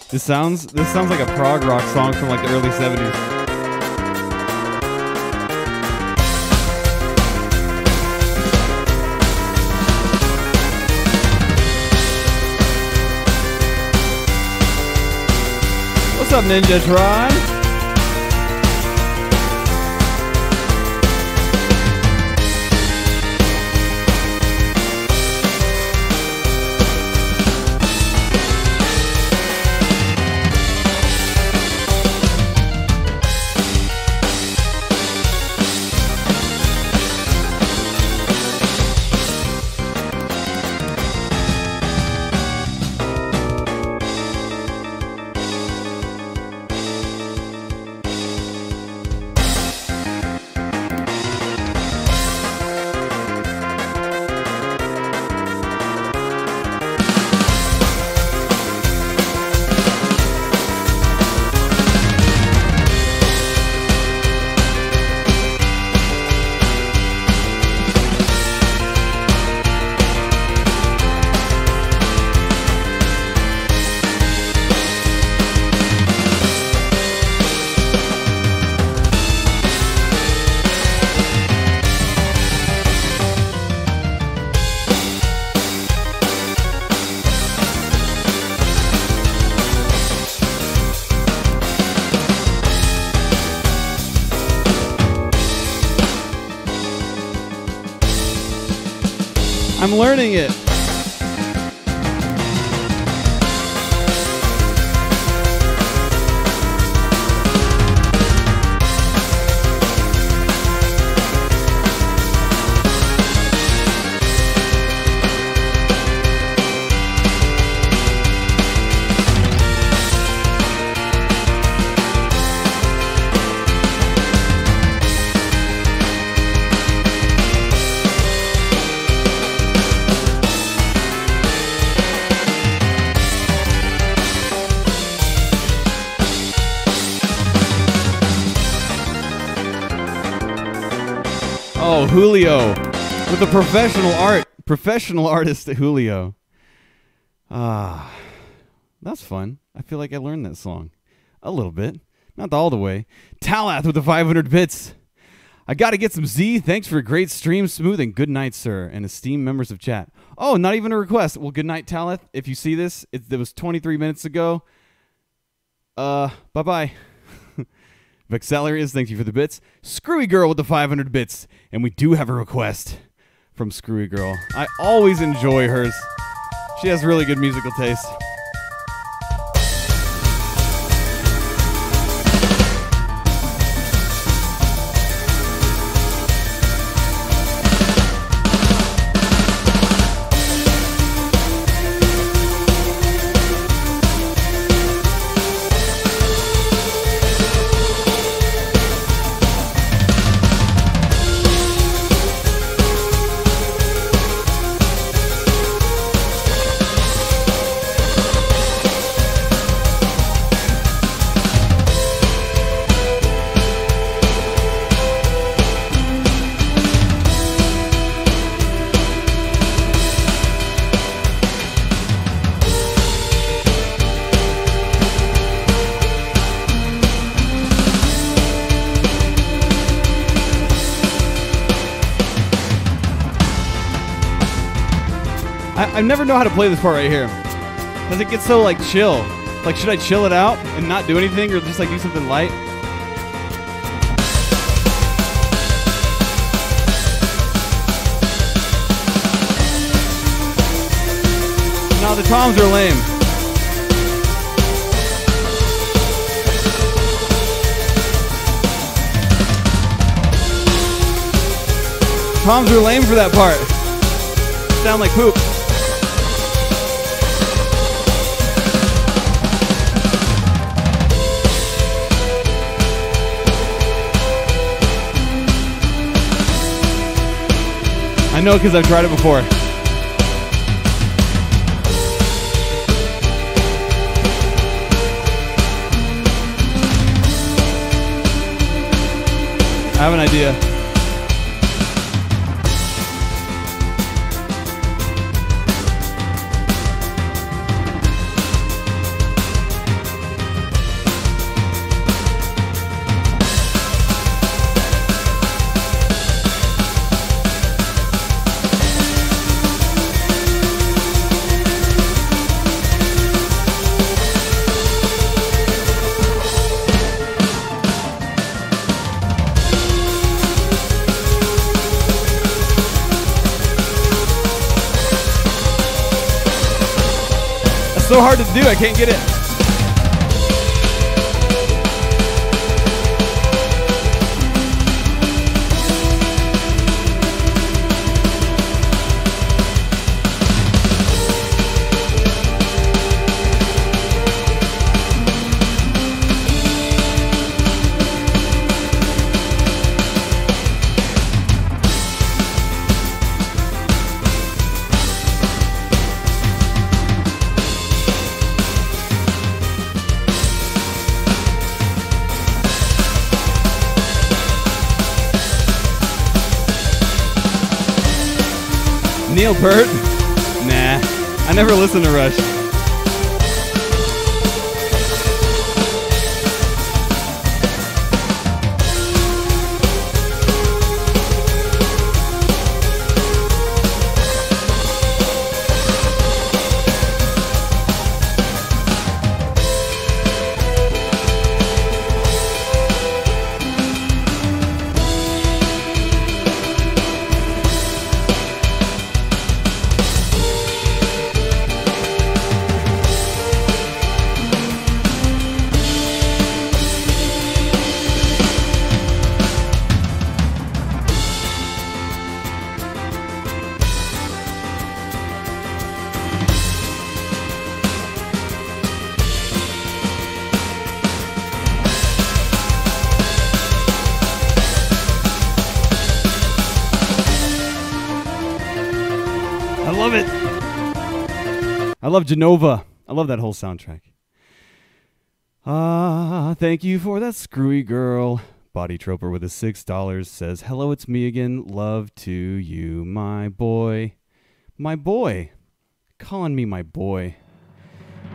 This sounds this sounds like a prog rock song from like the early 70s. Up, Ninja I'm learning it. The professional art, professional artist Julio. Ah, that's fun. I feel like I learned that song a little bit, not all the way. Talath with the 500 bits. I got to get some Z. Thanks for a great stream, smooth, and good night, sir, and esteemed members of chat. Oh, not even a request. Well, good night, Talath. If you see this, it, it was 23 minutes ago. Uh, bye bye. Vexalarius, thank you for the bits. Screwy Girl with the 500 bits. And we do have a request from Screwy Girl. I always enjoy hers. She has really good musical taste. I, never know how to play this part right here. Because it gets so like chill. Like, should I chill it out and not do anything or just like do something light? No, the toms are lame. Toms are lame for that part. Sound like poop. I know because I've tried it before. I have an idea. Do. I can't get it. Neil Peart? Nah. I never listened to Rush. Love Jenova. I love that whole soundtrack. Ah, thank you for that screwy girl. Body Troper with a six dollars says, "Hello, it's me again. Love to you, my boy, my boy, calling me my boy.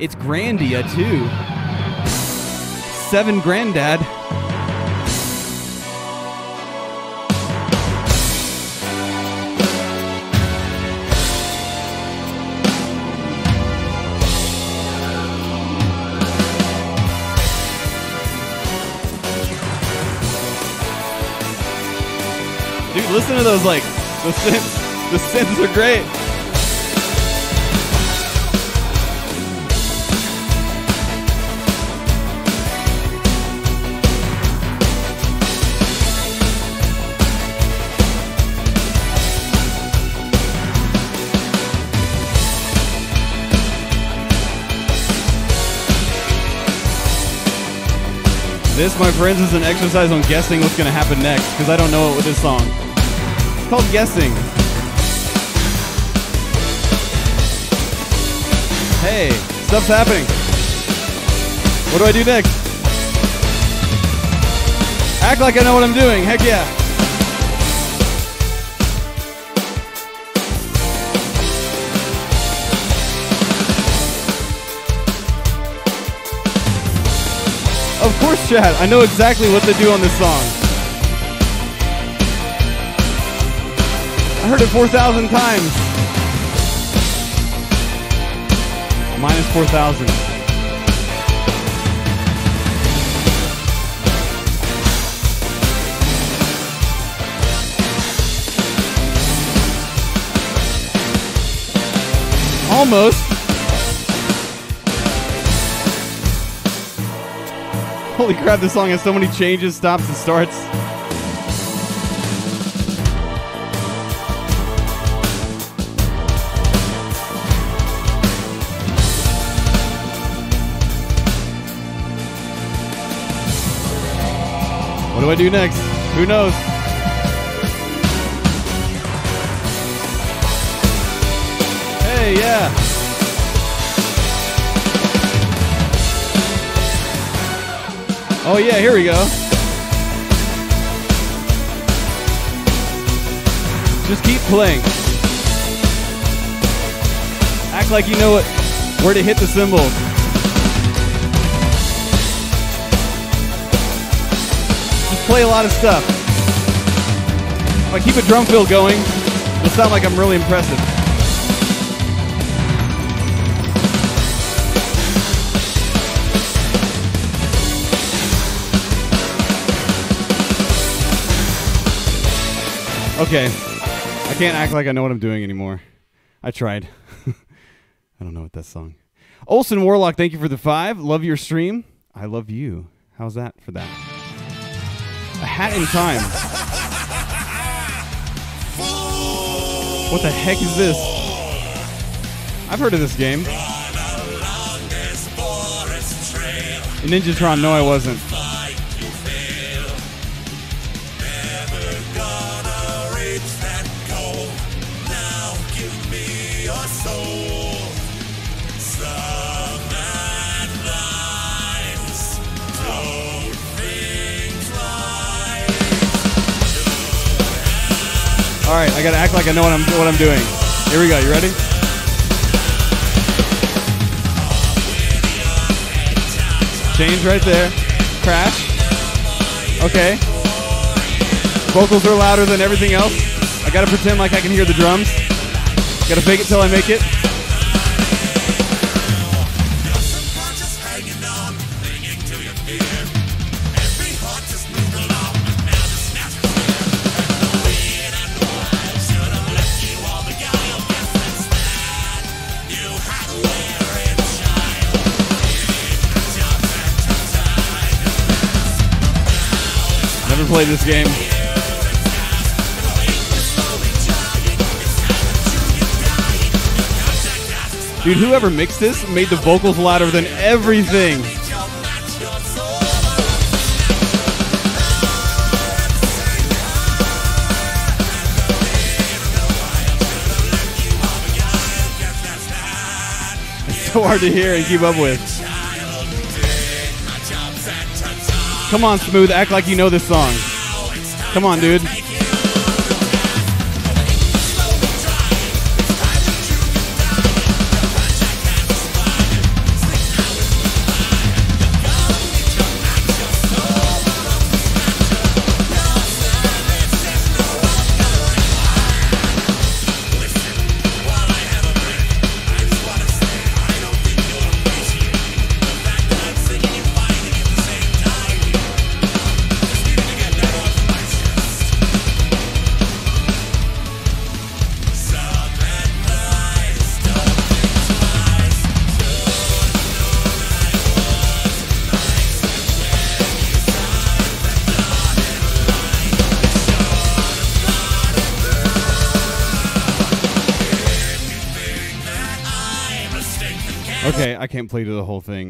It's Grandia too. Seven Granddad. Listen to those like the synths. The synths are great. This, my friends, is an exercise on guessing what's going to happen next because I don't know it with this song. It's called guessing. Hey, stuff's happening. What do I do next? Act like I know what I'm doing. Heck yeah. Of course, Chad. I know exactly what to do on this song. I heard it 4,000 times. Minus 4,000. Almost. Holy crap, this song has so many changes, stops, and starts. Do I do next? Who knows? Hey, yeah. Oh, yeah, here we go. Just keep playing. Act like you know what, where to hit the cymbals. Play a lot of stuff. If I keep a drum fill going, it'll sound like I'm really impressive. Okay. I can't act like I know what I'm doing anymore. I tried. I don't know what that song. Olson Warlock, thank you for the five. Love your stream. I love you. How's that for that? A hat in time. What the heck is this? I've heard of this game. In Ninjatron, no, I wasn't. All right, I gotta act like I know what I'm what I'm doing. Here we go. You ready? Change right there. Crash. Okay. Vocals are louder than everything else. I gotta pretend like I can hear the drums. Gotta fake it till I make it. Played this game. Dude, whoever mixed this made the vocals louder than everything. It's so hard to hear and keep up with. Come on, Smooth, act like you know this song. Come on, dude.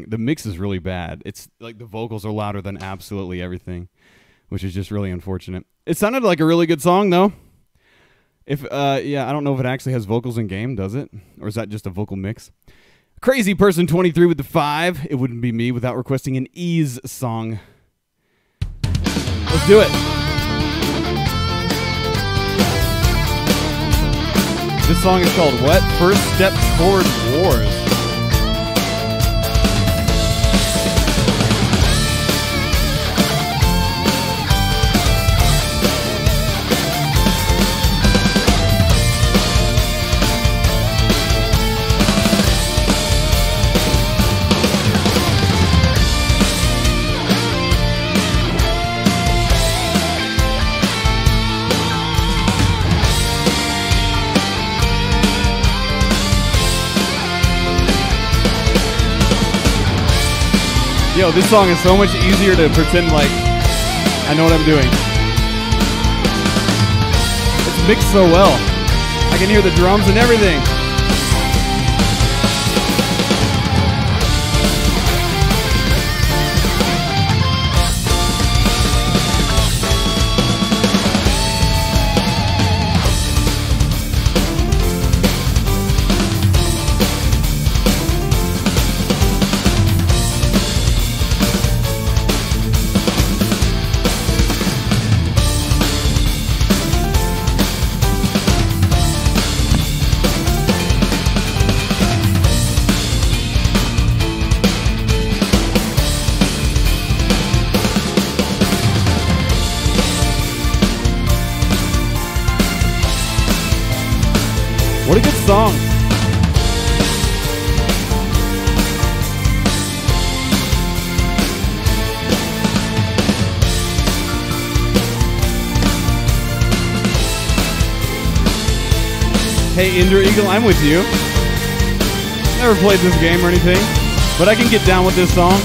The mix is really bad. It's like the vocals are louder than absolutely everything, which is just really unfortunate. It sounded like a really good song though. If uh yeah, I don't know if it actually has vocals in game, does it? Or is that just a vocal mix? Crazy person 23 with the 5. It wouldn't be me without requesting an Ys song. Let's do it. This song is called What? First Step Toward Wars. This song is so much easier to pretend like I know what I'm doing. It's mixed so well. I can hear the drums and everything. Ender Eagle, I'm with you. Never played this game or anything, but I can get down with this song.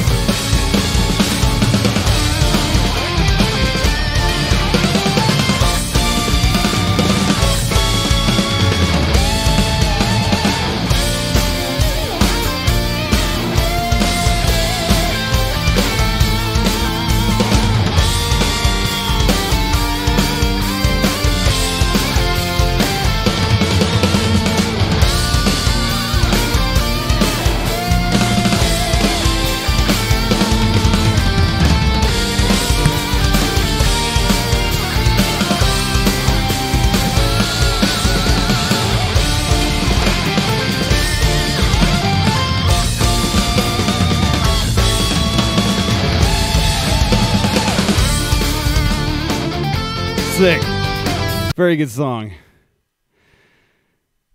Very good song.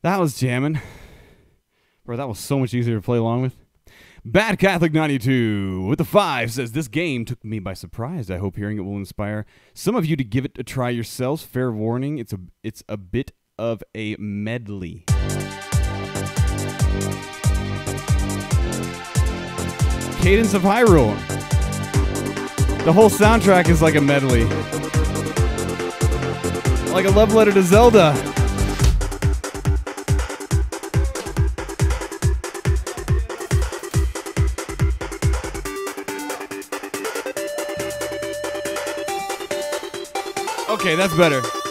That was jamming. Bro, that was so much easier to play along with. Bad Catholic 92 with the 5 says this game took me by surprise. I hope hearing it will inspire some of you to give it a try yourselves. Fair warning, it's a it's a bit of a medley. Cadence of Hyrule. The whole soundtrack is like a medley. Like a love letter to Zelda. Okay, that's better.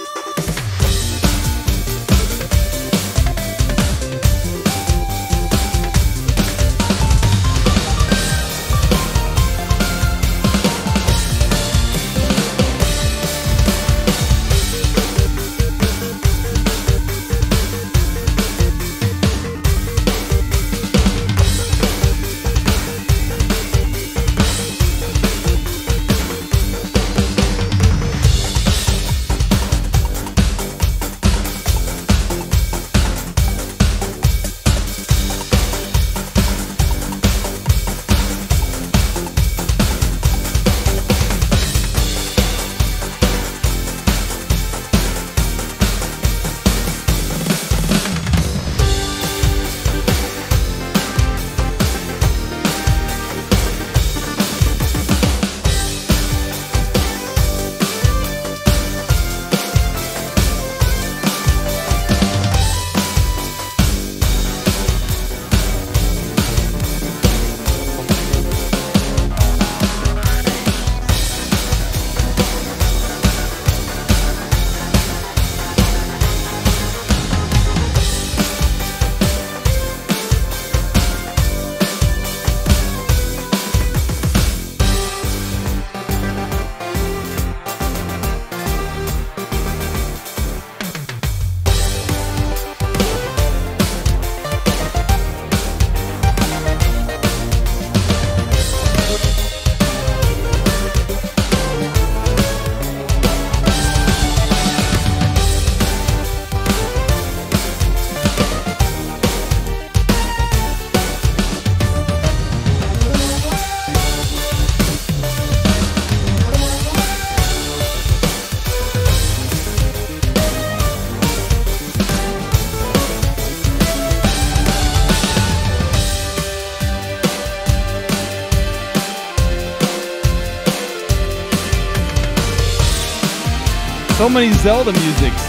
So many Zelda musics.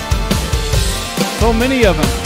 So many of them.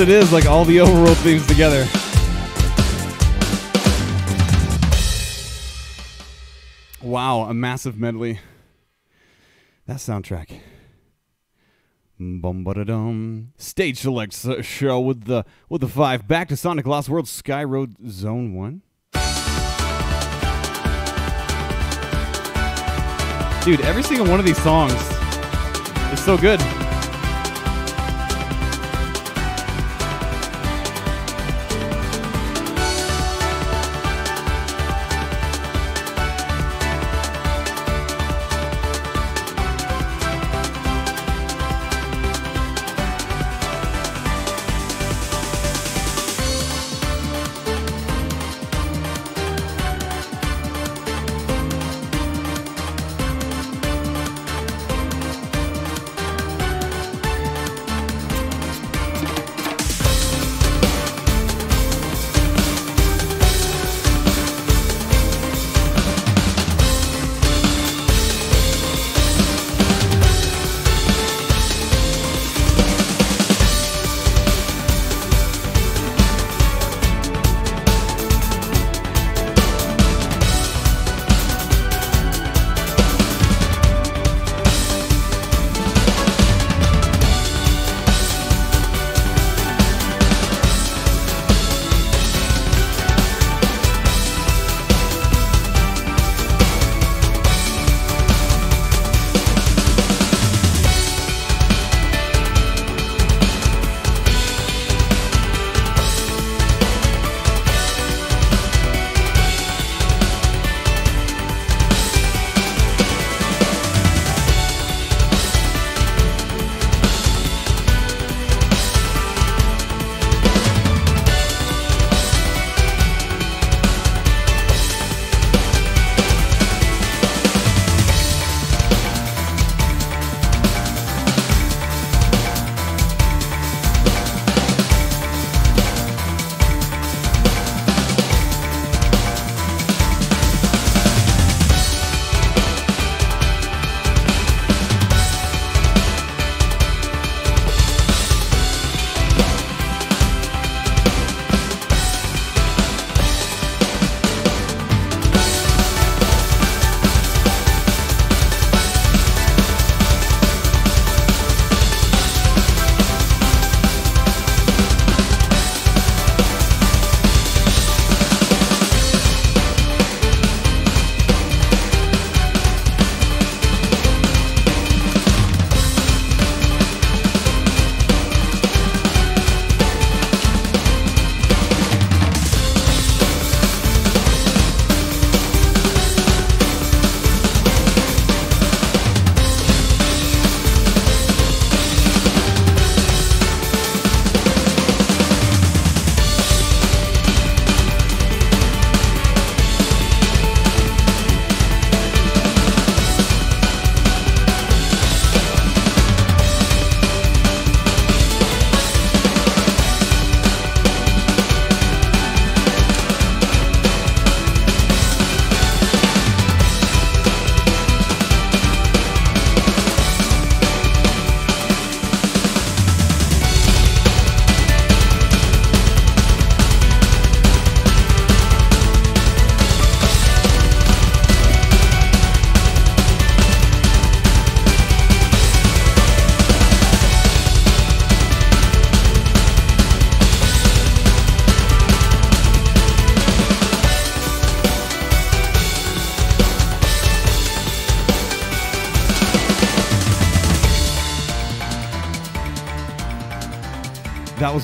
It is like all the overworld themes together. Wow, a massive medley. That soundtrack. Bum dum. Stage select show with the with the five. Back to Sonic Lost World Sky Road Zone One. Dude, every single one of these songs is so good.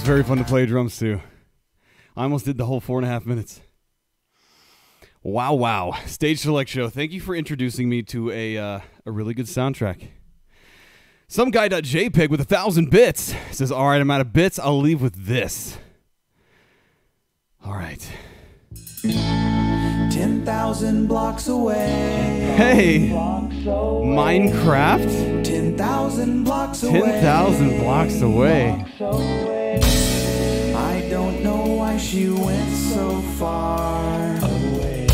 Very fun to play drums too. I almost did the whole four and a half minutes. Wow, wow. Stage Select Show. Thank you for introducing me to a uh, a really good soundtrack. Some guy.jpg with a thousand bits says, All right, I'm out of bits. I'll leave with this. All right. 10,000 blocks away. Hey, Minecraft? 10,000 blocks away. 10,000 blocks away. I don't know why she went so far away.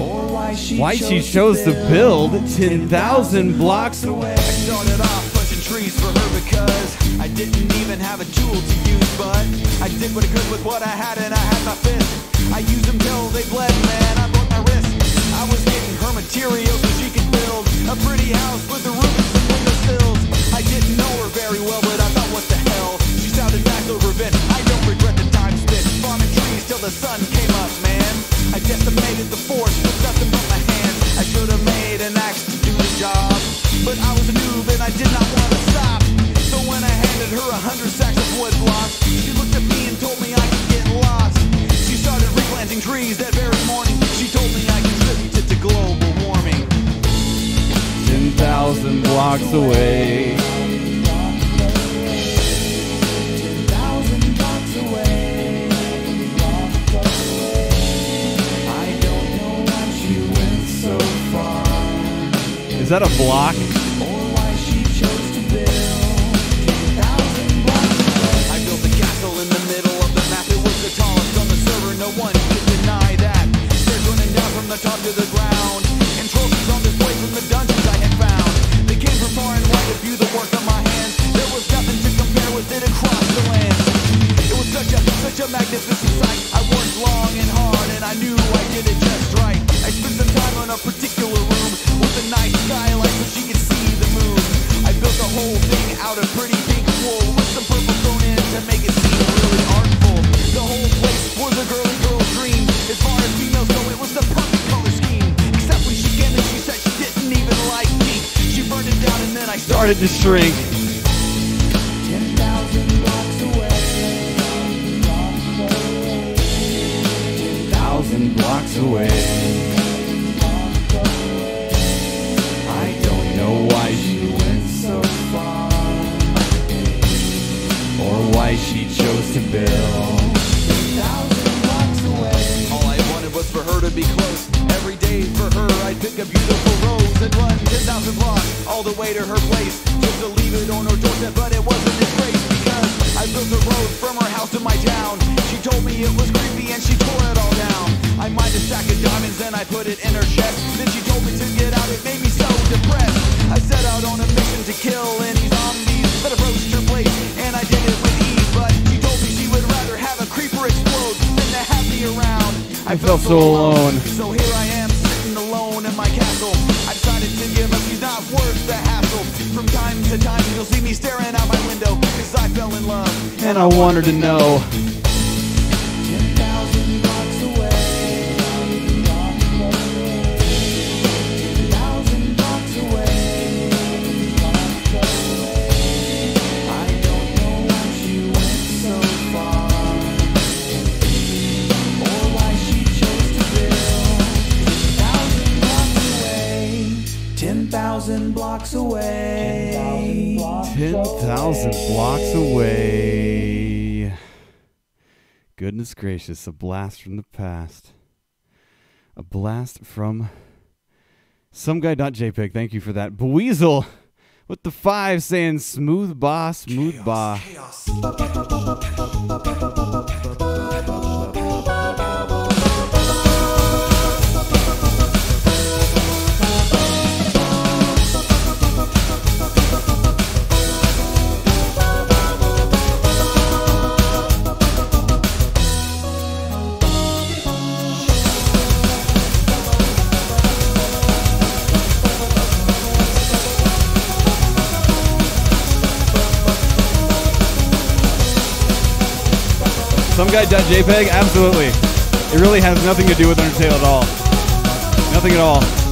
Or why she Why chose she chose to build 10,000 blocks away. I started off punching trees for her because I didn't even have a tool to use, but I did what I could with what I had and I had my fist. I used them till they bled, man. I broke my wrist. I was getting her material so she could build a pretty house with a roof and window sills. I didn't know her very well, but I thought, what the hell? She sounded nice over Vent. I don't regret the time spent farming trees till the sun came up, man. I decimated the forest with nothing but my hands. I should have made an axe to do the job, but I was a noob and I did not want to stop. So when I handed her a hundred sacks of wood blocks, she looked at me and told me I could get lost. She started replanting trees that very morning. She told me I contributed to global warming. 10,000 blocks away. Is that a block? Or why she chose to build 10,000 blocks away. I built a castle in the middle of the map. It was the tallest on the server. No one can deny that. Stairs running down from the top to the ground. And trophies on display from the dungeons I had found. They came from far and wide to view the work of my hands. There was nothing to compare with it across the land. It was such a such a magnificent sight. I worked long and hard, and I knew I did it just right. I spent some time on a particular a skylight so she could see the moon. I built the whole thing out of pretty pink wool with some purple thrown in to make it seem really artful. The whole place was a girly girl's dream. As far as females go, it was the perfect color scheme. Except when she came and she said she didn't even like pink. She burned it down and then I. Started to shrink. Gracious, a blast from the past. A blast from some guy.jpg. Thank you for that. Buizel with the five saying smooth ba, smooth ba. Some guy.jpg? Absolutely. It really has nothing to do with Undertale at all. Nothing at all.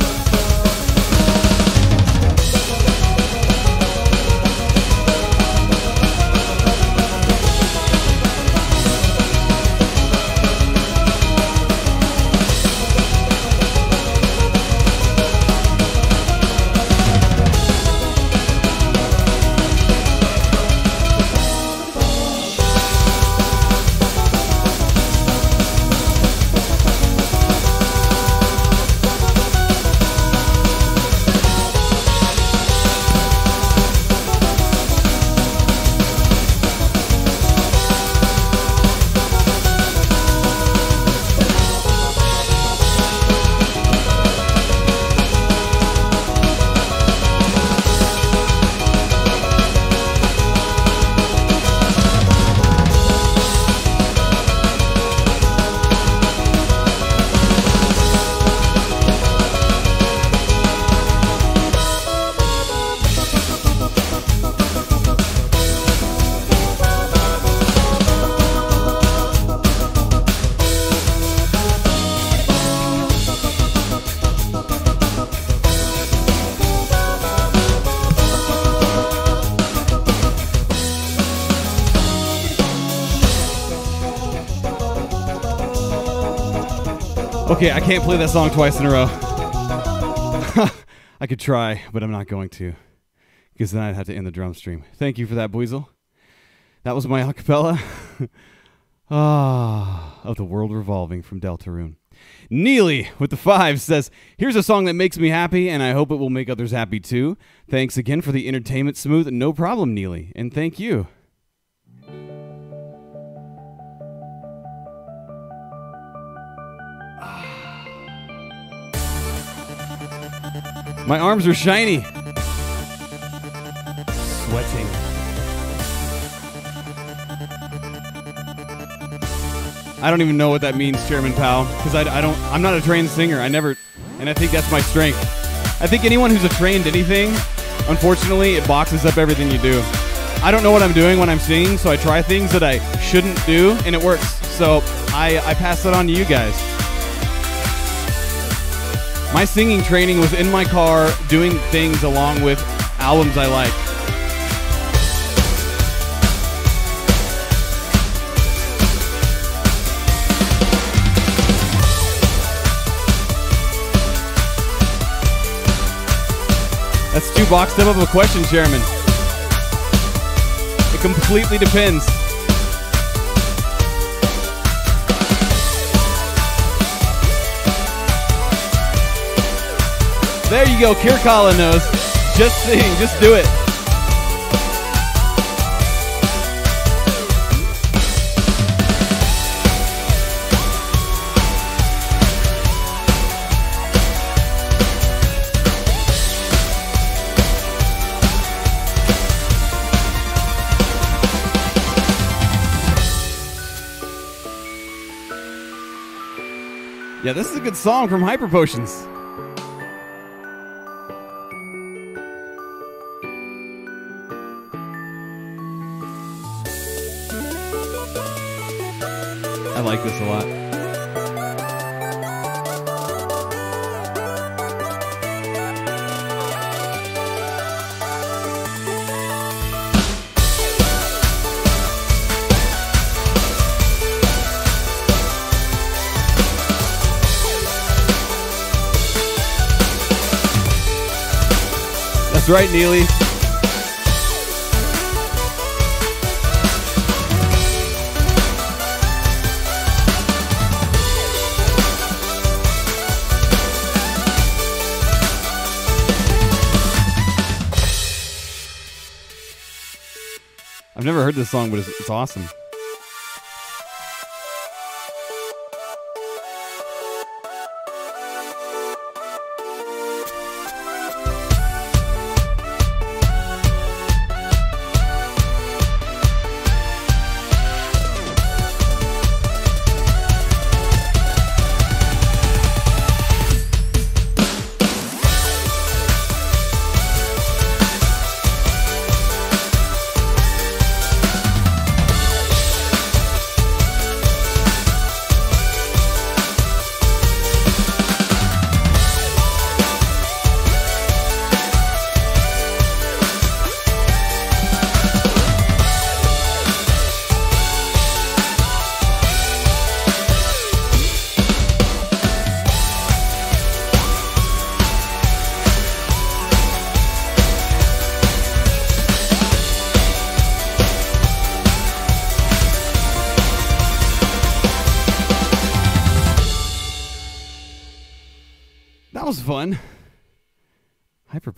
Okay, I can't play that song twice in a row. I could try, but I'm not going to. Because then I'd have to end the drum stream. Thank you for that, Buizel. That was my acapella. ah, of the world revolving from Deltarune. Neely with the five says, Here's a song that makes me happy, and I hope it will make others happy too. Thanks again for the entertainment smooth. No problem, Neely. And thank you. My arms are shiny. Sweating. I don't even know what that means, Chairman Powell, because I, I don't. I'm not a trained singer. I never, and I think that's my strength. I think anyone who's a trained anything, unfortunately, it boxes up everything you do. I don't know what I'm doing when I'm singing, so I try things that I shouldn't do, and it works. So I, I pass that on to you guys. My singing training was in my car doing things along with albums I like. That's too boxed up of a question, Chairman. It completely depends. There you go. Kirkala knows. Just sing. Just do it. Yeah, this is a good song from Hyper Potions. Like this a lot. That's right, Neely. Heard this song, but it's, it's awesome.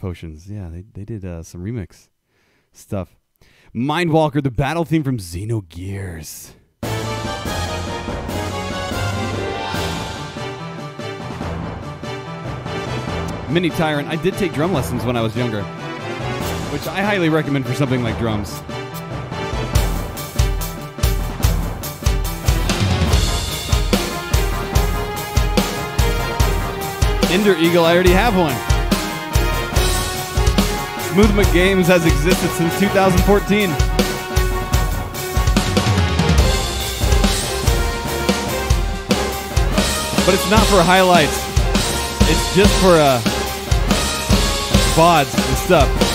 Potions, yeah, they, they did uh, some remix stuff. Mindwalker, the battle theme from Xenogears. Mini Tyrant, I did take drum lessons when I was younger, which I highly recommend for something like drums. Ender Eagle, I already have one. Smooth Games has existed since 2014. But it's not for highlights. It's just for uh, VODs and stuff.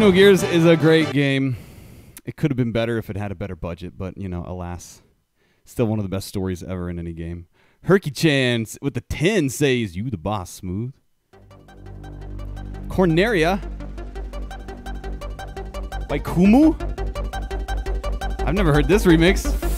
Xenogears is a great game. It could have been better if it had a better budget, but you know, alas, still one of the best stories ever in any game. Herky Chan with the 10 says, You the boss, smooth. Corneria by Kumu? I've never heard this remix.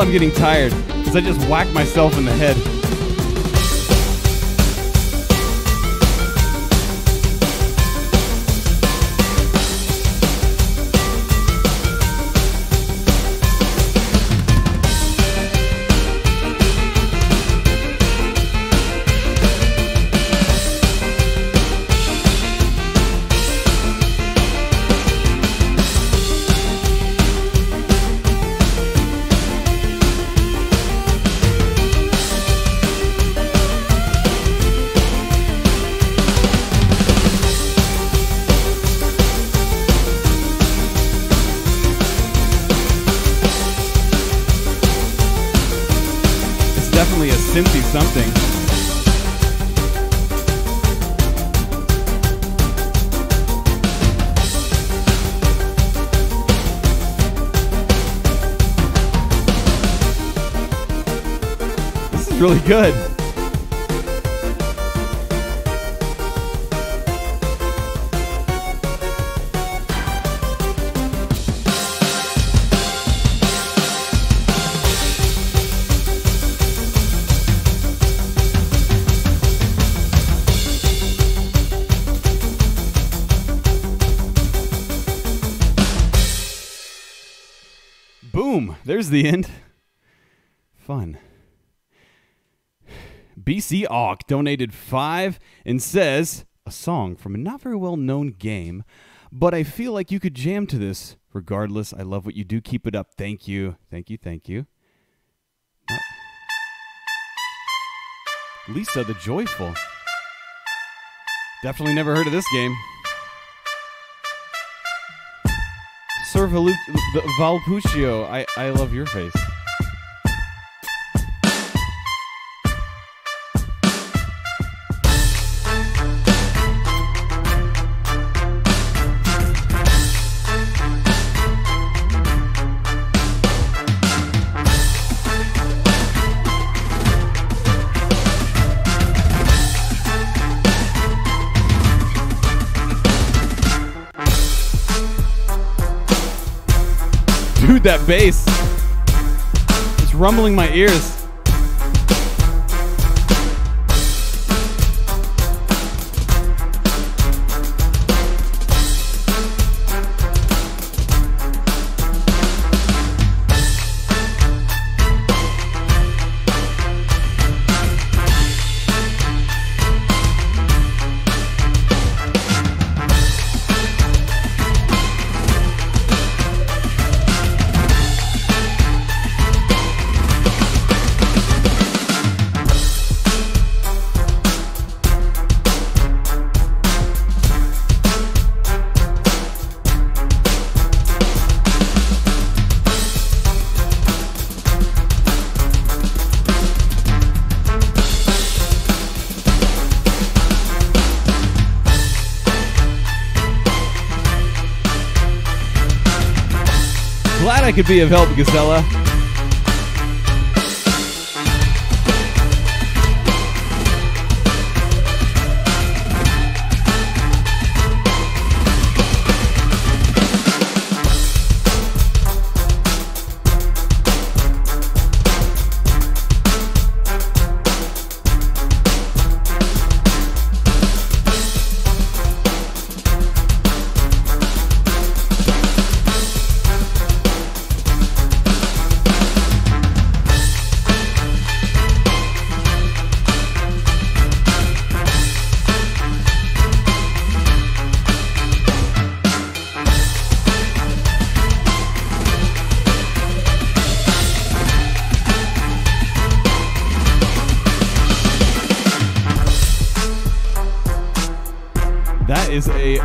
I'm getting tired because I just whacked myself in the head. Good. Boom. There's the end. Fun. BC Auk donated five and says a song from a not very well known game, but I feel like you could jam to this regardless. I love what you do. Keep it up. Thank you. Thank you. Thank you. Lisa the Joyful. Definitely never heard of this game. Sir Valu- Valpuccio, I, I love your face. Dude, that bass. It's rumbling my ears. I could be of help, Gazella.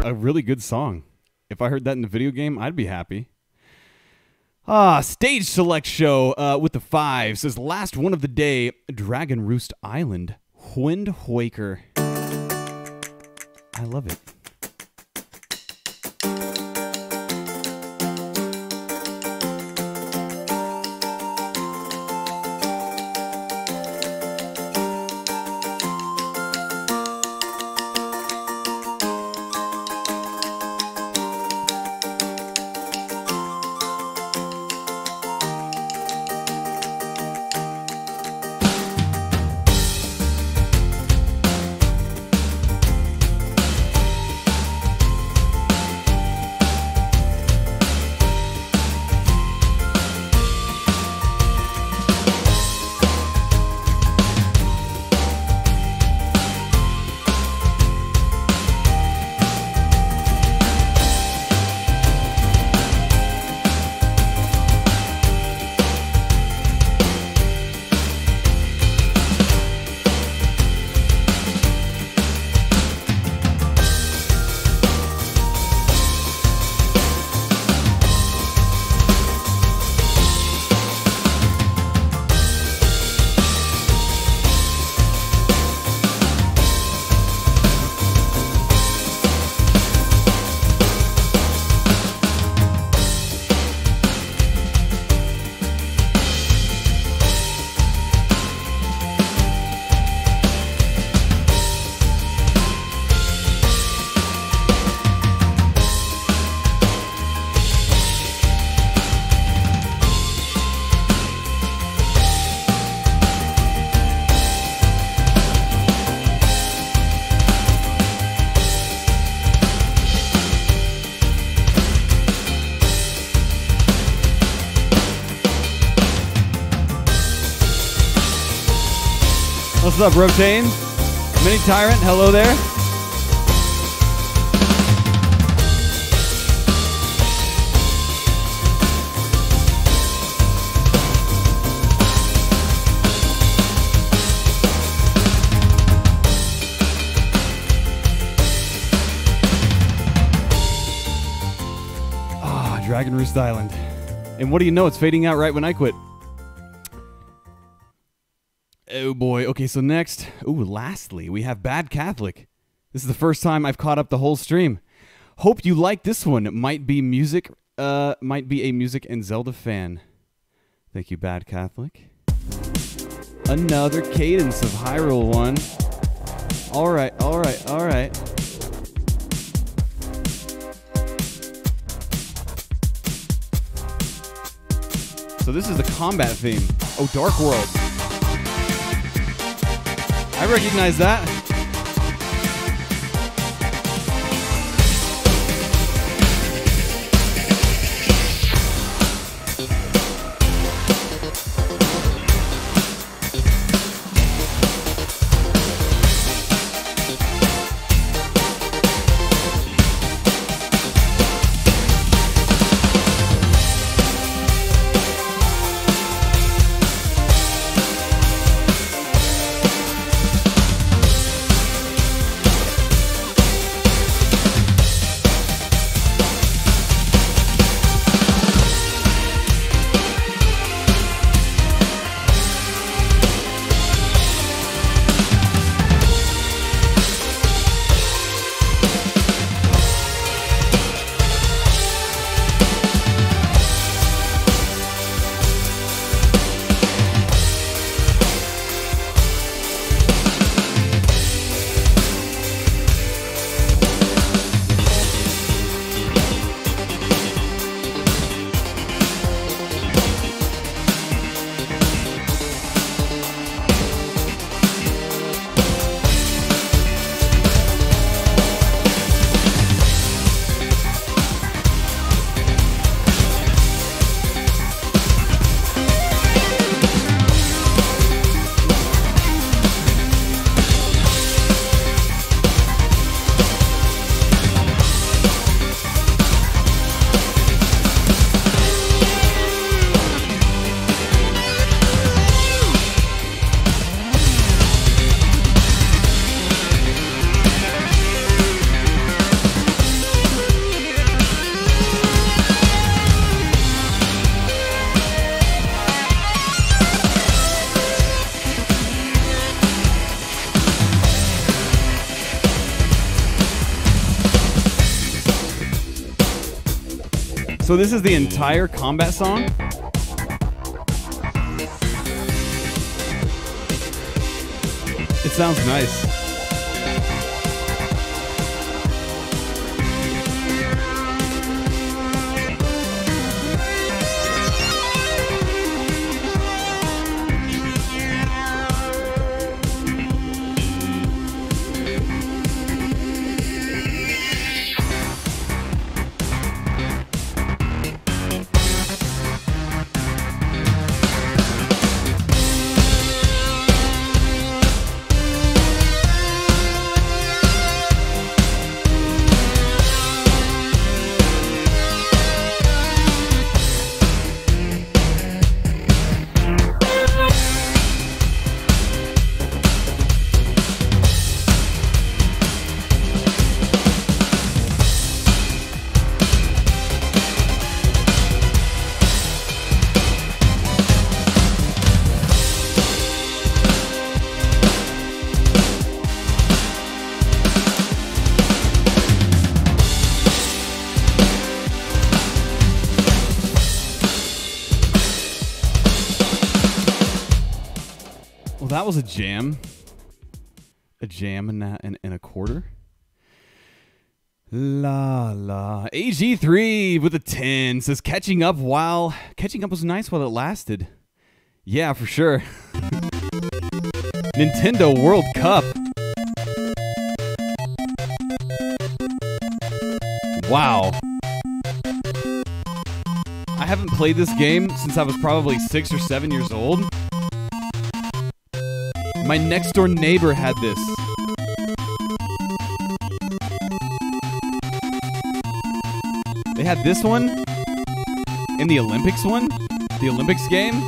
A, really good song. If I heard that in the video game, I'd be happy. Ah, stage select show uh, with the five says last one of the day, Dragon Roost Island, Wind Waker. I love it. Up, Rotain? Mini Tyrant, hello there. Ah, Dragon Roost Island. And what do you know? It's fading out right when I quit. Boy. Okay, so next, ooh, lastly, we have Bad Catholic. This is the first time I've caught up the whole stream. Hope you like this one. It might be music, uh, might be a music and Zelda fan. Thank you, Bad Catholic. Another cadence of Hyrule one. All right, all right, all right. So this is the combat theme. Oh, Dark World. I recognize that. So this is the entire combat song? It sounds nice. That was a jam. A jam and a, and, and a quarter. La la. AG3 with a 10 says catching up while catching up was nice while it lasted. Yeah, for sure. Nintendo World Cup. Wow. I haven't played this game since I was probably 6 or 7 years old. My next door neighbor had this. They had this one in the Olympics one, the Olympics game.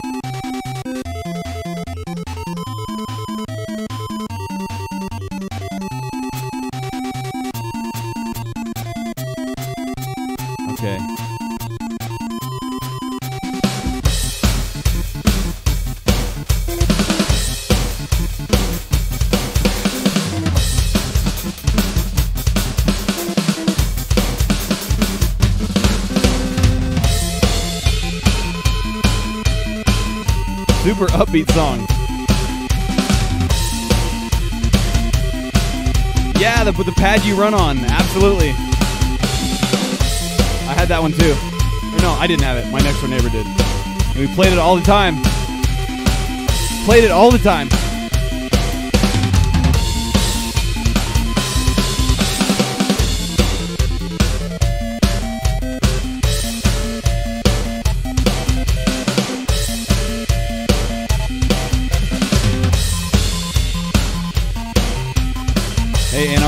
Upbeat song. Yeah, the, the pad you run on. Absolutely. I had that one too. Or no, I didn't have it. My next door neighbor did. And we played it all the time. Played it all the time.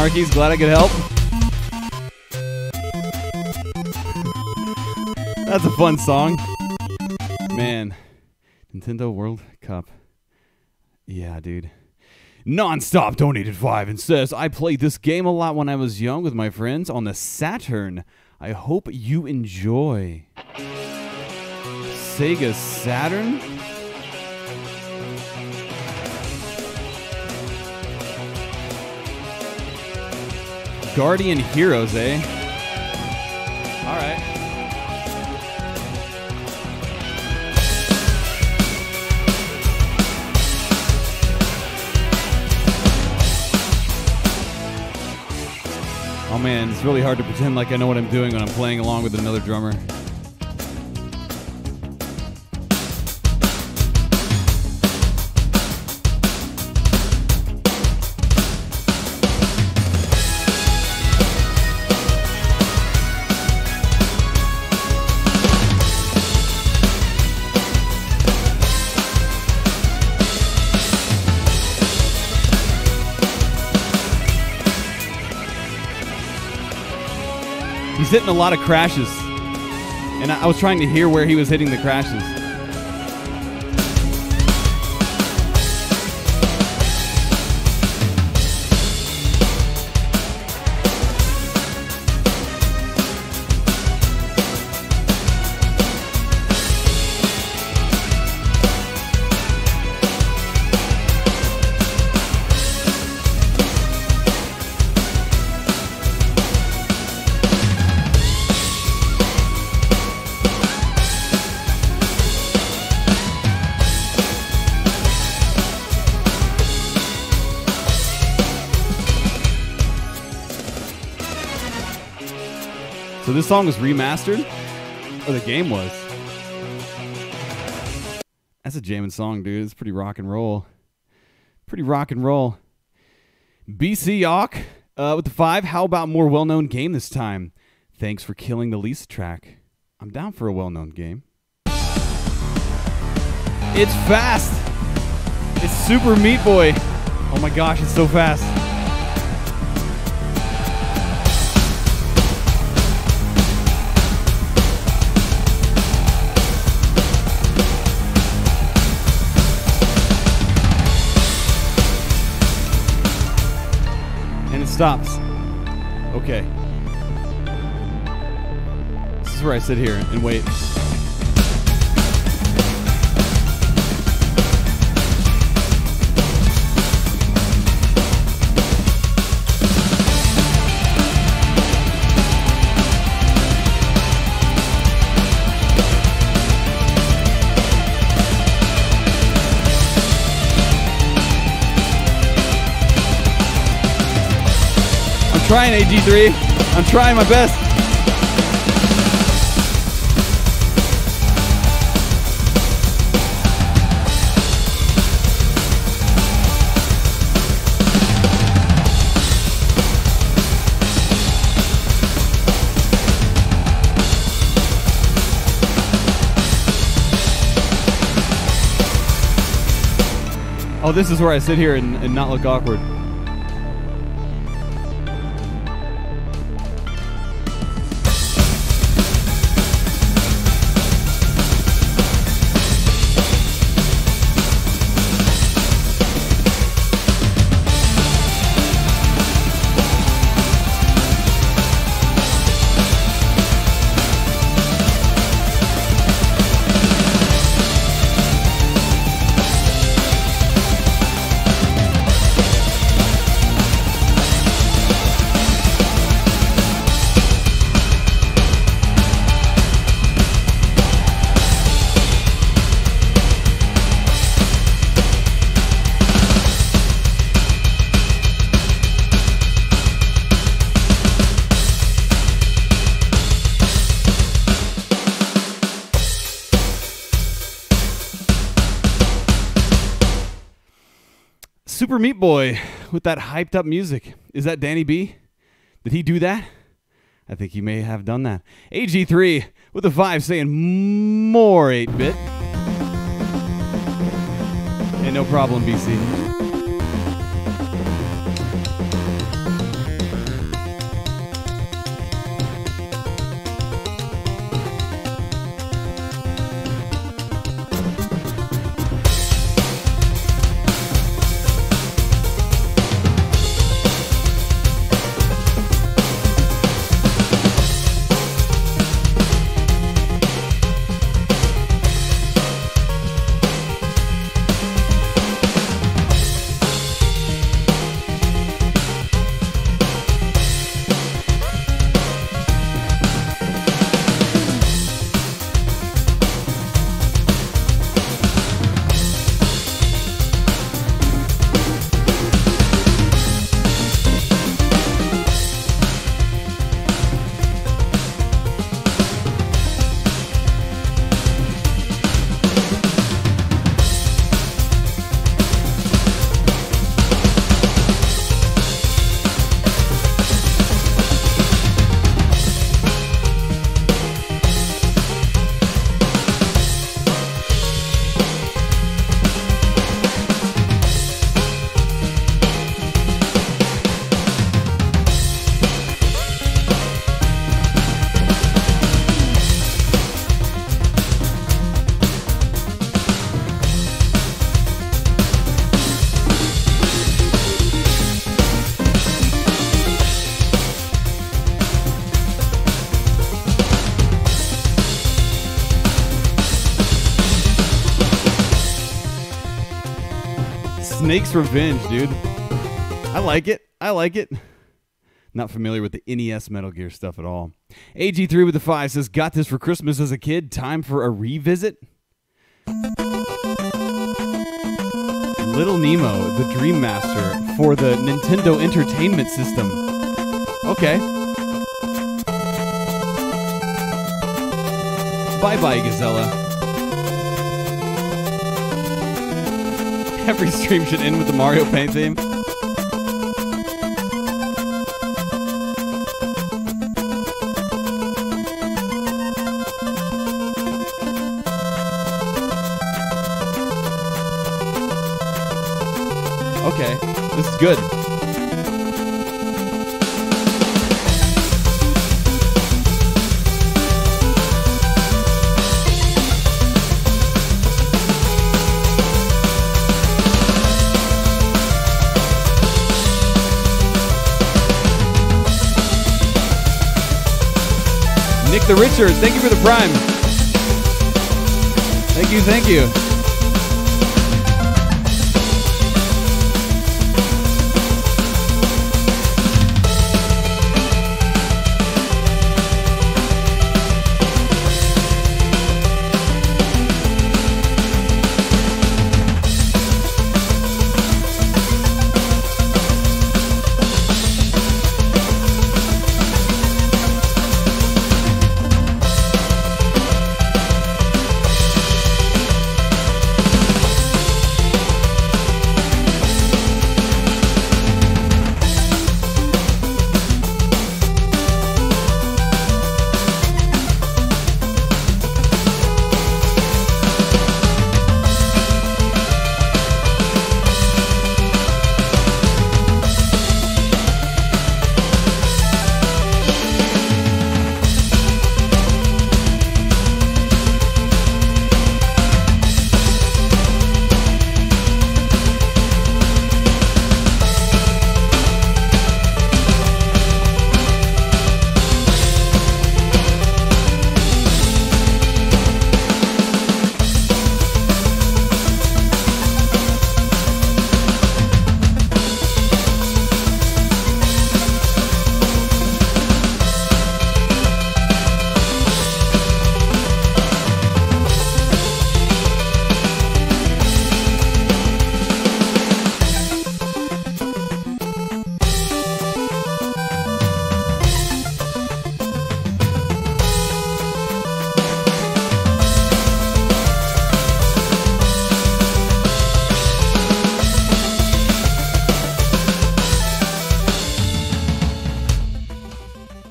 Anarchies, glad I could help. That's a fun song. Man, Nintendo World Cup. Yeah, dude. Nonstop donated five and says, I played this game a lot when I was young with my friends on the Saturn. I hope you enjoy. Sega Saturn? Guardian Heroes, eh? Alright. Oh man, it's really hard to pretend like I know what I'm doing when I'm playing along with another drummer. He's hitting a lot of crashes. And I I was trying to hear where he was hitting the crashes. Song was remastered, or the game was. That's a jamming song, dude. It's pretty rock and roll. Pretty rock and roll. BC Yawk uh, with the five. How about more well-known game this time? Thanks for killing the Lisa track. I'm down for a well-known game. It's fast. It's Super Meat Boy. Oh my gosh, it's so fast. Stops. Okay. This is where I sit here and wait. Trying AG3. I'm trying my best. Oh, this is where I sit here and, and not look awkward. Super Meat Boy with that hyped up music. Is that Danny B? Did he do that? I think he may have done that. AG3 with a 5 saying more 8 bit. And no problem, BC. Snake's Revenge, dude. I like it. I like it. Not familiar with the NES Metal Gear stuff at all. AG3 with the 5 says, Got this for Christmas as a kid. Time for a revisit? Little Nemo, the Dream Master for the Nintendo Entertainment System. Okay. Bye bye, Gazella. Every stream should end with the Mario Paint theme. Okay, this is good. The Richard, thank you for the prime. Thank you, thank you.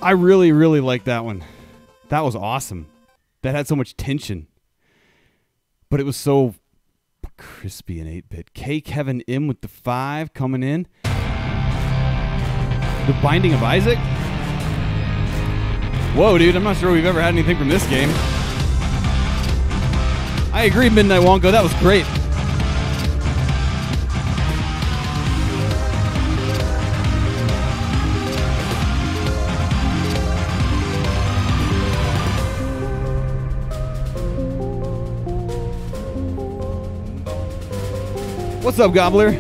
I really, really like that one. That was awesome. That had so much tension. But it was so crispy and 8 bit. K Kevin M with the 5 coming in. The Binding of Isaac? Whoa, dude, I'm not sure we've ever had anything from this game. I agree, Midnight Wonko. That was great. What's up, Gobbler?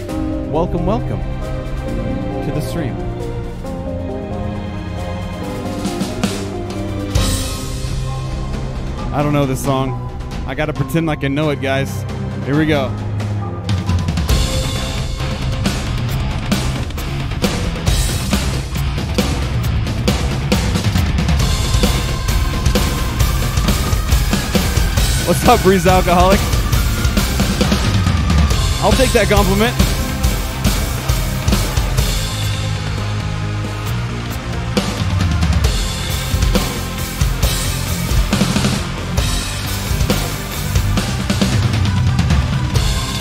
Welcome, welcome to the stream. I don't know this song. I gotta pretend like I know it, guys. Here we go. What's up, Breeze Alcoholic? I'll take that compliment.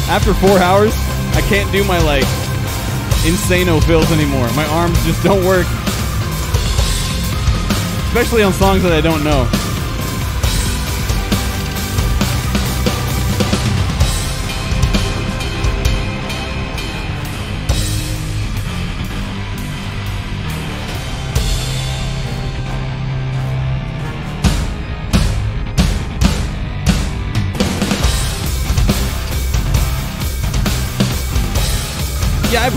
After four hours, I can't do my like insano fills anymore. My arms just don't work. Especially on songs that I don't know.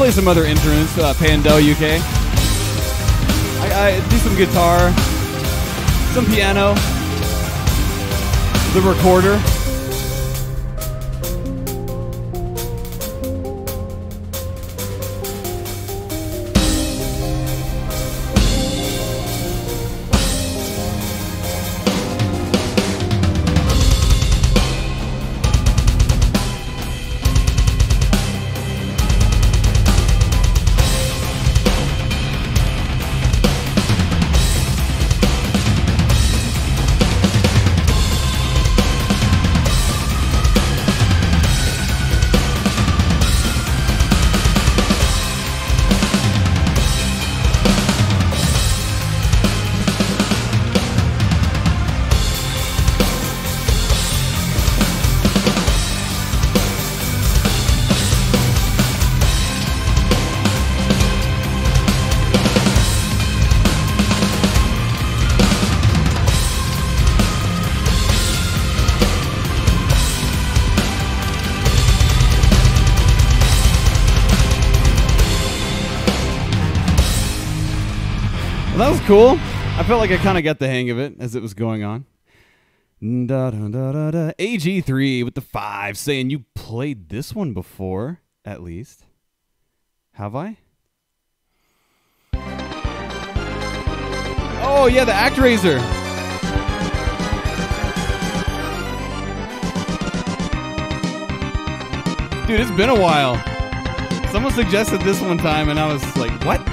Play some other instruments, uh, Pandel UK. I, I do some guitar, some piano, the recorder. Cool. I felt like I kind of got the hang of it as it was going on. Da, da, da, da, da. AG3 with the five saying you played this one before, at least. Have I? Oh, yeah, the ActRaiser. Dude, it's been a while. Someone suggested this one time, and I was like, what?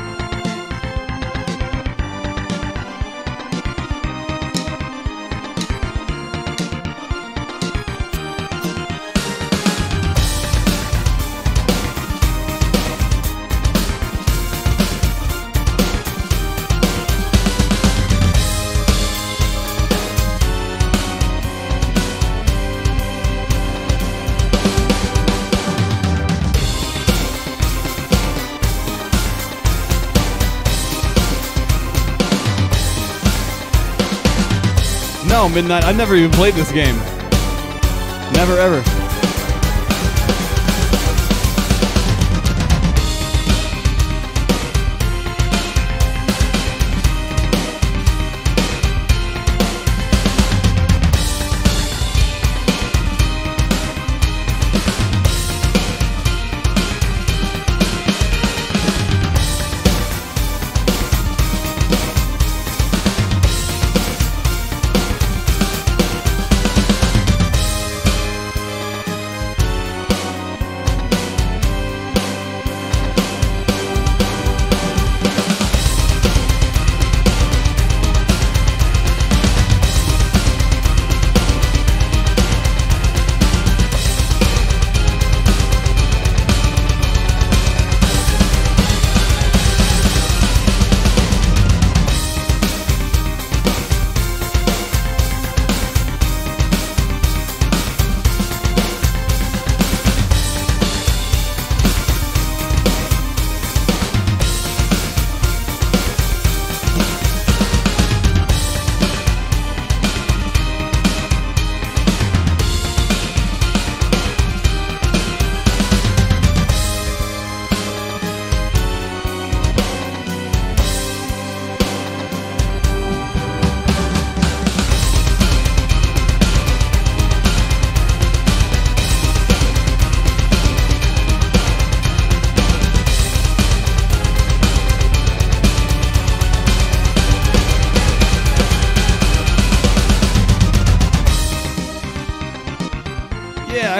Midnight. I've never even played this game. Never ever.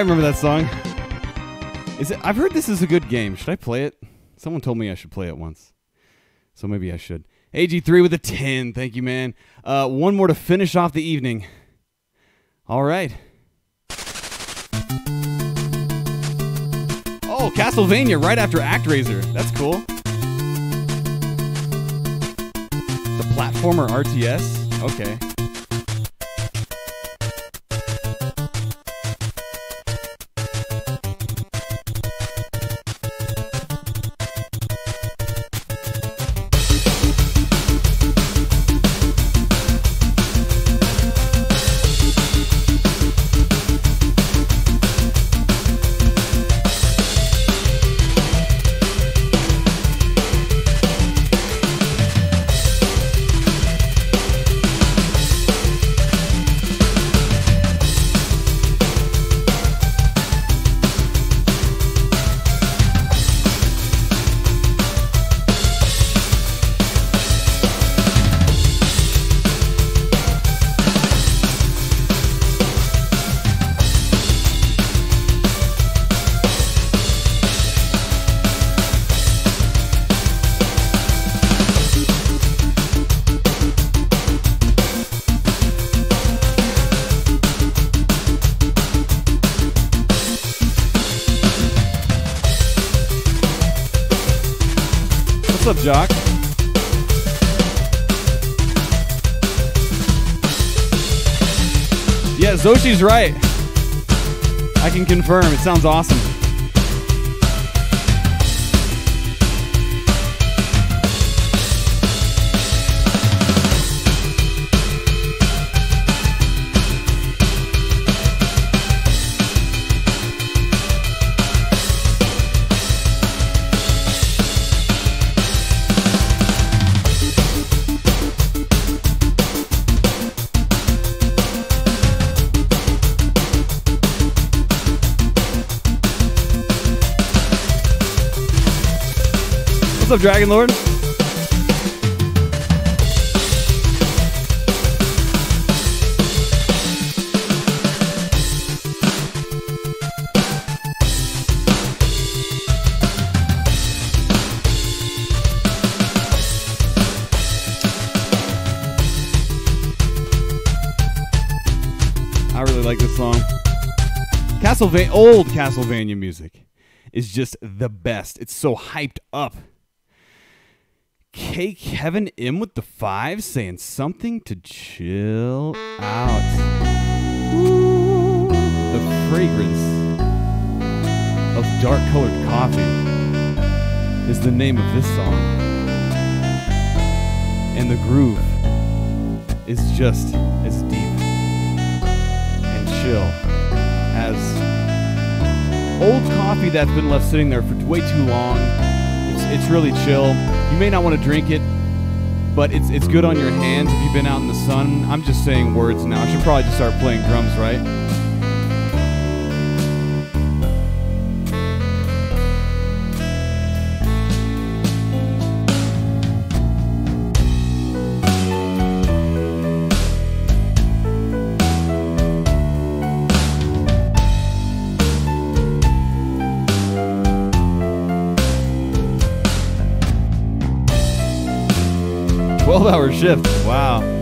Remember that song. Is it? I've heard this is a good game. Should I play it? Someone told me I should play it once, so maybe I should. AG3 with a 10. Thank you, man. Uh, one more to finish off the evening. All right. Oh, Castlevania right after ActRaiser. That's cool. The platformer RTS. Okay. Yeah, Zoshi's right. I can confirm. It sounds awesome. Up, Dragon Lord? I really like this song. Castlevania, old Castlevania music is just the best. It's so hyped up. Kevin M with the five saying something to chill out. The fragrance of dark colored coffee is the name of this song. And the groove is just as deep and chill as old coffee that's been left sitting there for way too long. It's, it's really chill. You may not want to drink it, but it's it's good on your hands if you've been out in the sun. I'm just saying words now. I should probably just start playing drums, right? Shift. Wow.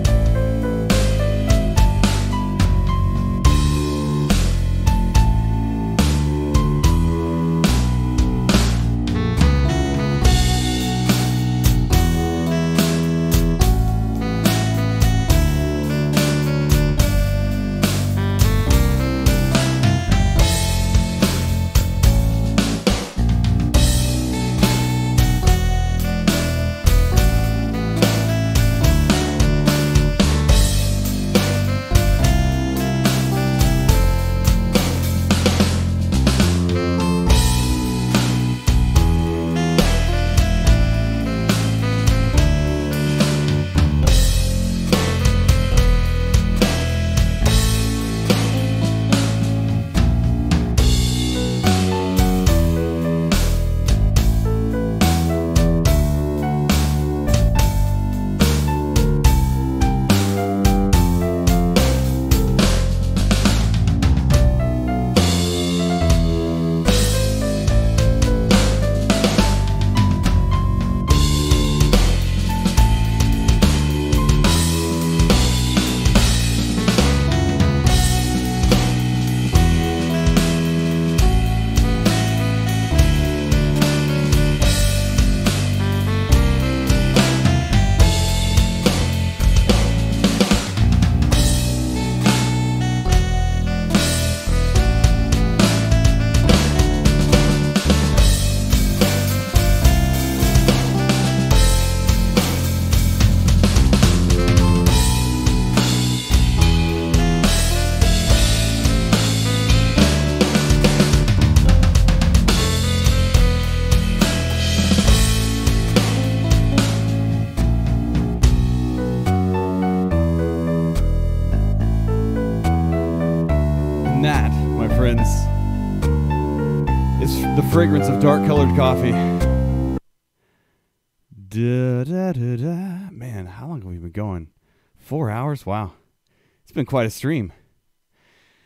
Been quite a stream.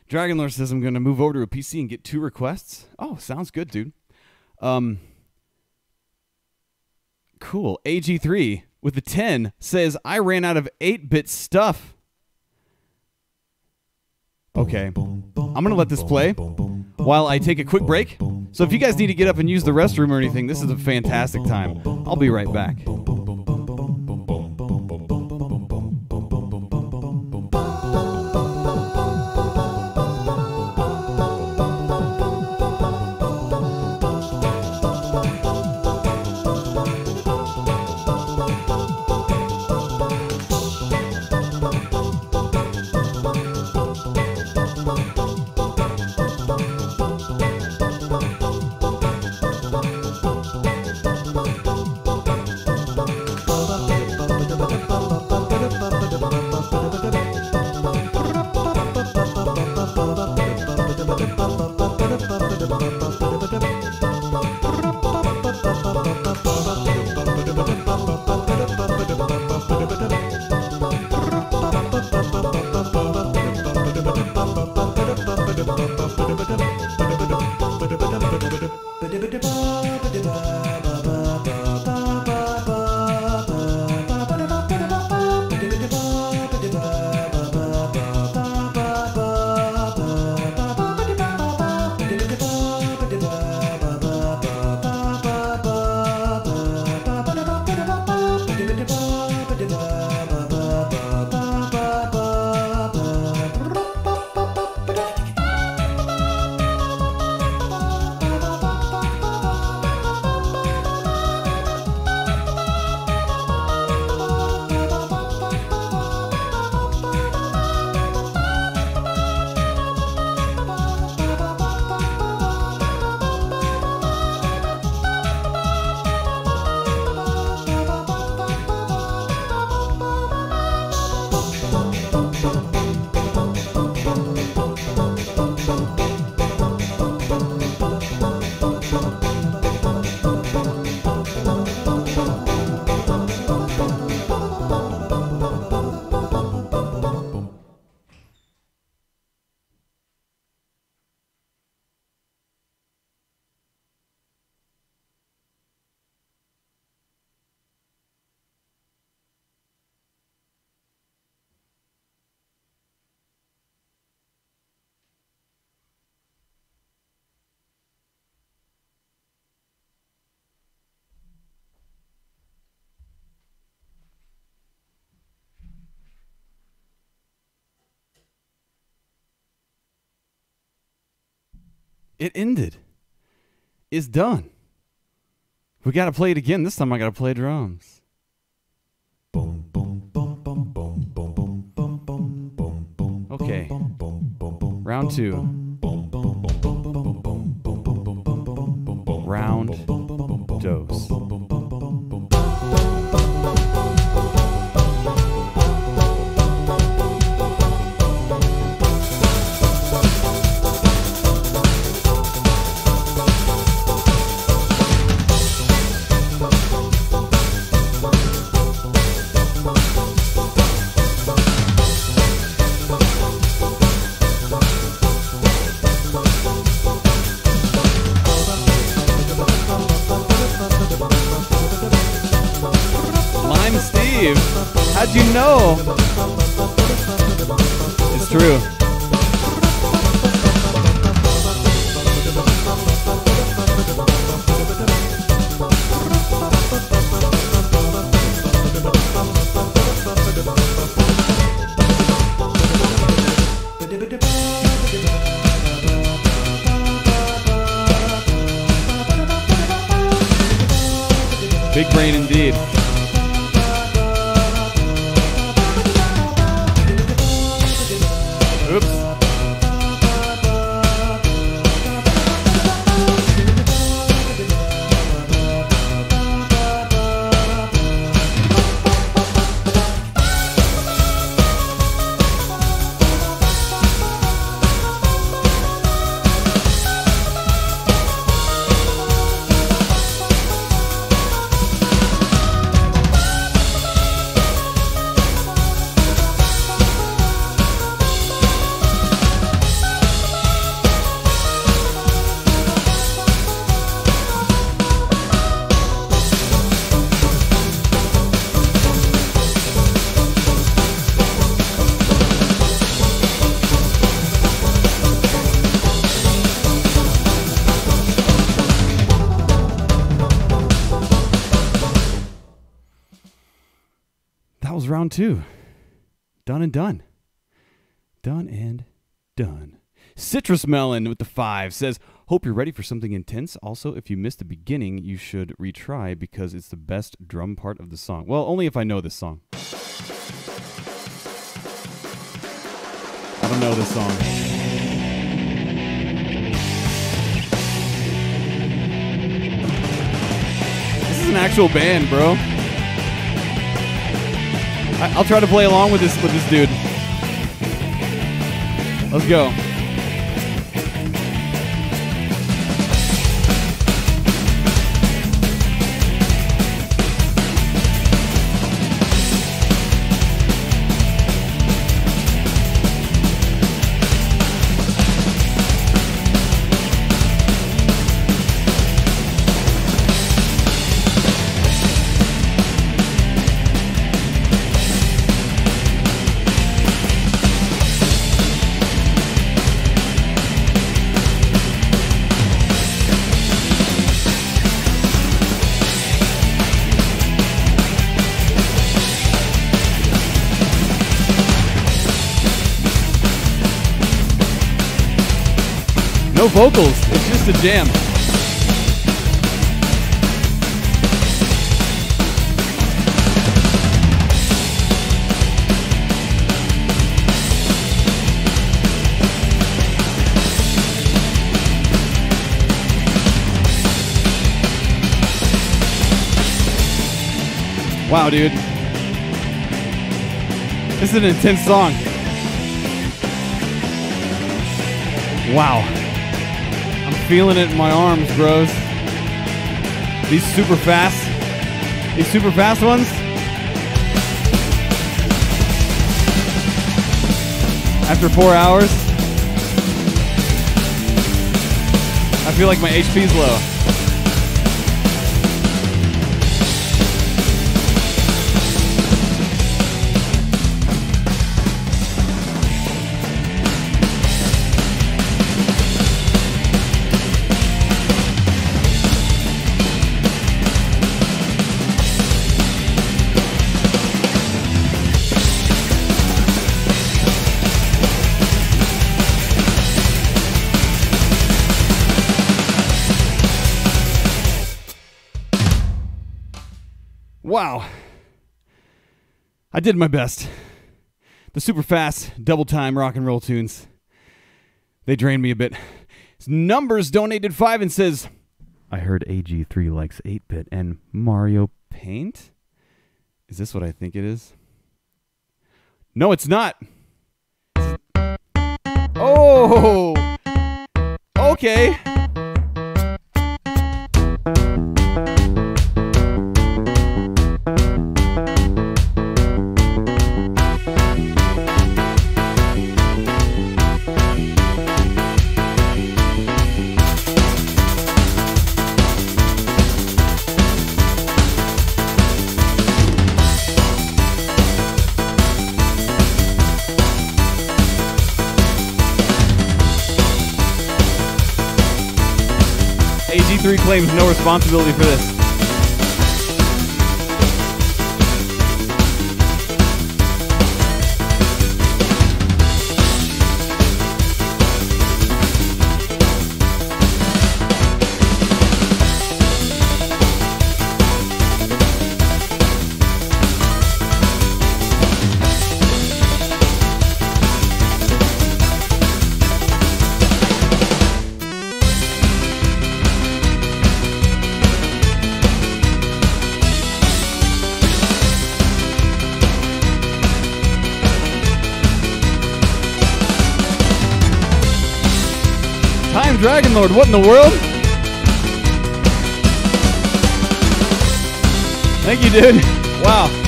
Dragonlord says I'm going to move over to a PC and get two requests. Oh, sounds good, dude. Um, cool. AG3 with the 10 says I ran out of 8 bit stuff. Okay. I'm going to let this play while I take a quick break. So if you guys need to get up and use the restroom or anything, this is a fantastic time. I'll be right back. It ended. It's done. We got to play it again. This time I got to play drums. Boom, boom, boom, boom, boom, boom, boom, boom, boom, boom, boom. Okay. Boom, boom, boom, boom. Round two. Boom, boom, boom, boom, boom, boom, boom, boom, boom, Round dose. Two. Done and done. Done and done. Citrus Melon with the five says, Hope you're ready for something intense. Also, if you missed the beginning, you should retry because it's the best drum part of the song. Well, only if I know this song. I don't know this song. This is an actual band, bro. I'll try to play along with this with this dude. Let's go. Vocals. It's just a jam. Wow, dude. This is an intense song. Wow. Feeling it in my arms, bros. These super fast, these super fast ones. After four hours, I feel like my HP's low. I did my best. The super fast, double time rock and roll tunes. They drained me a bit. Numbers donated five and says, I heard AG3 likes 8 bit and Mario Paint? Is this what I think it is? No, it's not. Oh! Okay. Claims no responsibility for this. Lord, what in the world? Thank you, dude. Wow.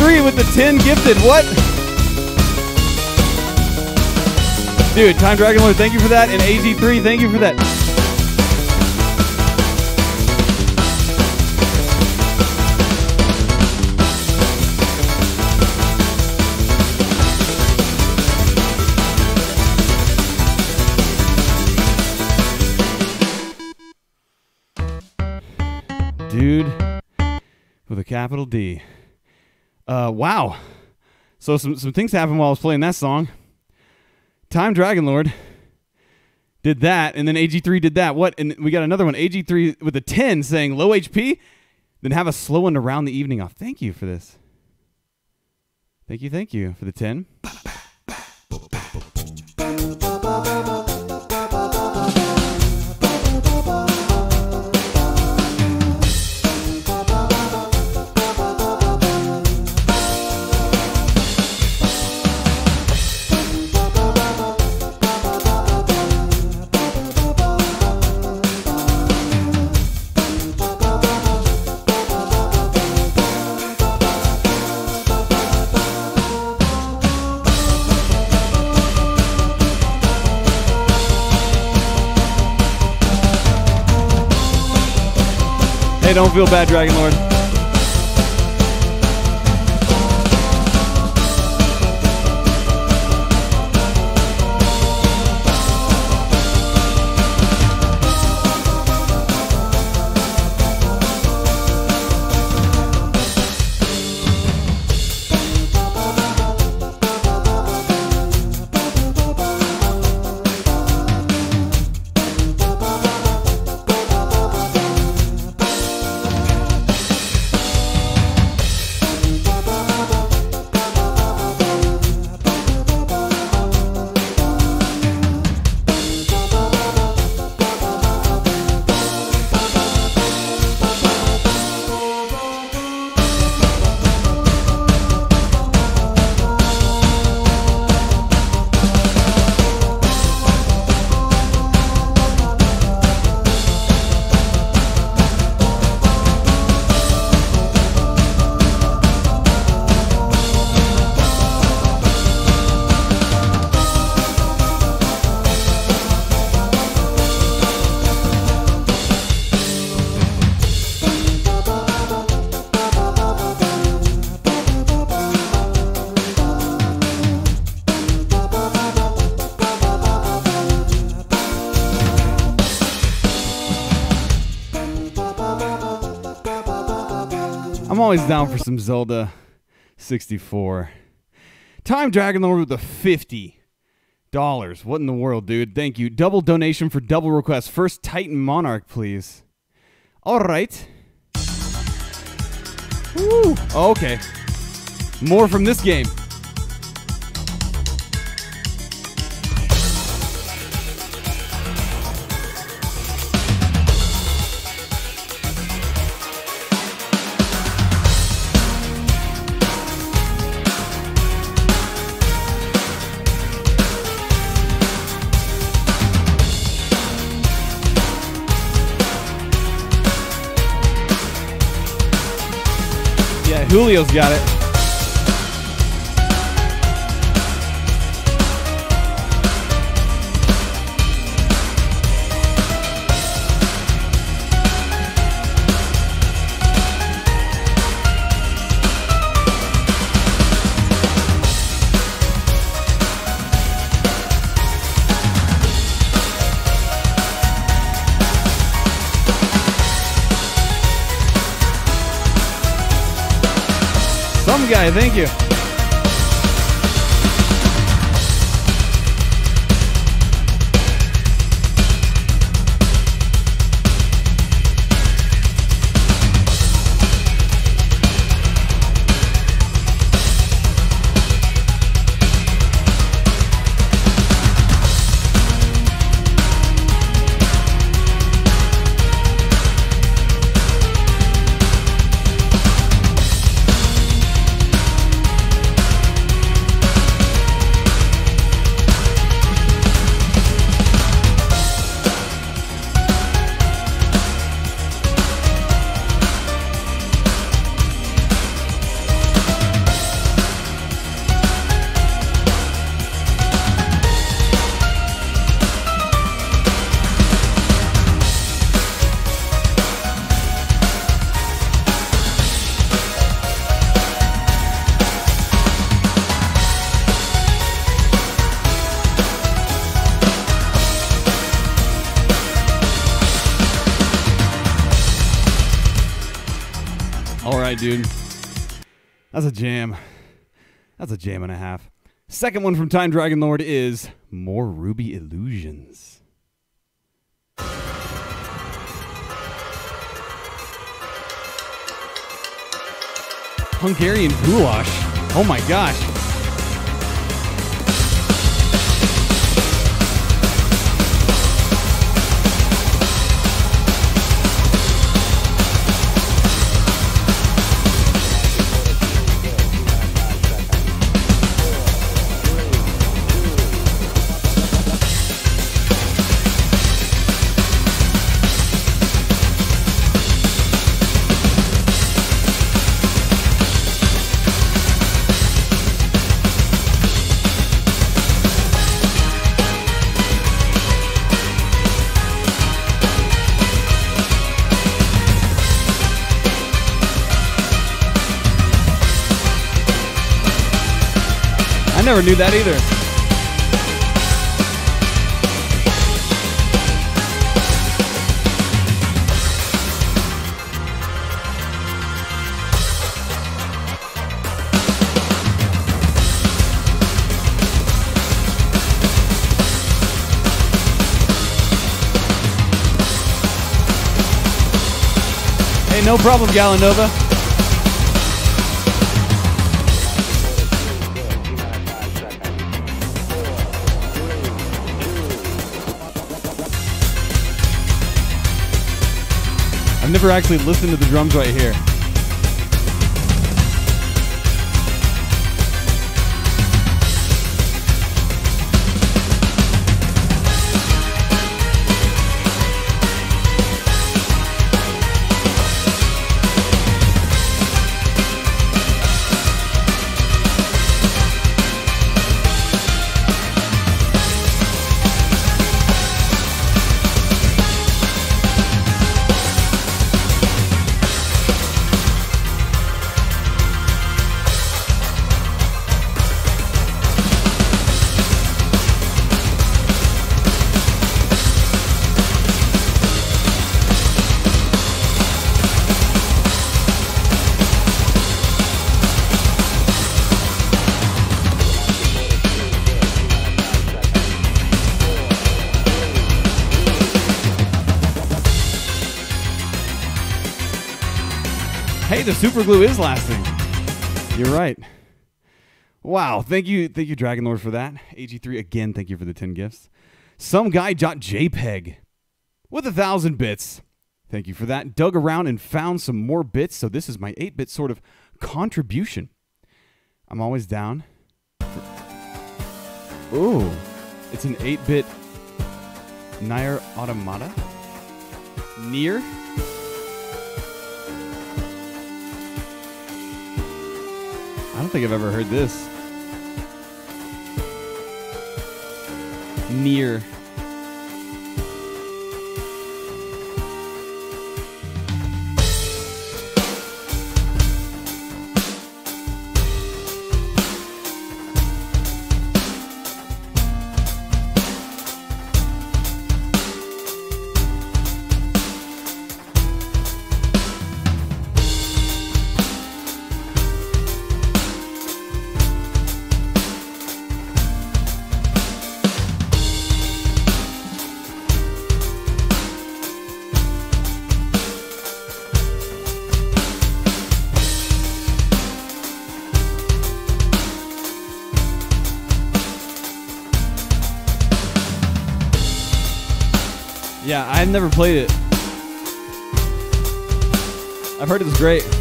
AG3 with the 10 gifted. What? Dude, Time Dragon Lord, thank you for that. And AG3, thank you for that. Dude with a capital D. Uh, wow. So some some things happened while I was playing that song. Time Dragon Lord did that, and then AG3 did that. What? And we got another one. AG3 with a 10 saying low HP, then have a slow one to round the evening off. Thank you for this. Thank you, thank you for the 10. Hey, don't feel bad, Dragon Lord. Always down for some Zelda 64. Time Dragon Lord with the 50 dollars. What in the world, dude? Thank you. Double donation for double request. First Titan Monarch, please. All right. Woo. Okay. More from this game. Julio's got it. Dude. That's a jam. That's a jam and a half. Second one from Time Dragon Lord is More Ruby Illusions. Hungarian goulash. Oh my gosh. Never knew that either. Hey, no problem, Galanova. I've never actually listened to the drums right here. Super glue is lasting. You're right. Wow, thank you, thank you, Dragon Lord, for that. AG3 again, thank you for the 10 gifts. Some guy JPEG with a thousand bits. Thank you for that. Dug around and found some more bits, so this is my 8-bit sort of contribution. I'm always down. Ooh, it's an 8-bit Nier Automata. Near. I don't think I've ever heard this. Near. I've never played it. I've heard it's great.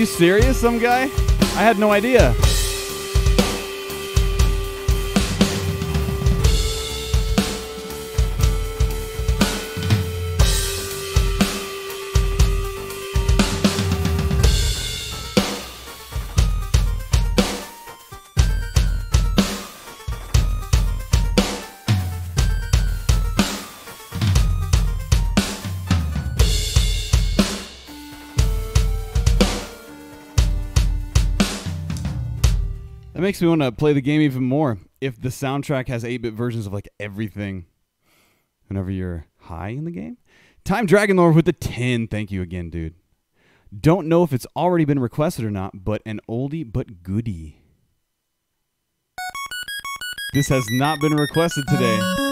You serious, some guy? I had no idea. Makes me want to play the game even more. If the soundtrack has 8 bit versions of like everything whenever you're high in the game. Time Dragon Lord with the 10. Thank you again, dude. Don't know if it's already been requested or not, but an oldie but goodie. This has not been requested today.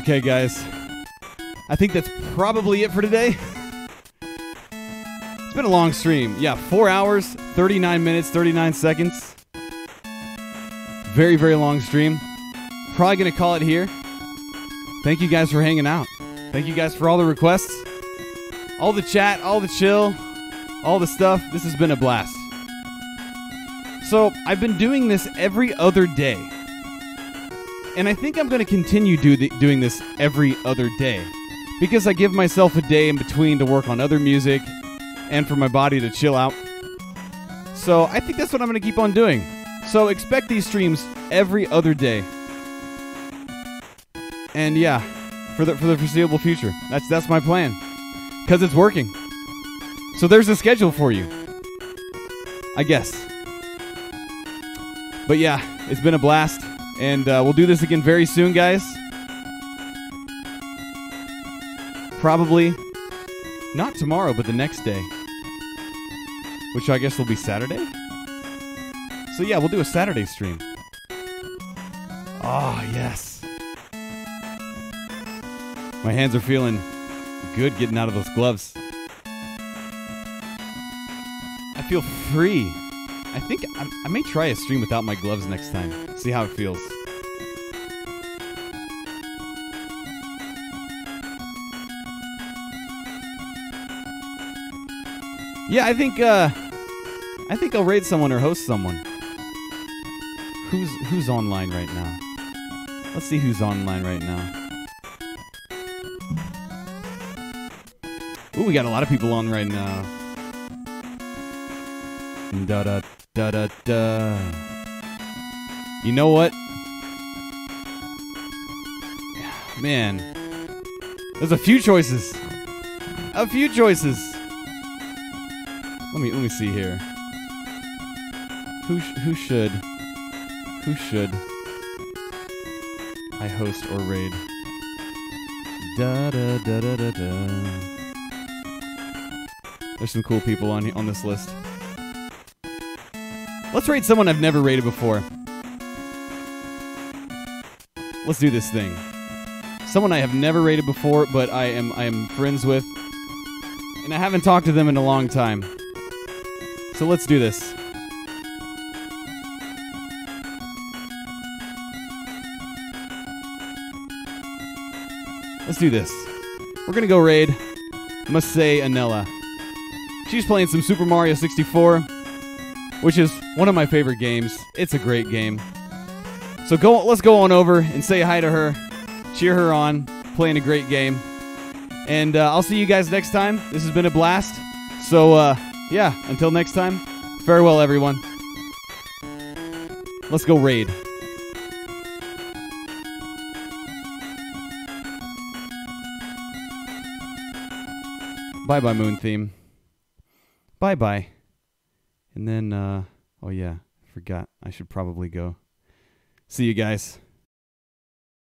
Okay, guys. I think that's probably it for today. It's been a long stream. Yeah, four hours, 39 minutes, 39 seconds. Very, very long stream. Probably going to call it here. Thank you guys for hanging out. Thank you guys for all the requests, all the chat, all the chill, all the stuff. This has been a blast. So, I've been doing this every other day. And I think I'm going to continue do the, doing this every other day because I give myself a day in between to work on other music and for my body to chill out. So I think that's what I'm going to keep on doing. So expect these streams every other day. And yeah, for the for the foreseeable future. That's that's my plan. Cuz it's working. So there's a schedule for you. I guess. But yeah, it's been a blast and uh, we'll do this again very soon, guys. Probably not tomorrow, but the next day. Which I guess will be Saturday? So yeah, we'll do a Saturday stream. Oh, yes. My hands are feeling good getting out of those gloves. I feel free. I think I, I may try a stream without my gloves next time. See how it feels. Yeah, I think uh I think I'll raid someone or host someone. Who's who's online right now? Let's see who's online right now. Ooh, we got a lot of people on right now. Da da da da da. You know what? Man, there's a few choices. A few choices. Let me let me see here. Who sh- who should who should I host or raid? Da da da da da da. There's some cool people on on this list. Let's rate someone I've never rated before. Let's do this thing. Someone I have never rated before, but I am I am friends with, and I haven't talked to them in a long time. So let's do this. Let's do this. We're gonna go raid Masay Anella. She's playing some Super Mario 64, which is one of my favorite games. It's a great game. So go, let's go on over and say hi to her, cheer her on, playing a great game. And uh, I'll see you guys next time. This has been a blast. So uh, yeah, until next time, farewell, everyone. Let's go raid. Bye bye, Moon Theme. Bye bye. And then, uh, oh yeah, forgot. I should probably go. See you guys.